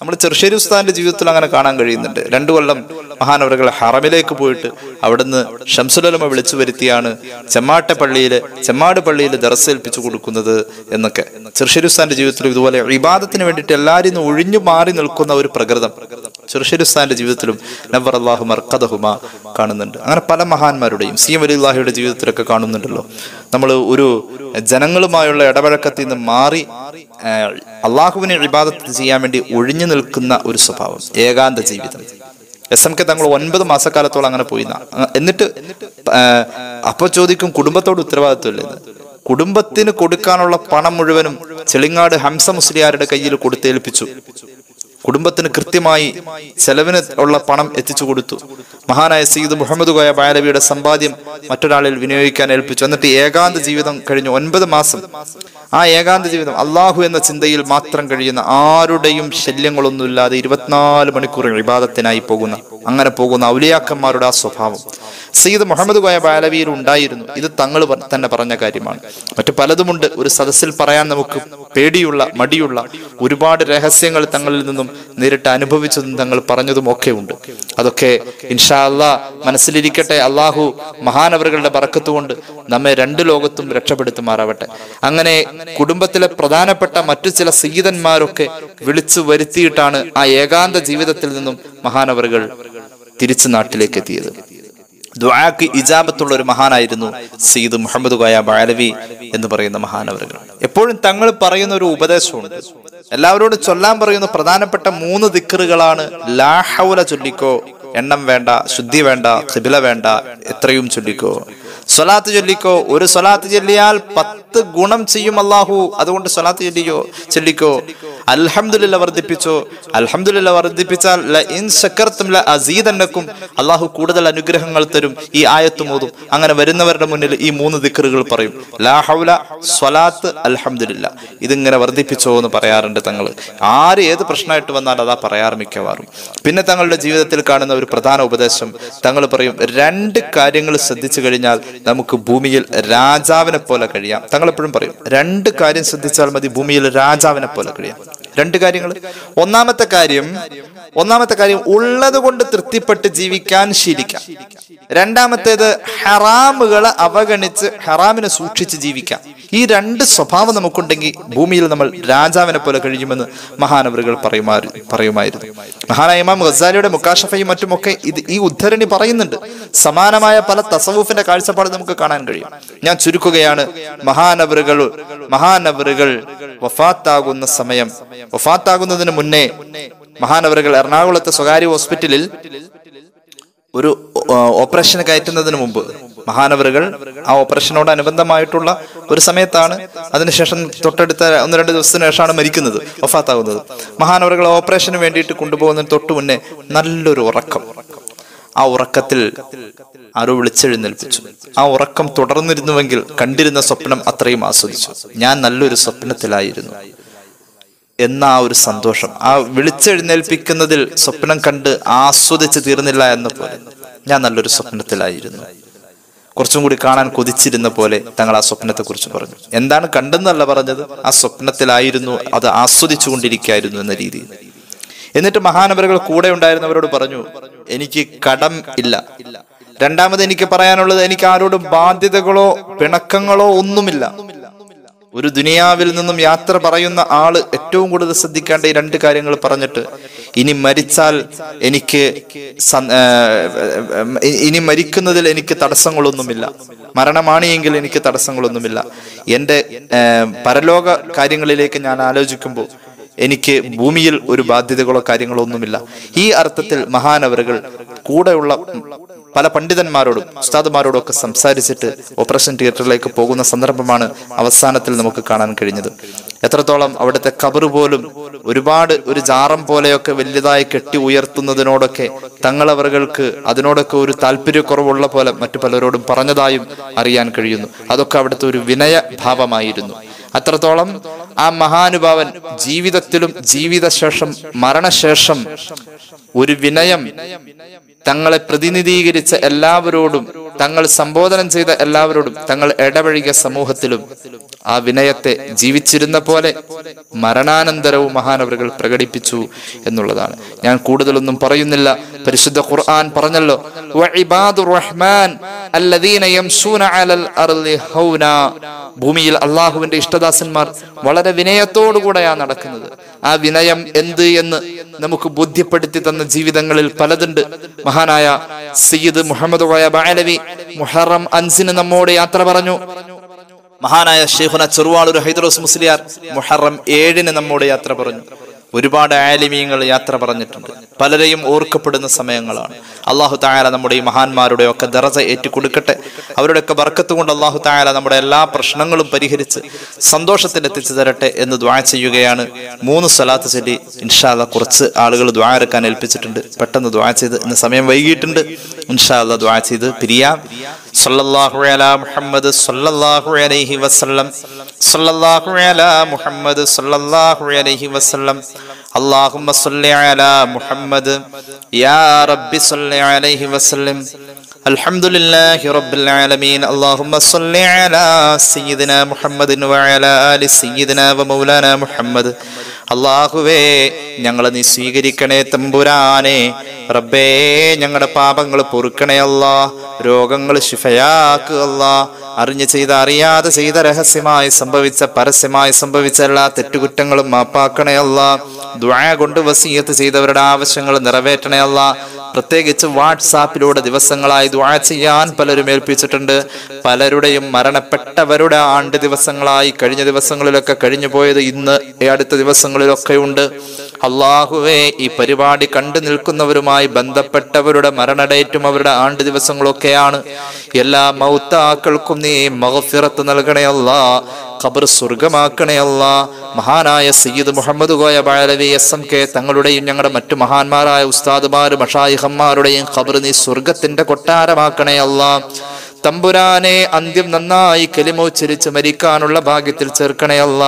നമ്മൾ ചെറുശ്ശേരി ഉസ്താദിന്റെ ജീവിതത്തിൽ അങ്ങനെ കാണാൻ കഴിയുന്നുണ്ട്. രണ്ടു കൊല്ലം മഹാനവറുകൾ ഹറമിലേക്ക് പോയിട്ട് അവിടുന്ന് ഷംസുലമ വിളിച്ചു വരുത്തിയാണ് ചെമ്മാട്ട പള്ളിയിൽ ചെമ്മാട് പള്ളിയിൽ ദറസേൽപ്പിച്ചു കൊടുക്കുന്നത് എന്നൊക്കെ. ചെറുശ്ശേരി ഉസ്താദിന്റെ ജീവിതത്തിൽ ഇതുപോലെ വിവാദത്തിന് വേണ്ടിയിട്ട് എല്ലാവരും ഒഴിഞ്ഞു മാറി നിൽക്കുന്ന ഒരു പ്രകൃതം. ചെറുശ്ശേരി ജീവിതത്തിലും നബർ അള്ളാഹു മർക്കദഹുമ കാണുന്നുണ്ട്. അങ്ങനെ പല മഹാന്മാരുടെയും സി എം അലിഹുയുടെ ജീവിതത്തിലൊക്കെ കാണുന്നുണ്ടല്ലോ. നമ്മൾ ഒരു ജനങ്ങളുമായുള്ള ഇടപഴക്കത്തിൽ നിന്ന് മാറി അള്ളാഹുവിനെ ഇബാദത്ത് ചെയ്യാൻ വേണ്ടി ഒഴിഞ്ഞു നിൽക്കുന്ന ഒരു സ്വഭാവം ഏകാന്ത ജീവിതം. എസ് എം കെ തങ്ങൾ ഒൻപത് മാസക്കാലത്തോളം അങ്ങനെ പോയി. എന്നിട്ട് അപ്പൊ ചോദിക്കും കുടുംബത്തോട് ഉത്തരവാദിത്വമില്ല കുടുംബത്തിന് കൊടുക്കാനുള്ള പണം മുഴുവനും ചെളിങ്ങാട് ഹംസ മുസ്ലിയാരുടെ കയ്യിൽ കൊടുത്തേൽപ്പിച്ചു. കുടുംബത്തിന് കൃത്യമായി ചെലവിന് ഉള്ള പണം എത്തിച്ചു കൊടുത്തു. മഹാനായ സീദ് മുഹമ്മദ് കോയ ബാലവിയുടെ സമ്പാദ്യം മറ്റൊരാളിൽ വിനിയോഗിക്കാൻ ഏൽപ്പിച്ചു. എന്നിട്ട് ഏകാന്ത ജീവിതം കഴിഞ്ഞു ഒൻപത് മാസം ആ ഏകാന്ത ജീവിതം അള്ളാഹു എന്ന ചിന്തയിൽ മാത്രം കഴിയുന്ന ആരുടെയും ശല്യങ്ങളൊന്നുമില്ലാതെ ഇരുപത്തിനാല് മണിക്കൂർ വിവാദത്തിനായി പോകുന്ന. അങ്ങനെ പോകുന്ന ഔലിയാക്കന്മാരുടെ ആ സ്വഭാവം. സയ്യിദ് മുഹമ്മദ് കോയ ബാലവിയിൽ ഉണ്ടായിരുന്നു. ഇത് തങ്ങൾ തന്നെ പറഞ്ഞ കാര്യമാണ്. മറ്റു പലതുമുണ്ട്. ഒരു സദസ്സിൽ പറയാൻ നമുക്ക് പേടിയുള്ള മടിയുള്ള ഒരുപാട് രഹസ്യങ്ങൾ തങ്ങളിൽ നിന്നും നേരിട്ട് അനുഭവിച്ചതും തങ്ങൾ പറഞ്ഞതും ഒക്കെ ഉണ്ട്. അതൊക്കെ ഇൻഷാ അല്ലാ മനസ്സിലിരിക്കട്ടെ. അള്ളാഹു മഹാനവറുകളുടെ പറക്കത്തുകൊണ്ട് നമ്മെ രണ്ട് ലോകത്തും രക്ഷപ്പെടുത്തുമാറാവട്ടെ. അങ്ങനെ കുടുംബത്തിലെ പ്രധാനപ്പെട്ട മറ്റു ചില സീതന്മാരൊക്കെ വിളിച്ചു വരുത്തിയിട്ടാണ് ആ ഏകാന്ത ജീവിതത്തിൽ നിന്നും മഹാനവറുകൾ തിരിച്ചു നാട്ടിലേക്ക് എത്തിയത്. ദുആക്ക് ഇജാബത്തുള്ള ഒരു മഹാനായിരുന്നു സയ്യിദ് മുഹമ്മദ് ഖായ ബാലവി എന്ന് പറയുന്ന മഹാനവറുകൾ എപ്പോഴും തങ്ങൾ പറയുന്ന ഒരു ഉപദേശമുണ്ട് എല്ലാവരോടും ചൊല്ലാൻ പറയുന്ന പ്രധാനപ്പെട്ട മൂന്ന് ദിക്കറുകളാണ് ലാഹൗല ചൊല്ലിക്കോ എണ്ണം വേണ്ട ശുദ്ധി വേണ്ട ഖിബില വേണ്ട എത്രയും ചൊല്ലിക്കോ. സ്വലാത്ത് ചൊല്ലിക്കോ. ഒരു സ്വലാത്ത് ചൊല്ലിയാൽ പത്ത് ഗുണം ചെയ്യും അള്ളാഹു അതുകൊണ്ട് സ്വലാത്ത് ചൊല്ലിക്കോ ചൊല്ലിക്കോ. അൽഹംദുലില്ല വർദ്ധിപ്പിച്ചോ. അൽഹംദുലില്ല വർദ്ധിപ്പിച്ചാൽ അസീദന്നക്കും അള്ളാഹു കൂടുതൽ അനുഗ്രഹങ്ങൾ തരും. ഈ ആയത്തും ഓതും. അങ്ങനെ വരുന്നവരുടെ മുന്നിൽ ഈ മൂന്ന് ദിക്കറുകൾ പറയും. ലാ ഹൗല സ്വലാത്ത് അൽഹംദുലില്ല ഇതിങ്ങനെ വർദ്ധിപ്പിച്ചോ എന്ന് പറയാറുണ്ട് തങ്ങൾ ആര് ഏത് പ്രശ്നമായിട്ട് വന്നാൽ അതാ പറയാറ് മിക്കവാറും. പിന്നെ തങ്ങളുടെ ജീവിതത്തിൽ കാണുന്ന ഒരു പ്രധാന ഉപദേശം. തങ്ങൾ പറയും രണ്ട് കാര്യങ്ങൾ ശ്രദ്ധിച്ചു കഴിഞ്ഞാൽ നമുക്ക് ഭൂമിയിൽ രാജാവിനെ പോലെ കഴിയാം. തങ്ങൾ എപ്പോഴും പറയും രണ്ട് കാര്യം ശ്രദ്ധിച്ചാൽ മതി ഭൂമിയിൽ രാജാവിനെ പോലെ കഴിയാം. രണ്ട് കാര്യങ്ങൾ. ഒന്നാമത്തെ കാര്യം ഒന്നാമത്തെ കാര്യം ഉള്ളത് കൊണ്ട് തൃപ്തിപ്പെട്ട് ജീവിക്കാൻ ശീലിക്കാം. രണ്ടാമത്തേത് ഹറാമുകളെ അവഗണിച്ച് ഹറാമിനെ സൂക്ഷിച്ച് ജീവിക്കാം. ഈ രണ്ട് സ്വഭാവം നമുക്കുണ്ടെങ്കിൽ ഭൂമിയിൽ നമ്മൾ രാജാവിനെ പോലെ കഴിയുമെന്ന് മഹാനവറുകൾ പറയുമാറി പറയുമായിരുന്നു. മഹാനായ ഇമാം ഗസാലിയുടെ മുക്കാഷഫയും മറ്റുമൊക്കെ ഇത് ഈ ഉദ്ധരണി പറയുന്നുണ്ട്. സമാനമായ പല തസവൂഫിന്റെ കാഴ്ചപ്പാട് നമുക്ക് കാണാൻ കഴിയും. ഞാൻ ചുരുക്കുകയാണ്. മഹാനവറുകൾ മഹാനവറുകൾ വഫാത്താകുന്ന സമയം. വഫാത്താകുന്നതിന് മുന്നേ മഹാനവറുകൾ എറണാകുളത്തെ സ്വകാര്യ ഹോസ്പിറ്റലിൽ ഒരു ഓപ്പറേഷൻ കയറ്റുന്നതിന് മുമ്പ് മഹാനവറുകൾ ആ ഓപ്പറേഷനോട് അനുബന്ധമായിട്ടുള്ള ഒരു സമയത്താണ് അതിനുശേഷം തൊട്ടടുത്ത ഒന്ന് രണ്ട് ദിവസത്തിന് ശേഷമാണ് മരിക്കുന്നത് വഫാത്താകുന്നത്. മഹാനവറുകൾ ഓപ്പറേഷന് വേണ്ടിയിട്ട് കൊണ്ടുപോകുന്നതിന് തൊട്ടു മുന്നേ നല്ലൊരു ഉറക്കം. ആ ഉറക്കത്തിൽ ആരോ വിളിച്ചെഴുന്നേൽപ്പിച്ചു. ആ ഉറക്കം തുടർന്നിരുന്നുവെങ്കിൽ കണ്ടിരുന്ന സ്വപ്നം അത്രയും ആസ്വദിച്ചു. ഞാൻ നല്ലൊരു സ്വപ്നത്തിലായിരുന്നു എന്ന ആ ഒരു സന്തോഷം. ആ വിളിച്ചെഴുന്നേൽപ്പിക്കുന്നതിൽ സ്വപ്നം കണ്ട് ആസ്വദിച്ച് തീർന്നില്ല എന്ന പോലെ ഞാൻ നല്ലൊരു സ്വപ്നത്തിലായിരുന്നു. കുറച്ചും കൂടി കാണാൻ കൊതിച്ചിരുന്ന പോലെ തങ്ങൾ ആ സ്വപ്നത്തെ കുറിച്ച് പറഞ്ഞു. എന്താണ് കണ്ടെന്നല്ല പറഞ്ഞത്? ആ സ്വപ്നത്തിലായിരുന്നു അത് ആസ്വദിച്ചു കൊണ്ടിരിക്കായിരുന്നു എന്ന രീതിയിൽ. എന്നിട്ട് മഹാനവരുകൾ കൂടെ ഉണ്ടായിരുന്നവരോട് പറഞ്ഞു എനിക്ക് കടം ഇല്ല. രണ്ടാമത് എനിക്ക് പറയാനുള്ളത് എനിക്ക് ആരോടും ബാധ്യതകളോ പിണക്കങ്ങളോ ഒന്നുമില്ല. ഒരു ദുനിയാവിൽ നിന്നും യാത്ര പറയുന്ന ആൾ ഏറ്റവും കൂടുതൽ ശ്രദ്ധിക്കേണ്ട ഈ രണ്ട് കാര്യങ്ങൾ പറഞ്ഞിട്ട് ഇനി മരിച്ചാൽ എനിക്ക് ഇനി മരിക്കുന്നതിൽ എനിക്ക് തടസ്സങ്ങളൊന്നുമില്ല. മരണമാണ് എങ്കിൽ എനിക്ക് തടസ്സങ്ങളൊന്നുമില്ല. എന്റെ പരലോക കാര്യങ്ങളിലേക്ക് ഞാൻ ആലോചിക്കുമ്പോൾ എനിക്ക് ഭൂമിയിൽ ഒരു ബാധ്യതകളോ കാര്യങ്ങളോ ഒന്നുമില്ല. ഈ അർത്ഥത്തിൽ മഹാനവറുകൾ കൂടെയുള്ള പല പണ്ഡിതന്മാരോടും ഉസ്താദുമാരോടും ഒക്കെ സംസാരിച്ചിട്ട് ഓപ്പറേഷൻ തിയേറ്ററിലേക്ക് പോകുന്ന സന്ദർഭമാണ് അവസാനത്തിൽ നമുക്ക് കാണാൻ കഴിഞ്ഞത്. എത്രത്തോളം അവിടുത്തെ കബർ പോലും ഒരുപാട് ഒരു ജാറം പോലെയൊക്കെ വലുതായി കെട്ടി ഉയർത്തുന്നതിനോടൊക്കെ തങ്ങളവറുകൾക്ക് അതിനോടൊക്കെ ഒരു താല്പര്യക്കുറവുള്ള പോലെ മറ്റു പലരോടും പറഞ്ഞതായും അറിയാൻ കഴിയുന്നു. അതൊക്കെ അവിടുത്തെ ഒരു വിനയ ഭാവമായിരുന്നു. അത്രത്തോളം ആ മഹാനുഭാവൻ ജീവിതത്തിലും ജീവിതശേഷം മരണശേഷം ഒരു വിനയം തങ്ങളെ പ്രതിനിധീകരിച്ച എല്ലാവരോടും തങ്ങൾ സംബോധനം ചെയ്ത എല്ലാവരോടും തങ്ങൾ ഇടപഴകിയ സമൂഹത്തിലും ആ വിനയത്തെ ജീവിച്ചിരുന്ന പോലെ മരണാനന്തരവും മഹാനവറുകൾ പ്രകടിപ്പിച്ചു എന്നുള്ളതാണ്. ഞാൻ കൂടുതലൊന്നും പറയുന്നില്ല. പരിശുദ്ധ ഖുർആൻ പറഞ്ഞല്ലോ. ഭൂമിയിൽ അള്ളാഹുവിന്റെ ഇഷ്ടദാസന്മാർ വളരെ വിനയത്തോടുകൂടെയാണ് നടക്കുന്നത്. ആ വിനയം എന്ത് എന്ന് നമുക്ക് ബോധ്യപ്പെടുത്തി തന്ന ജീവിതങ്ങളിൽ പലതുണ്ട്. മഹാനായ സയ്യിദ് മുഹമ്മദ് മുഹറം അൻസിന് നമ്മോട് യാത്ര പറഞ്ഞു. മഹാനായ ഷെയ്ഖുന ചെറുവാളൂർ ഹൈദറോസ് മുസ്ലിയാർ മുഹറം ഏഴിന് നമ്മോട് യാത്ര പറഞ്ഞു. ഒരുപാട് ആലിമീങ്ങൾ യാത്ര പറഞ്ഞിട്ടുണ്ട്. പലരെയും ഓർക്കപ്പെടുന്ന സമയങ്ങളാണ്. അള്ളാഹു തായാല നമ്മുടെ ഈ മഹാന്മാരുടെ ഒക്കെ ദറജ ഏറ്റു കൊടുക്കട്ടെ. അവരുടെയൊക്കെ വർക്കത്ത് കൊണ്ട് അള്ളാഹു തായാല നമ്മുടെ എല്ലാ പ്രശ്നങ്ങളും പരിഹരിച്ച് സന്തോഷത്തിൽ എത്തിച്ചു തരട്ടെ എന്ന് ദ്വാ ചെയ്യുകയാണ്. മൂന്ന് സ്വലാത്ത് ചൊല്ലി ഇൻഷാല്ല കുറച്ച് ആളുകൾ ദ്വാ എടുക്കാൻ ഏൽപ്പിച്ചിട്ടുണ്ട്. പെട്ടെന്ന് ദ്വാ ചെയ്ത് ഇന്ന് സമയം വൈകിയിട്ടുണ്ട്. ഇൻഷാല്ല ദ്വാ ചെയ്ത് പിരിയാം. സല്ലല്ലാഹു അലാ മുഹമ്മദ് സല്ലല്ലാഹു അലൈഹി വസല്ലം സല്ലല്ലാഹു അലാ മുഹമ്മദ് സല്ലല്ലാഹു അലൈഹി വസല്ലം اللهم صل على محمد يا رب صل عليه وسلم الحمد لله رب العالمين اللهم صل على سيدنا محمد وعلى آل سيدنا ومولانا محمد അള്ളാഹുവേ ഞങ്ങളെ നീ സ്വീകരിക്കണേ തമ്പുരാനെ. റബ്ബേ ഞങ്ങളുടെ പാപങ്ങൾ പൊറുക്കണേ അല്ലാ. രോഗങ്ങൾ ശിഫയാക്കുക അല്ലാ. അറിഞ്ഞ് ചെയ്ത അറിയാതെ ചെയ്ത രഹസ്യമായി സംഭവിച്ച പരസ്യമായി സംഭവിച്ച എല്ലാ തെറ്റുകുറ്റങ്ങളും മാപ്പാക്കണേ അല്ല. ദ്വായ കൊണ്ട് വസീയത്ത് ചെയ്തവരുടെ ആവശ്യങ്ങൾ നിറവേറ്റണേ അല്ല. പ്രത്യേകിച്ച് വാട്സാപ്പിലൂടെ ദിവസങ്ങളായി ദ്വാ ചെയ്യാൻ പലരും ഏൽപ്പിച്ചിട്ടുണ്ട്. പലരുടെയും മരണപ്പെട്ടവരുടെ ആണ്ട് ദിവസങ്ങളായി കഴിഞ്ഞ ദിവസങ്ങളിലൊക്കെ കഴിഞ്ഞു പോയത് ഇന്ന് അടുത്ത ദിവസങ്ങളിലൊക്കെ ഉണ്ട് അള്ളാഹുവേ ഈ പരിപാടി കണ്ടു നിൽക്കുന്നവരുമായി ബന്ധപ്പെട്ടവരുടെ മരണഡേറ്റും അവരുടെ ആണ്ട് ദിവസങ്ങളൊക്കെയാണ്. എല്ലാ മൗത്താക്കൾക്കും നീ മഹഫിറത്ത് നൽകണേ ഖബർ സ്വർഗമാക്കണേ അല്ല. മഹാനായ Sayyid Muhammad Koya Balavi S M K തങ്ങളുടെയും ഞങ്ങളുടെ മറ്റു മഹാന്മാരായ ഉസ്താദുമാരും മഷായിഹന്മാരുടെയും ഖബർ നീ സ്വർഗത്തിന്റെ കൊട്ടാരമാക്കണേ അല്ല. തമ്പുരാനെ അന്ത്യം നന്നായി കലിമോച്ചരിച്ച് മരിക്കാനുള്ള ഭാഗ്യത്തിൽ ചേർക്കണേ അല്ല.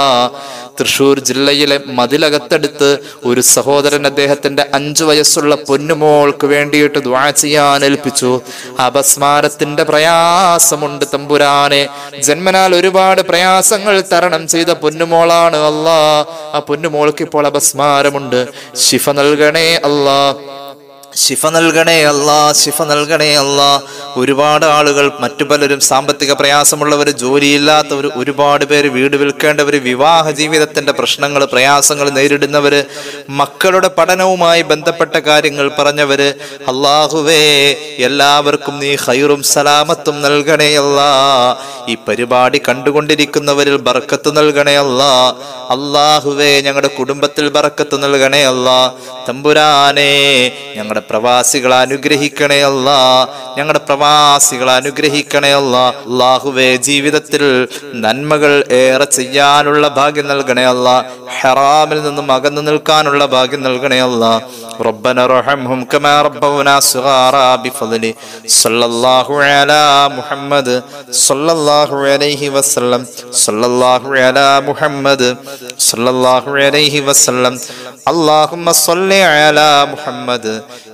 തൃശൂർ ജില്ലയിലെ മതിലകത്തെടുത്ത് ഒരു സഹോദരൻ അദ്ദേഹത്തിന്റെ അഞ്ചു വയസ്സുള്ള പൊന്നുമോൾക്ക് വേണ്ടിയിട്ട് ദ്വാ ചെയ്യാൻ ഏൽപ്പിച്ചു. അപസ്മാരത്തിന്റെ പ്രയാസമുണ്ട് തമ്പുരാനെ. ജന്മനാൽ ഒരുപാട് പ്രയാസങ്ങൾ തരണം ചെയ്ത പൊന്നുമോളാണ് അല്ലാ. ആ പൊന്നുമോൾക്ക് ഇപ്പോൾ അപസ്മാരമുണ്ട്. ശിഫ നൽകണേ അല്ലാ. ശിഫ നൽകണേ അല്ല ശിഫ നൽകണേ അല്ല. ഒരുപാട് ആളുകൾ മറ്റു പലരും സാമ്പത്തിക പ്രയാസമുള്ളവർ ജോലിയില്ലാത്തവർ ഒരുപാട് പേര് വീട് വിൽക്കേണ്ടവർ വിവാഹ ജീവിതത്തിന്റെ പ്രശ്നങ്ങൾ പ്രയാസങ്ങൾ നേരിടുന്നവര് മക്കളുടെ പഠനവുമായി ബന്ധപ്പെട്ട കാര്യങ്ങൾ പറഞ്ഞവര് അള്ളാഹുവേ എല്ലാവർക്കും നീ ഹൈറും സലാമത്തും നൽകണേ അല്ല. ഈ പരിപാടി കണ്ടുകൊണ്ടിരിക്കുന്നവരിൽ ബർക്കത്ത് നൽകണേ അല്ല. അള്ളാഹുവേ ഞങ്ങളുടെ കുടുംബത്തിൽ ബർക്കത്ത് നൽകണേ അല്ല. തമ്പുരാനേ ഞങ്ങളുടെ പ്രവാസികളെ അനുഗ്രഹിക്കണേ അല്ല ഞങ്ങളുടെ പ്രവാസികളെ അനുഗ്രഹിക്കണേ അല്ല അള്ളാഹുവേ ജീവിതത്തിൽ നന്മകൾ ഏറെ ചെയ്യാനുള്ള ഭാഗ്യം നൽകണേ അല്ല ഹറാമിൽ നിന്നും അകന്നു നിൽക്കാനുള്ള ഭാഗ്യം നൽകണേ അല്ല ربنا ارحمهم كما ربونا صغارا بفضل صلى الله على محمد صلى الله عليه وسلم صلى الله على محمد صلى الله عليه وسلم اللهم صل على محمد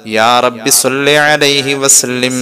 يا رب صل عليه وسلم.